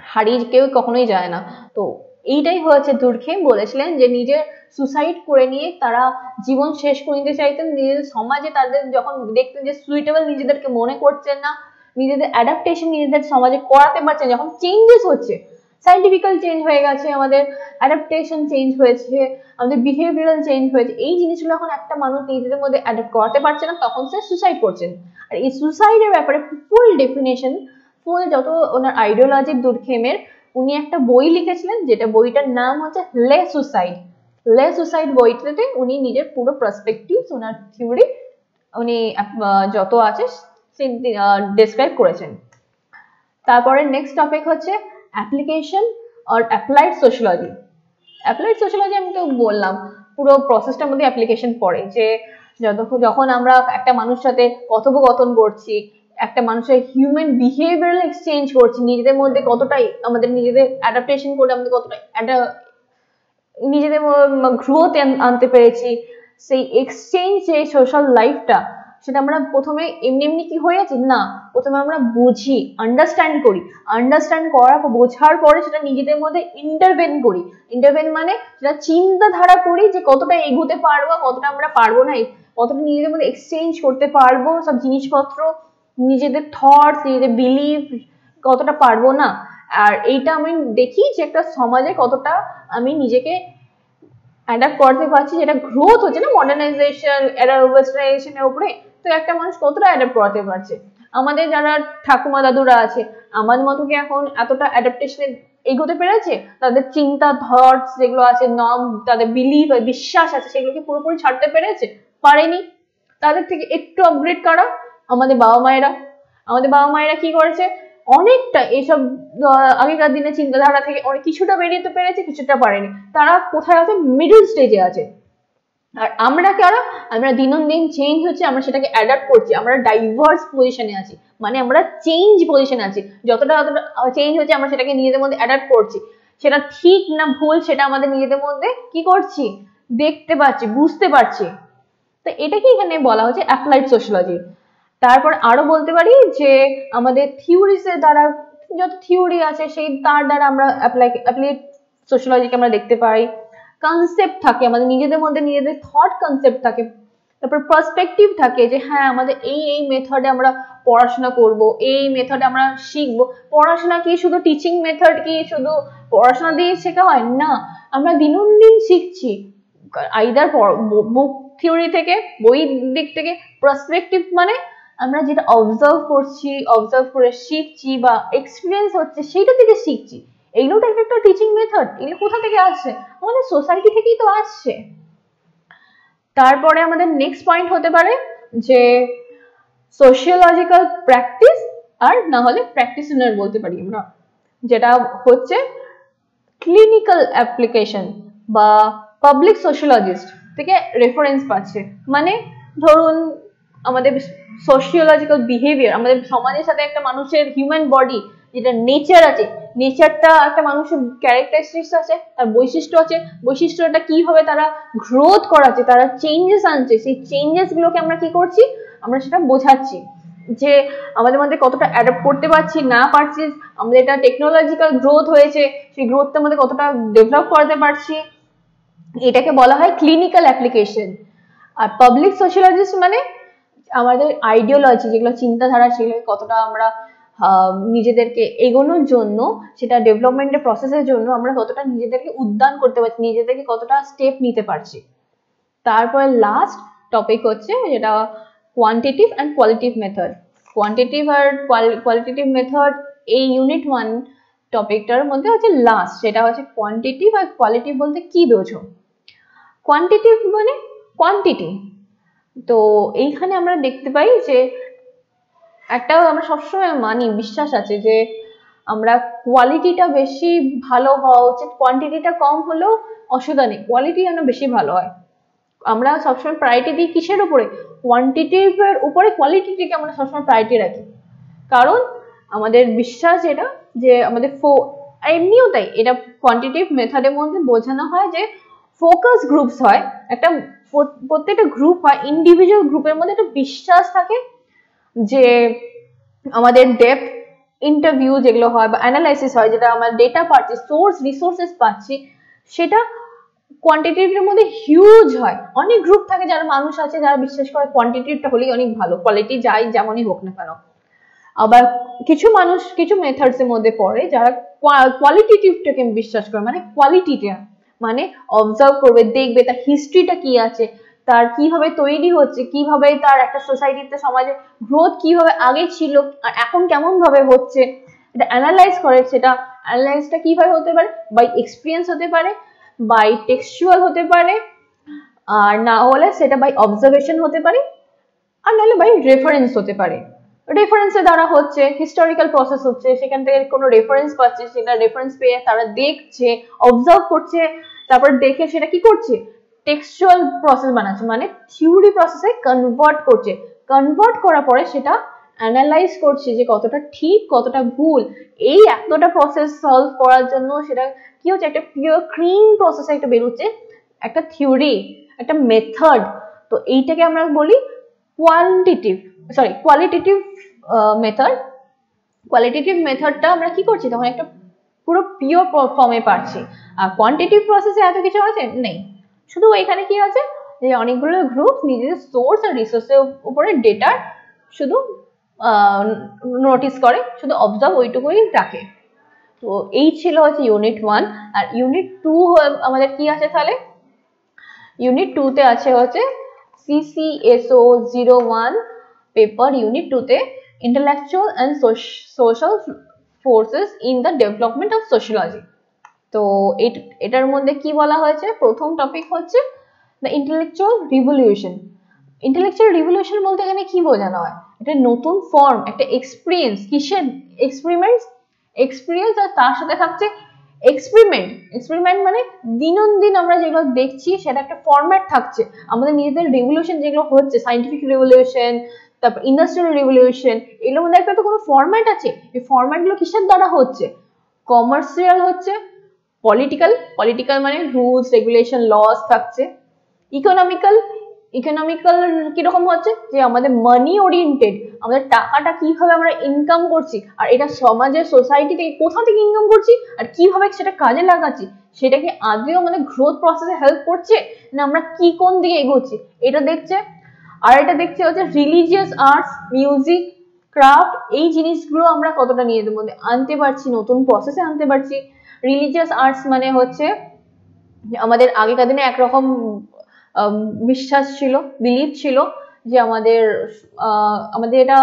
হারিয়ে কেউ কখনোই যায় না। তো এইটাই হয়েছে দুর্খেম বলেছিলেন যে নিজের সুসাইড করে নিয়ে তারা জীবন শেষ করে নিতে চাইতেন। নিজেদের সমাজে তাদের যখন দেখতেন যে সুইটেবল নিজেদেরকে মনে করছেন না, নিজেদের অ্যাডাপ্টেশন নিজেদের সমাজে করাতে পারছেন, যখন চেঞ্জেস হচ্ছে সাইন্টিফিক্যাল চেঞ্জ হয়ে গেছে, আমাদের অ্যাডাপ্টেশন চেঞ্জ হয়েছে, আমাদের বিহেভিয়ারাল চেঞ্জ হয়েছে। এই জিনিসগুলো এখন একটা মানুষ নিজেদের মধ্যে অ্যাডাপ্ট করাতে পারছে না, তখন সে সুসাইড করছেন আর এই সুসাইডের ব্যাপারে ফুল ডেফিনেশন ফুল যত ওনার আইডিওলজি দুর্খেমের, উনি একটা বই লিখেছিলেন, যেটা বইটার নাম হচ্ছে লে সুসাইড লে সুসাইড বইটাতে উনি নিজের পুরো পার্সপেক্টিভ ওনার থিওরি উনি যত আছে ডিসক্রাইব করেছেন। তারপরে নেক্সট টপিক হচ্ছে অ্যাপ্লিকেশন আর অ্যাপ্লাইড সোশ্যোলজি অ্যাপ্লাইড সোশ্যোলজি আমি তো বললাম, পুরো প্রসেসটার মধ্যে অ্যাপ্লিকেশন পড়ে যে যতক্ষণ, যখন আমরা একটা মানুষের সাথে কথোপকথন করছি, একটা মানুষের হিউম্যান বিহেভিয়ারাল এক্সচেঞ্জ করছি, নিজেদের মধ্যে কতটাই আমাদের নিজেদের অ্যাডাপ্টেশন করে আমাদের কতটা নিজেদের গ্রোথ আনতে পেরেছি, সেই এক্সচেঞ্জ যে সোশ্যাল লাইফটা সেটা আমরা প্রথমে এমনি এমনি কি হয়ে আছি না, প্রথমে আমরা বুঝি আন্ডারস্ট্যান্ড করি। আন্ডারস্ট্যান্ড করা বোঝার পরে সেটা নিজেদের মধ্যে ইন্টারভেন করি। ইন্টারভেন মানে সেটা চিন্তাধারা করি যে কতটা এগোতে পারব, কতটা আমরা পারব না, কতটা নিজেদের মধ্যে এক্সচেঞ্জ করতে পারব, সব জিনিসপত্র, নিজেদের থটস নিজেদের বিলিভ কতটা পারব না। আর এইটা আমি দেখি যে একটা সমাজে কতটা আমি নিজেকে অ্যাডাপ্ট করতে পারছি, যেটা গ্রোথ হচ্ছে না মডার্নাইজেশন এরা ওয়েস্টার্নাইজেশনের উপরে। তো একটা মানুষ কতটা অ্যাডাপ্ট করাতে পারছে আমাদের যারা ঠাকুমা দাদুরা আছে আমার মতো কি এখন এতটা অ্যাডাপ্টেশনে এগোতে পেরেছে? তাদের চিন্তা থটস যেগুলো আছে নম তাদের বিলিভ বিশ্বাস আছে সেগুলোকে পুরোপুরি ছাড়তে পেরেছে? পারেনি। তাদের থেকে একটু আপগ্রেড করা আমাদের বাবা মায়েরা। আমাদের বাবা মায়েরা কি করেছে? অনেকটা এইসব আগেকার দিনে চিন্তাধারা থেকে অনেক কিছুটা বেরিয়ে পেরেছে, কিছুটা পারেনি। তারা কোথায় আছে? মিডল স্টেজে আছে। আর আমরা কারা? আমরা দিন চেঞ্জ হচ্ছে, আমরা সেটাকে অ্যাডাপ্ট করছি, আমরা ডাইভার্স পজিশনে আছি মানে আমরা চেঞ্জ পজিশনে আছি। যতটা যতটা চেঞ্জ হচ্ছে, আমরা সেটাকে নিজেদের মধ্যে অ্যাডাপ্ট করছি। সেটা ঠিক না ভুল, সেটা আমাদের নিজেদের মধ্যে কি করছি? দেখতে পাচ্ছি, বুঝতে পারছি। তো এটাকে এখানে বলা হচ্ছে? অ্যাপ্লাইড সোশ্যোলজি তারপর আরও বলতে পারি যে, আমাদের থিওরিসের দ্বারা, যত থিওরি আছে, সেই তার দ্বারা আমরা অ্যাপ্লাই অ্যাপ্লাইড সোশ্যোলজিকে আমরা দেখতে পাই। কনসেপ্ট থাকে, আমাদের নিজেদের মধ্যে নিজেদের থট কনসেপ্ট থাকে, তারপর পার্সপেক্টিভ থাকে যে হ্যাঁ আমাদের এই এই মেথডে আমরা পড়াশোনা করব, এই মেথডে আমরা শিখব। পড়াশোনা কি শুধু টিচিং মেথড কি শুধু পড়াশোনা দিয়ে শেখা হয়? না, আমরা দিনুন দিন শিখছি আইদার বুক থিওরি থেকে বই দিক থেকে পার্সপেক্টিভ মানে আমরা যেটা অবজার্ভ করছি অবজার্ভ করে শিখছি বা এক্সপিরিয়েন্স হচ্ছে, সেইটা থেকে শিখছি। এগুলো তো একটা টিচিং মেথড এগুলো কোথা থেকে আসছে? আমাদের সোসাইটি থেকেই তো আসছে। তারপরে আমাদের নেক্সট পয়েন্ট হতে পারে যে সোশিওলজিক্যাল প্র্যাকটিস আর না হলে প্র্যাকটিশনার বলতে পারি আমরা, যেটা হচ্ছে ক্লিনিক্যাল অ্যাপ্লিকেশন বা পাবলিক সোশিওলজিস্ট থেকে রেফারেন্স পাচ্ছে। মানে ধরুন আমাদের সোশিওলজিক্যাল বিহেভিয়ার আমাদের সমাজের সাথে একটা মানুষের হিউম্যান বডি যেটা নেচার আছে নেচারটা, একটা মানুষের ক্যারেক্টারিস্টিক্স আছে, তার বৈশিষ্ট্য আছে, বৈশিষ্ট্যটা কীভাবে তারা গ্রোথ করাচ্ছে, তারা চেঞ্জেস আনছে, সেই চেঞ্জেস গুলোকে আমরা কি করছি? আমরা সেটা বোঝাচ্ছি যে আমাদের মধ্যে কতটা অ্যাডাপ্ট করতে পারছি, না পারছি, আমাদের এটা টেকনোলজিক্যাল গ্রোথ হয়েছে, সেই গ্রোথটা আমাদের কতটা ডেভেলপ করতে পারছি। এটাকে বলা হয় ক্লিনিক্যাল অ্যাপ্লিকেশন আর পাবলিক সোশিয়োলজিস্ট মানে আমাদের আইডিওলজি যেগুলো চিন্তাধারা সেগুলো কতটা আমরা নিজেদেরকে এগোনোর জন্য, সেটা ডেভেলপমেন্টের প্রসেসের জন্য আমরা কতটা নিজেদেরকে উদ্যান করতে পারছি, নিজেদেরকে কতটা স্টেপ নিতে পারছি। তারপরে লাস্ট টপিক হচ্ছে যেটা quantitative and qualitative method quantitative R qualitative method এই ইউনিট ওয়ান টপিকটার মধ্যে হচ্ছে লাস্ট সেটা হচ্ছে কোয়ান্টিটিভ আর কোয়ালিটিভ বলতে কি বোঝো? কোয়ান্টিটিভ মানে কোয়ান্টিটি তো এইখানে আমরা দেখতে পাই যে একটা আমরা সবসময় মানি, বিশ্বাস আছে যে আমরা কোয়ালিটিটা বেশি ভালো হওয়া উচিত কোয়ান্টিটিটা কম হলেও অসুবিধা নেই কোয়ালিটি যেন বেশি ভালো হয়। আমরা সবসময় প্রায়োরিটি দিই কিসের উপরে? কোয়ান্টিটিভের উপরে কোয়ালিটিটিকে আমরা সবসময় প্রায়োরিটি রাখি। কারণ আমাদের বিশ্বাস এটা যে আমাদের ফো এমনিও তাই, এটা কোয়ান্টিটিভ মেথডের মধ্যে বোঝানো হয় যে ফোকাস গ্রুপস হয়, একটা প্রত্যেকটা গ্রুপ হয় ইন্ডিভিজুয়াল গ্রুপের মধ্যে একটা বিশ্বাস থাকে যে আমাদের ডেপথ ইন্টারভিউ যেগুলো হয় বা অ্যানালাইসিস হয়, যেটা আমরা ডেটা পাচ্ছি সোর্স রিসোর্সেস পাচ্ছি, সেটা কোয়ান্টিটিভের মধ্যে হিউজ হয়। অনেক গ্রুপ থাকে যারা মানুষ আছে, যারা বিশ্বাস করে কোয়ান্টিটিভটা হলেই অনেক ভালো। কোয়ালিটি যাই, যেমনই হোক না কেন। আবার কিছু মানুষ, কিছু মেথডস এর মধ্যে পড়ে যারা কোয়ালিটেটিভটাকে বিশ্বাস করে মানে কোয়ালিটিটা মানে অবজার্ভ করবে, দেখবে, তার হিস্ট্রিটা কি আছে তার কীভাবে তৈরি হচ্ছে, কীভাবে তার একটা সোসাইটিতে সমাজে গ্রোথ কীভাবে আগে ছিল, আর এখন কেমন ভাবে হচ্ছে, এটা অ্যানালাইজ করে, সেটা অ্যানালাইজটা কীভাবে হতে পারে? বাই এক্সপিরিয়েন্স হতে পারে বাই টেক্সচুয়াল হতে পারে, আর না হলে সেটা বাই অবজারভেশন হতে পারে, আর নাহলে বাই রেফারেন্স হতে পারে। রেফারেন্সের দ্বারা হচ্ছে হিস্টোরিক্যাল প্রসেস হচ্ছে, সেখান থেকে কোনো রেফারেন্স পাচ্ছে, সেটা রেফারেন্স পেয়ে তারা দেখছে অবজার্ভ করছে, তারপর দেখে সেটা কি করছে? টেক্সচুয়াল প্রসেস বানাচ্ছে মানে থিওরি প্রসেসে কনভার্ট করছে। কনভার্ট করার পরে সেটা অ্যানালাইজ করছে যে কতটা ঠিক, কতটা ভুল। এই এতটা প্রসেস সলভ করার জন্য সেটা কি হচ্ছে, একটা পিওর ক্লিন প্রসেসে একটা বেরোচ্ছে, একটা থিওরি একটা মেথড তো এইটাকে আমরা বলি quantitative sorry qualitative method qualitative মেথডটা আমরা কি করছি, তখন একটা পুরো পিওর ফর্মে পারছি। আর কোয়ান্টিটিভ প্রসেসে এত কিছু আছে? নেই। শুধু এখানে কি আছে? যে অনেকগুলো গ্রুপ নিজেদের সোর্স আর রিসোর্সের উপরে ডেটার শুধু নোটিস করে, শুধু অবজার্ভ ওইটুকুই রাখে। তো এই ছিল হচ্ছে ইউনিট ওয়ান আর ইউনিট টু আমাদের কি আছে তাহলে? ইউনিট টুতে আছে হচ্ছে CCSO zero one paper unit টুতে intellectual and social forces in the development of sociology তো এটার মধ্যে কি বলা হয়েছে? প্রথম টপিক হচ্ছে the intellectual revolution intellectual revolution বলতে এখানে কি বোঝানো হয়? এটা নতুন ফর্ম একটা এক্সপিরিয়েন্স কিসের এক্সপেরিমেন্ট এক্সপিরিয়েন্স আর তার সাথে থাকছে এক্সপেরিমেন্ট এক্সপেরিমেন্ট মানে দিন আমরা যেগুলো দেখছি, সেটা একটা ফরম্যাট থাকছে। আমাদের নিজেদের রেভলিউশন যেগুলো হচ্ছে সাইন্টিফিক রেভলিউশন তারপর ইন্ডাস্ট্রিয়াল রেভলিউশন এগুলোর মধ্যে একটা তো কোনো ফরম্যাট আছে। এই ফরম্যাটগুলো কিসের দ্বারা হচ্ছে? কমার্শিয়াল হচ্ছে পলিটিক্যাল পলিটিক্যাল মানে রুলস রেগুলেশন লস থাকছে। ইকোনমিক্যাল ইকোনমিক্যাল কীরকম হচ্ছে? যে আমাদের মানি ওরিয়েন্টেড আমাদের টাকাটা কীভাবে আমরা ইনকাম করছি, আর এটা সমাজের সোসাইটি থেকে কোথা থেকে ইনকাম করছি, আর কীভাবে সেটা কাজে লাগাচ্ছি সেটা কি আদৌ আমাদের গ্রোথ প্রসেসে হেল্প করছে, না আমরা কি কোন দিকে এগোচ্ছি? এটা দেখছে। আর এটা দেখছে হচ্ছে রিলিজিয়াস আর্টস মিউজিক ক্রাফট এই জিনিসগুলো আমরা কতটা নিজেদের মধ্যে আনতে পারছি, নতুন প্রসেসে আনতে পারছি। রিলিজিয়াস আর্টস মানে হচ্ছে আমাদের আগেকার দিনে একরকম বিশ্বাস ছিল বিলিভ ছিল যে আমাদের আমাদের এটা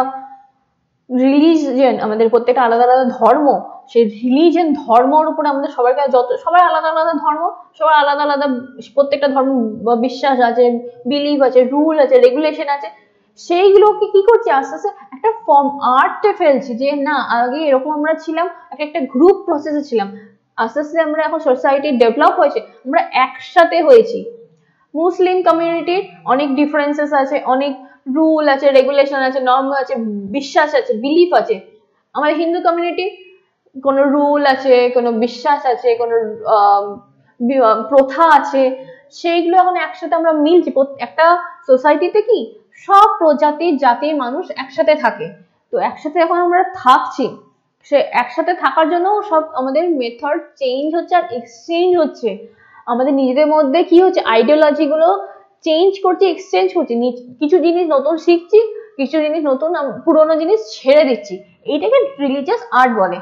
রিলিজিয়ন আমাদের প্রত্যেকটা আলাদা আলাদা ধর্ম, সেই রিলিজিয়ন ধর্মর উপরে আমাদের সবার কাছে যত সবার আলাদা আলাদা ধর্ম, সবার আলাদা আলাদা প্রত্যেকটা ধর্ম, বিশ্বাস আছে বিলিভ আছে রুল আছে রেগুলেশন আছে, সেইগুলোকে কি করছি আস্তে আস্তে একটা ফর্ম আর্টে ফেলছি যে না, আগে এরকম আমরা ছিলাম একটা গ্রুপ প্রসেসে ছিলাম। আস্তে আস্তে আমরা এখন সোসাইটি ডেভেলপ হয়েছে, আমরা একসাথে হয়েছি। মুসলিম কমিউনিটির অনেক ডিফারেন্সেস আছে, অনেক রুল আছে রেগুলেশন আছে নর্ম আছে, বিশ্বাস আছে বিলিফ আছে। আমাদের হিন্দু কমিউনিটি কোনো রুল আছে, কোনো বিশ্বাস আছে, কোনো প্রথা আছে, সেইগুলো এখন একসাথে আমরা মিলছি। একটা সোসাইটিতে কি সব প্রজাতির জাতির মানুষ একসাথে থাকে। তো একসাথে এখন আমরা থাকছি। সে একসাথে থাকার জন্য সব আমাদের মেথড চেঞ্জ হচ্ছে আর এক্সচেঞ্জ হচ্ছে। আমাদের নিজেদের মধ্যে কি হচ্ছে আইডিওলজি গুলো চেঞ্জ করছি এক্সচেঞ্জ করছি। কিছু জিনিস নতুন শিখছি, কিছু জিনিস নতুন পুরোনো জিনিস ছেড়ে দিচ্ছি। এইটাকে রিলিজিয়াস আর্ট বলে।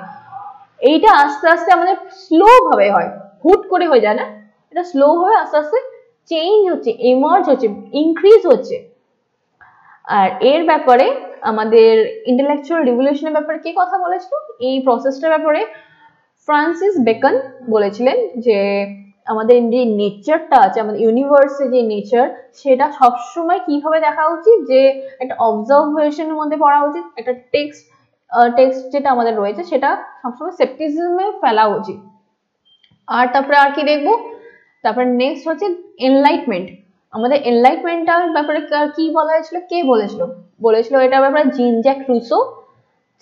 এইটা আস্তে আস্তে আমাদের স্লো ভাবে হয়। হুট করে হয়ে যায় না? এটা স্লো ভাবে আস্তে আস্তে চেঞ্জ হচ্ছে এমার্জ হচ্ছে ইনক্রিজ হচ্ছে। আর এর ব্যাপারে আমাদের ইন্টেলেকচুয়াল রিভলিউশনের ব্যাপারে কে কথা বলেছিল? এই প্রসেসটার ব্যাপারে ফ্রান্সিস বেকন বলেছিলেন যে, আমাদের যে নেচারটা আছে, আমাদের ইউনিভার্সে যে নেচার সেটা সবসময় কীভাবে দেখা উচিত? যে, একটা অবজারভেশনের মধ্যে পড়া উচিত, একটা টেক্সট টেক্সট যেটা আমাদের রয়েছে, সেটা সবসময় সেপটিজমে ফেলা উচিত। আর তারপরে আর কি দেখব? তারপরে নেক্সট হচ্ছে এনলাইটমেন্ট আমাদের এনলাইটমেন্টটার ব্যাপারে কি বলা হয়েছিল? কে বলেছিল? বলেছিল এটার ব্যাপারে জিন জ্যাক রুসো,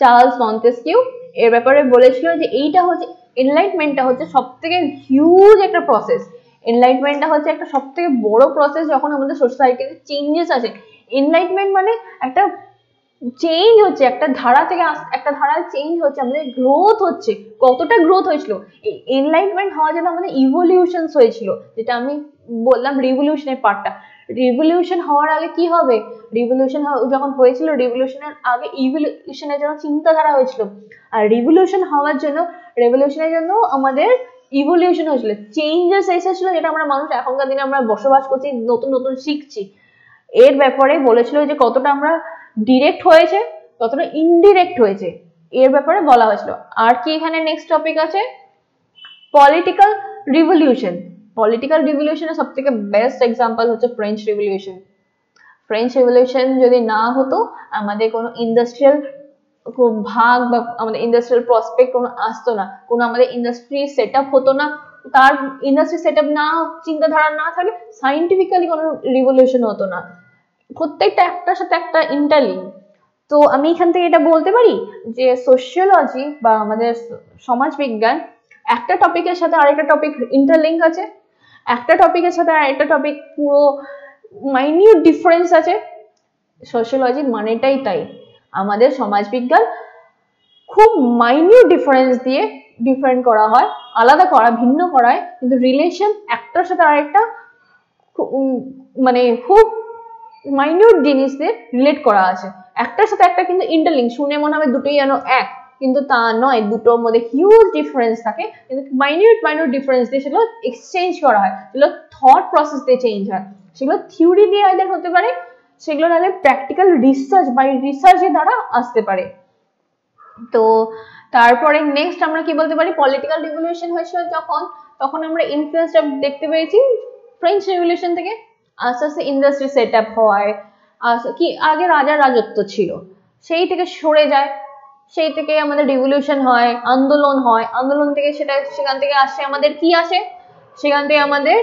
চার্লস মন্টেস্কিউ। এর ব্যাপারে বলেছিল যে এইটা হচ্ছে এনলাইটমেন্টটা হচ্ছে সব থেকে হিউজ একটা প্রসেস এনলাইটমেন্টটা হচ্ছে একটা সব থেকে বড় প্রসেস যখন আমাদের সোসাইটিতে চেঞ্জেস আছে এনলাইটমেন্ট মানে একটা চেঞ্জ হচ্ছে, একটা ধারা থেকে একটা ধারায় চেঞ্জ হচ্ছে, আমাদের গ্রোথ হচ্ছে। কতটা গ্রোথ হয়েছিল? এই এনলাইটমেন্ট হওয়ার জন্য আমাদের ইভলিউশনস হয়েছিল। যেটা আমি বললাম রিভলিউশনের পার্টটা রিভলিউশন হওয়ার আগে কি হবে? রিভলিউশন যখন হয়েছিল রিভলিউশনের আগে ইভলিউশনের জন্য চিন্তাধারা হয়েছিল। আর রিভলিউশন হওয়ার জন্য রেভলিউশনের জন্য আমাদের ইভলিউশন হয়েছিল। চেঞ্জেস এসেছিল যেটা আমরা মানুষ এখনকার দিনে আমরা বসবাস করছি, নতুন নতুন শিখছি। এর ব্যাপারে বলেছিল যে কতটা আমরা ডিরেক্ট হয়েছে, কতটা ইনডিরেক্ট হয়েছে। এর ব্যাপারে বলা হয়েছিল। আর কি এখানে নেক্সট টপিক আছে? পলিটিক্যাল রিভলিউশন পলিটিক্যাল রিভলিউশনের সব থেকে বেস্ট এক্সাম্পল হচ্ছে ফ্রেঞ্চ রিভলিউশন ফ্রেঞ্চ রিভলিউশন যদি না হতো, আমাদের কোনো ইন্ডাস্ট্রিয়াল ভাগ বা আমাদের ইন্ডাস্ট্রিয়াল প্রসপেক্ট কোনো আসতো না। কোনো আমাদের ইন্ডাস্ট্রি সেট হতো না। তার ইন্ডাস্ট্রি সেট না, চিন্তাধারা না থাকলে সাইন্টিফিক্যালি কোনো রিভলিউশন হতো না। প্রত্যেকটা একটার সাথে একটা ইন্টারলিঙ্ক তো আমি এখান থেকে এটা বলতে পারি যে সোশিয়োলজি বা আমাদের সমাজ বিজ্ঞান একটা টপিকের সাথে আরেকটা টপিক ইন্টারলিঙ্ক আছে। একটা টপিকের সাথে আরেকটা টপিক পুরো মাইনিউট ডিফারেন্স আছে। সোশিওলজি মানেটাই তাই। আমাদের সমাজবিজ্ঞান খুব মাইনিউট ডিফারেন্স দিয়ে ডিফারেন্ট করা হয়, আলাদা করা, ভিন্ন করায়। কিন্তু রিলেশন একটার সাথে আরেকটা মানে খুব মাইনিউট জিনিস দিয়ে রিলেট করা আছে। একটার সাথে একটা কিন্তু ইন্টারলিঙ্ক শুনে মনে হবে দুটোই যেন এক। কিন্তু তা নয়, দুটোর মধ্যে হিউজ ডিফারেন্স থাকে। কিন্তু মাইনিউট মাইনিউট ডিফারেন্স দিয়ে সেগুলো এক্সচেঞ্জ করা হয়, সেগুলো থট প্রসেস দিয়ে চেঞ্জ হয়। সেগুলো থিওরি দিয়ে আইদার হতে পারে, সেগুলো নাহলে প্র্যাকটিক্যাল রিসার্চ বা রিসার্চের দ্বারা আসতে পারে। তো তারপরে নেক্সট আমরা কি বলতে পারি? পলিটিক্যাল রিভলিউশন হয়েছিল যখন, তখন আমরা ইনফ্লুয়েন্সটা দেখতে পেয়েছি ফ্রেঞ্চ রিভলিউশন থেকে। আস্তে আস্তে ইন্ডাস্ট্রি সেট আপ হয় কি? আগে রাজার রাজত্ব ছিল। সেই থেকে সরে যায়। সেই থেকে আমাদের রিভলিউশন হয়, আন্দোলন হয়। আন্দোলন থেকে সেটা, সেখান থেকে আসে আমাদের কি আসে? সেখান থেকে আমাদের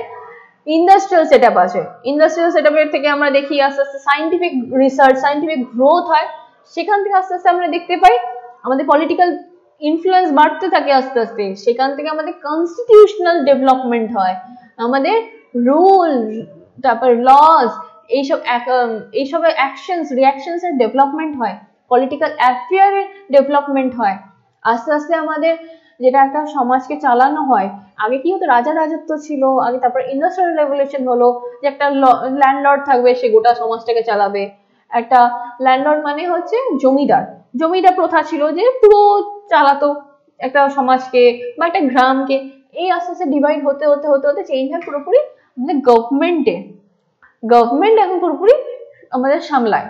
ইন্ডাস্ট্রিয়াল সেট আপ আছে ইন্ডাস্ট্রিয়াল সেট থেকে আমরা দেখি আস্তে আস্তে সাইন্টিফিক রিসার্চ সাইন্টিফিক গ্রোথ হয়। সেখান থেকে আস্তে আস্তে আমরা দেখতে পাই আমাদের পলিটিক্যাল ইনফ্লুয়েন্স বাড়তে থাকে আস্তে আস্তে। সেখান থেকে আমাদের কনস্টিটিউশনাল ডেভেলপমেন্ট হয়। আমাদের রুল তারপর লস এইসব এইসবের অ্যাকশনস রিয়াকশনস এর ডেভেলপমেন্ট হয়। পলিটিক্যাল অ্যাফেয়ারের ডেভেলপমেন্ট হয়। আস্তে আস্তে আমাদের যেটা একটা সমাজকে চালানো হয়, আগে কি হতো, রাজা রাজত্ব ছিল, আগে তারপর ইন্ডাস্ট্রিয়াল রেভলিউশন হলো, যে একটা ল্যান্ডলর্ড থাকবে, সে গোটা সমাজটাকে চালাবে। একটা ল্যান্ডলর্ড মানে হচ্ছে জমিদার। জমিদার প্রথা ছিল যে পুরো চালাতো একটা সমাজকে বা একটা গ্রামকে। এই আস্তে আস্তে ডিভাইড হতে হতে হতে হতে চেঞ্জ হয় পুরোপুরি আমাদের গভর্নমেন্টে গভর্নমেন্ট এখন পুরোপুরি আমাদের সামলায়।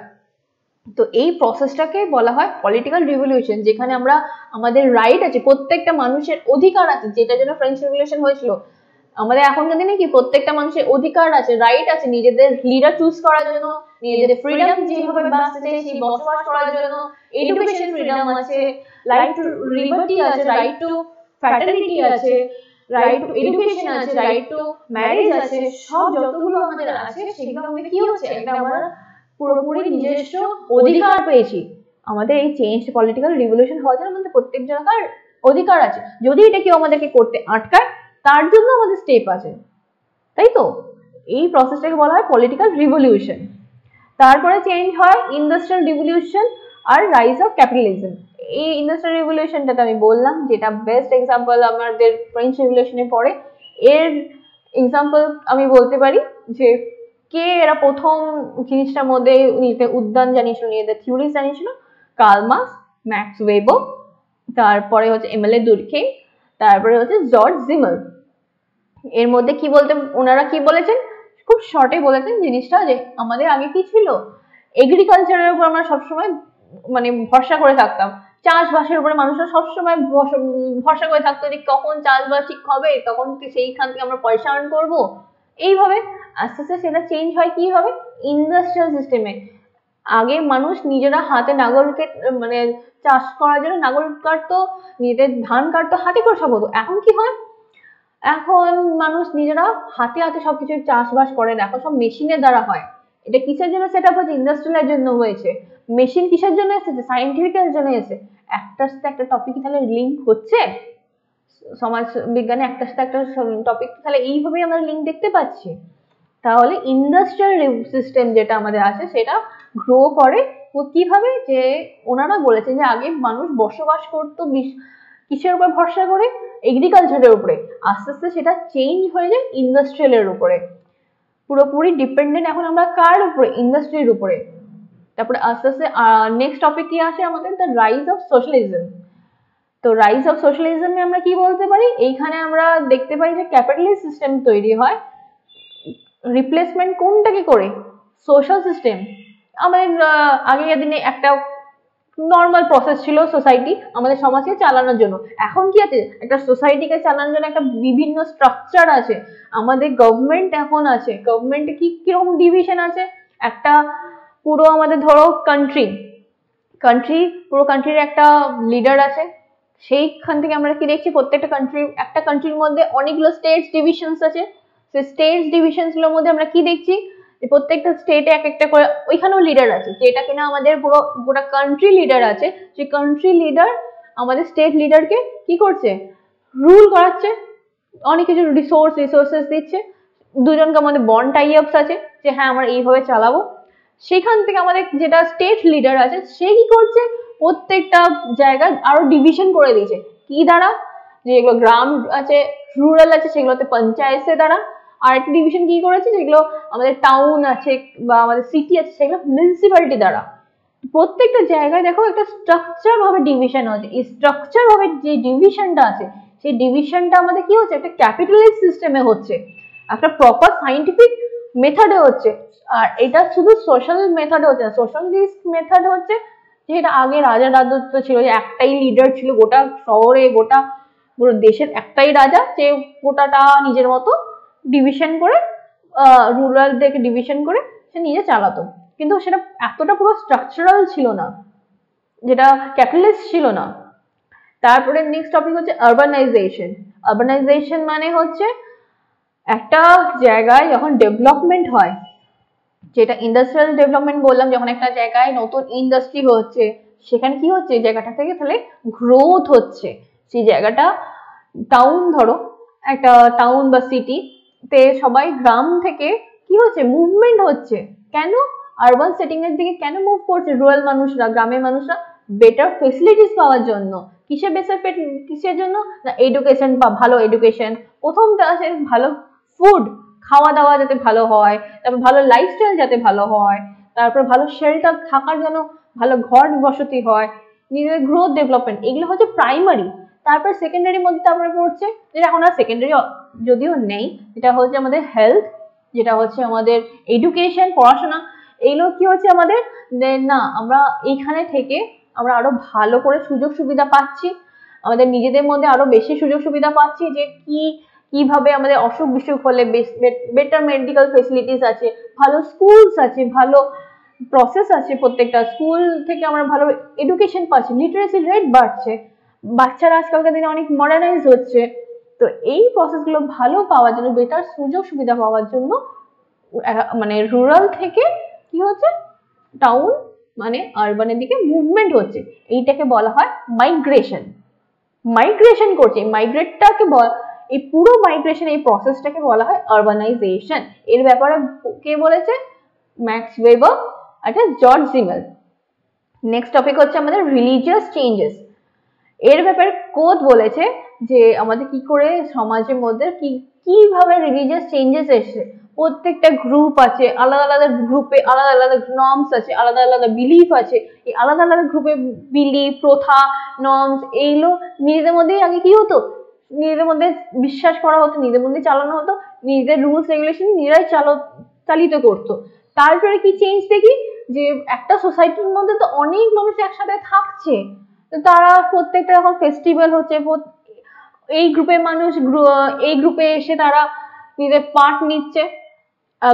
তো এই প্রসেসটাকে বলা হয় পলিটিক্যাল রিভলিউশন যেখানে আমরা আমাদের রাইট আছে প্রত্যেকটা মানুষের অধিকার আছে যেটা জন্য ফ্রেঞ্চ রিভলিউশন হয়েছিল। আমাদের এখনকার দিনে কি প্রত্যেকটা মানুষের অধিকার আছে রাইট আছে নিজেদের লিডার চুজ করার জন্য নিজেদের ফ্রিডম যেভাবে বাঁচতে চাইছি বসবাস করার জন্য এডুকেশন ফ্রিডম আছে রাইট টু লিবার্টি আছে রাইট টু ফ্যাটার্নিটি আছে রাইট টু এডুকেশন আছে রাইট টু ম্যারেজ আছে সব যতগুলো আমাদের আছে সেগুলো আমাদের কি হচ্ছে? এটা আমরা পুরোপুরি নিজস্ব অধিকার পেয়েছি। আমাদের এই চেঞ্জ পলিটিক্যাল রিভলিউশন হওয়ার জন্য আমাদের প্রত্যেক জনকার অধিকার আছে। যদি এটা কেউ আমাদেরকে করতে আটকায়, তার জন্য আমাদের স্টেপ আছে। তাই তো? এই প্রসেসটাকে বলা হয় পলিটিক্যাল রিভলিউশন তারপরে চেঞ্জ হয় ইন্ডাস্ট্রিয়াল রিভলিউশন আর রাইজ অফ ক্যাপিটালিজম এই ইন্ডাস্ট্রিয়াল রিভলিউশনটাতে আমি বললাম, যেটা বেস্ট এক্সাম্পল আমাদের ফ্রেঞ্চ রিভলিউশনের পরে এর এক্সাম্পল আমি বলতে পারি যে কে এরা প্রথম জিনিসটার মধ্যে উদ্যান জানিয়েছিল, নিজেদের থিওরিজ জানিয়েছিল? কালমাস ম্যাক্স ওয়েবো তারপরে হচ্ছে এমএলএ দুর্খে তারপরে হচ্ছে জর্জ জিমল এর মধ্যে কি বলতে, ওনারা কি বলেছেন? খুব শর্টে বলেছেন জিনিসটা যে আমাদের আগে কি ছিল? এগ্রিকালচারের উপর আমরা সবসময় মানে ভরসা করে থাকতাম। চাষবাসের উপরে মানুষরা সবসময় ভরসা করে থাকতো যে কখন চাষবাস ঠিক হবে, তখন সেইখান থেকে আমরা পয়সা আর্ন করব? এইভাবে আস্তে আস্তে সেটা চেঞ্জ হয়, কি হবে? ইন্ডাস্ট্রিয়াল সিস্টেমে আগে মানুষ নিজেরা হাতে নাগরকে মানে চাষ করার জন্য নাগর কাটতো, নিজেদের ধান কাটতো, হাতে করে সব হতো। এখন কি হয়? এখন মানুষ নিজেরা হাতে হাতে সবকিছু চাষবাস করে এখন সব মেশিনের দ্বারা হয়। এটা কিসের জন্য সেটা হচ্ছে ইন্ডাস্ট্রিয়ালের জন্য হয়েছে। মেশিন কিসের জন্য এসেছে? সাইন্টিফিকের জন্য এসেছে। একটার সাথে একটা টপিক তাহলে লিঙ্ক হচ্ছে? সমাজ বিজ্ঞানে একটার সাথে একটা টপিক তাহলে এইভাবেই আমরা লিঙ্ক দেখতে পাচ্ছি? তাহলে ইন্ডাস্ট্রিয়াল সিস্টেম যেটা আমাদের আছে, সেটা গ্রো করে। কীভাবে? যে ওনারা বলেছেন যে আগে মানুষ বসবাস করতো কিসের উপর ভরসা করে? এগ্রিকালচারের উপরে। আস্তে আস্তে সেটা চেঞ্জ হয়ে যায় ইন্ডাস্ট্রিয়ালের উপরে। পুরোপুরি ডিপেন্ডেন্ট এখন আমরা কার উপরে? ইন্ডাস্ট্রির উপরে। তারপরে আস্তে আস্তে নেক্সট টপিক কি আসে আমাদের? দ্য রাইজ অফ সোশ্যালিজম তো রাইজ অফ সোশ্যালিজমে আমরা কি বলতে পারি? এইখানে আমরা দেখতে পাই যে ক্যাপিটালিস্ট সিস্টেম তৈরি হয়। রিপ্লেসমেন্ট কোনটাকে করে? সোশ্যাল সিস্টেম আমাদের আগেকার দিনে একটা নর্মাল প্রসেস ছিল সোসাইটি আমাদের সমাজকে চালানোর জন্য। এখন কি আছে? একটা সোসাইটিকে চালানোর জন্য একটা বিভিন্ন স্ট্রাকচার আছে। আমাদের গভর্নমেন্ট এখন আছে। গভর্নমেন্টে কি, কীরকম ডিভিশন আছে? একটা পুরো আমাদের ধরো কান্ট্রি কান্ট্রি পুরো কান্ট্রির একটা লিডার আছে। সেইখান থেকে আমরা কি দেখছি? প্রত্যেকটা কান্ট্রি একটা কান্ট্রির মধ্যে অনেকগুলো স্টেটস ডিভিশনস আছে। সেই স্টেটস ডিভিশনসগুলোর মধ্যে আমরা কি দেখছি? প্রত্যেকটা স্টেটে এক একটা করে ওইখানেও লিডার আছে যেটা কিনা আমাদের পুরো, গোটা কান্ট্রি লিডার আছে। সেই কান্ট্রি লিডার আমাদের স্টেট লিডারকে কি করছে? রুল করাচ্ছে। অনেক কিছু রিসোর্স রিসোর্সেস দিচ্ছে। দুজনকে আমাদের বন্ড টাই আপস আছে, যে হ্যাঁ আমরা এইভাবে চালাবো। সেখান থেকে আমাদের যেটা স্টেট লিডার আছে, সে কি করছে? প্রত্যেকটা জায়গায় আরও ডিভিশন করে দিয়েছে। কি দ্বারা? যেগুলো গ্রাম আছে রুরাল আছে, সেগুলোতে পঞ্চায়েতের দ্বারা। আর একটা ডিভিশন কি করেছে? যেগুলো আমাদের টাউন আছে বা আমাদের সিটি আছে, সেগুলো মিউনিসিপ্যালিটি দ্বারা। প্রত্যেকটা জায়গায় দেখো একটা স্ট্রাকচার ভাবে ডিভিশন হচ্ছে এই স্ট্রাকচার ভাবে যে ডিভিশনটা আছে, সেই ডিভিশনটা আমাদের কি হচ্ছে? একটা ক্যাপিটালিস্ট সিস্টেমে হচ্ছে। একটা প্রপার সাইন্টিফিক মেথডে হচ্ছে। আর এটা শুধু সোশ্যাল মেথডে হচ্ছে না সোশ্যালিস্ট মেথড হচ্ছে যেটা আগে রাজা রাজত্ব ছিল, যে একটাই লিডার ছিল গোটা শহরে, গোটা পুরো দেশের একটাই রাজা, যে গোটাটা নিজের মতো ডিভিশন করে রুরালদেরকে ডিভিশন করে সে নিজে চালাতো। কিন্তু সেটা এতটা পুরো স্ট্রাকচারাল ছিল না, যেটা ক্যাপিটালিস্ট ছিল না। তারপরে নেক্সট টপিক হচ্ছে আরবানাইজেশন আরবানাইজেশন মানে হচ্ছে একটা জায়গায় যখন ডেভেলপমেন্ট হয়, যেটা ইন্ডাস্ট্রিয়াল ডেভেলপমেন্ট বললাম, যখন একটা জায়গায় নতুন ইন্ডাস্ট্রি হচ্ছে, সেখানে কি হচ্ছে জায়গাটা থেকে তাহলে গ্রোথ হচ্ছে। সেই জায়গাটা টাউন ধরো, একটা টাউন বা সিটি তে সবাই গ্রাম থেকে কি হচ্ছে? মুভমেন্ট হচ্ছে। কেন? আরবান সেটিং এর দিকে কেন মুভ করছে রুরাল মানুষরা, গ্রামের মানুষরা? বেটার ফেসিলিটিস পাওয়ার জন্য। কিসের বেসের কিসের জন্য? না এডুকেশন ভালো এডুকেশন প্রথমটা আছে ভালো ফুড খাওয়া দাওয়া যাতে ভালো হয়, তারপর ভালো লাইফস্টাইল যাতে ভালো হয়, তারপর ভালো শেল্টার থাকার জন্য ভালো ঘর বসতি হয় নিজেদের গ্রোথ ডেভেলপমেন্ট এগুলো হচ্ছে প্রাইমারি তারপর সেকেন্ডারির মধ্যে তারপরে পড়ছে, যেটা এখন আর সেকেন্ডারি যদিও নেই যেটা হচ্ছে আমাদের হেলথ যেটা হচ্ছে আমাদের এডুকেশন পড়াশোনা এইগুলো কি হচ্ছে আমাদের না, আমরা এইখানে থেকে আমরা আরও ভালো করে সুযোগ সুবিধা পাচ্ছি, আমাদের নিজেদের মধ্যে আরও বেশি সুযোগ সুবিধা পাচ্ছি যে কি, কীভাবে আমাদের অসুখ বিসুখ হলে বেটার মেডিকেল ফেসিলিটিস আছে, ভালো স্কুলস আছে, ভালো প্রসেস আছে প্রত্যেকটা স্কুল থেকে আমরা ভালো এডুকেশন পাচ্ছি লিটারেসি রেট বাড়ছে। বাচ্চারা আজকালকার দিনে অনেক মডার্নাইজ হচ্ছে। তো এই প্রসেসগুলো ভালো পাওয়ার জন্য বেটার সুযোগ সুবিধা পাওয়ার জন্য মানে রুরাল থেকে কি হচ্ছে? টাউন মানে আরবানের দিকে মুভমেন্ট হচ্ছে। এইটাকে বলা হয় মাইগ্রেশন মাইগ্রেশন করছে। মাইগ্রেটটাকে এই পুরো মাইগ্রেশন এই প্রসেসটাকে বলা হয় আরবানাইজেশন এর ব্যাপারে কে বলেছে? ম্যাক্স ওয়েবার আচ্ছা জর্জ জিমেল। নেক্সট টপিক হচ্ছে আমাদের রিলিজিয়াস চেঞ্জেস এর ব্যাপারে কোদ বলেছে যে আমাদের কি করে সমাজের মধ্যে কি, কীভাবে রিলিজিয়াস চেঞ্জেস এসছে প্রত্যেকটা গ্রুপ আছে, আলাদা আলাদা গ্রুপে আলাদা আলাদা নর্মস আছে, আলাদা আলাদা বিলিফ আছে, এই আলাদা আলাদা গ্রুপে বিলিফ প্রথা নর্মস এইগুলো নিজেদের মধ্যেই আগে কি হতো? নিজেদের মধ্যে বিশ্বাস করা হতো, নিজেদের মধ্যে চালানো হতো, নিজেদের রুলস রেগুলেশন নিজেরাই চালো, চালিত করতো। তারপরে কি চেঞ্জ দেখি? যে একটা সোসাইটির মধ্যে তো অনেক মানুষ একসাথে থাকছে। তো তারা প্রত্যেকটা এখন ফেস্টিভ্যাল হচ্ছে এই গ্রুপের মানুষ এই গ্রুপে এসে তারা নিজেদের পার্ট নিচ্ছে।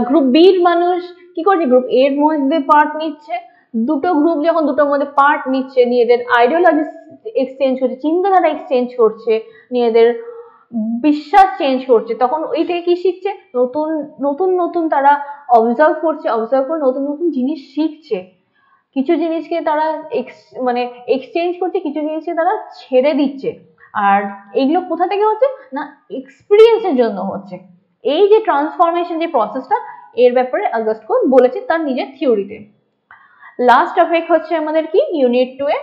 গ্রুপ বির মানুষ, কি করছে গ্রুপ এর মধ্যে পার্ট নিচ্ছে। দুটো গ্রুপ যখন দুটোর মধ্যে পার্ট নিচ্ছে, নিজেদের আইডিওলজি এক্সচেঞ্জ করছে, চিন্তাধারা এক্সচেঞ্জ করছে, নিজেদের বিশ্বাস চেঞ্জ করছে, তখন ওই থেকে কি শিখছে? নতুন নতুন নতুন তারা অবজার্ভ করছে অবজার্ভ করে নতুন নতুন জিনিস শিখছে। কিছু জিনিসকে তারা এক্স মানে এক্সচেঞ্জ করছে, কিছু জিনিসকে তারা ছেড়ে দিচ্ছে। আর এইগুলো কোথা থেকে হচ্ছে? না এক্সপিরিয়েন্সের জন্য হচ্ছে। এই যে ট্রান্সফরমেশন যে প্রসেসটা এর ব্যাপারে আগস্ট কোন বলেছে তার নিজের থিওরিতে লাস্ট টপিক হচ্ছে আমাদের কি? ইউনিট টু এ।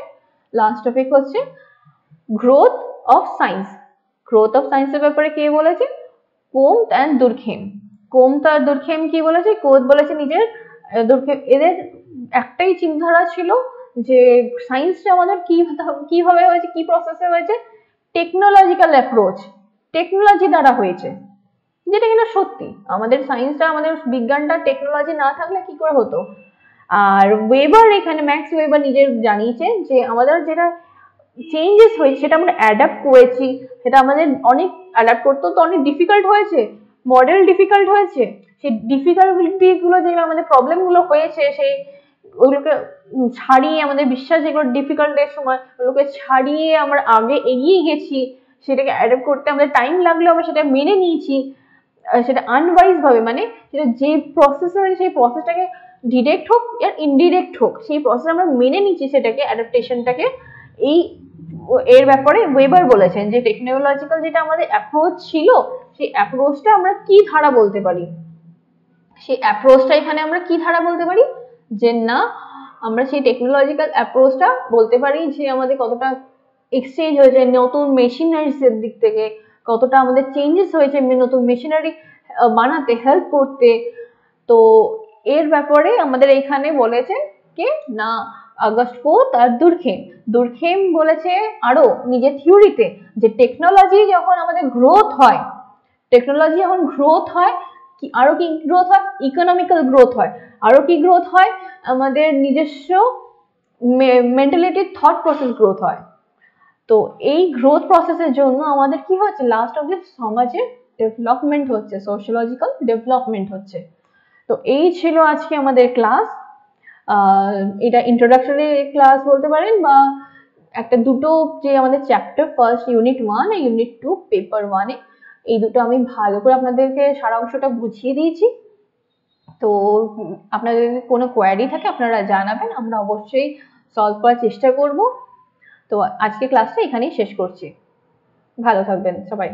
লাস্ট টপিক হচ্ছে growth of science growth of সায়েন্সের ব্যাপারে কে বলেছে? কোম অ্যান্ড দুর্খেম কোম তার দুর্খেম কি বলেছে? কোদ বলেছে নিজের এদের একটাই চিন্তাধারা ছিল যে সায়েন্সটা আমাদের কি কীভাবে হয়েছে, কি প্রসেসে হয়েছে? টেকনোলজিক্যাল অ্যাপ্রোচ টেকনোলজি দ্বারা হয়েছে। যেটা কিনা সত্যি। আমাদের সায়েন্সটা আমাদের বিজ্ঞানটা টেকনোলজি না থাকলে কি করে হতো? আর ওয়েবার এখানে ম্যাক্স ওয়েবার নিজের জানিয়েছে যে আমাদের যেটা চেঞ্জেস হয়েছে, সেটা আমরা অ্যাডাপ্ট করেছি। সেটা আমাদের অনেক অ্যাডাপ্ট করতেও তো অনেক ডিফিকাল্ট হয়েছে। মডেল ডিফিকাল্ট হয়েছে। সেই ডিফিকাল্টিগুলো যেগুলো আমাদের প্রবলেমগুলো হয়েছে, সেই ওগুলোকে ছাড়িয়ে আমাদের বিশ্বাস যেগুলো ডিফিকাল্টের সময়, ওগুলোকে ছাড়িয়ে আমরা আগে এগিয়ে গেছি, সেটাকে অ্যাডাপ্ট করতে আমাদের টাইম লাগলেও আমরা সেটা মেনে নিয়েছি সেটা আনওয়াইজ ভাবে মানে সেটা যে প্রসেস হয়েছে সেই প্রসেসটাকে ডিরেক্ট হোক আর ইনডিরেক্ট হোক, সেই প্রসেস আমরা মেনে নিচ্ছি সেটাকে অ্যাডাপ্টেশনটাকে এই এর ব্যাপারে ওয়েবার বলেছেন যে টেকনোলজিক্যাল যেটা আমাদের অ্যাপ্রোচ ছিল, সেই অ্যাপ্রোচটা আমরা কি ধারা বলতে পারি? সেই অ্যাপ্রোচটা এখানে আমরা কি ধারা বলতে পারি? যে না, আমরা সেই টেকনোলজিক্যাল অ্যাপ্রোচটা বলতে পারি যে আমাদের কতটা এক্সচেঞ্জ হয়েছে, নতুন মেশিনারিজের দিক থেকে, কতটা আমাদের চেঞ্জেস হয়েছে, নতুন মেশিনারি বানাতে হেল্প করতে। তো এর ব্যাপারে আমাদের এখানে বলেছে কে? না, আগস্ট ফোর্থ আর দুর্খেম। দুর্খেম বলেছে আরও নিজের থিওরিতে যে টেকনোলজি যখন আমাদের গ্রোথ হয় টেকনোলজি যখন গ্রোথ হয় কি? আরও কি গ্রোথ হয়? ইকোনমিক্যাল গ্রোথ হয়। আরও কি গ্রোথ হয়? আমাদের নিজস্ব মেন্টালিটির থট প্রসেস গ্রোথ হয়। তো এই গ্রোথ প্রসেসের জন্য আমাদের কি হচ্ছে? লাস্ট অব্দি সমাজের ডেভেলপমেন্ট হচ্ছে সোশ্যালজিক্যাল ডেভেলপমেন্ট হচ্ছে। তো এই ছিল আজকে আমাদের ক্লাস এটা ইন্ট্রোডাক্টরি ক্লাস বলতে পারেন বা একটা দুটো যে আমাদের চ্যাপ্টার ফার্স্ট ইউনিট ওয়ান আর ইউনিট টু পেপার ওয়ানে এই দুটো আমি ভালো করে আপনাদেরকে সারা অংশটা বুঝিয়ে দিয়েছি। তো আপনাদের যদি কোনো কোয়ারি থাকে আপনারা জানাবেন, আমরা অবশ্যই সলভ করার চেষ্টা করব। তো আজকে ক্লাসটা এখানেই শেষ করছি। ভালো থাকবেন সবাই।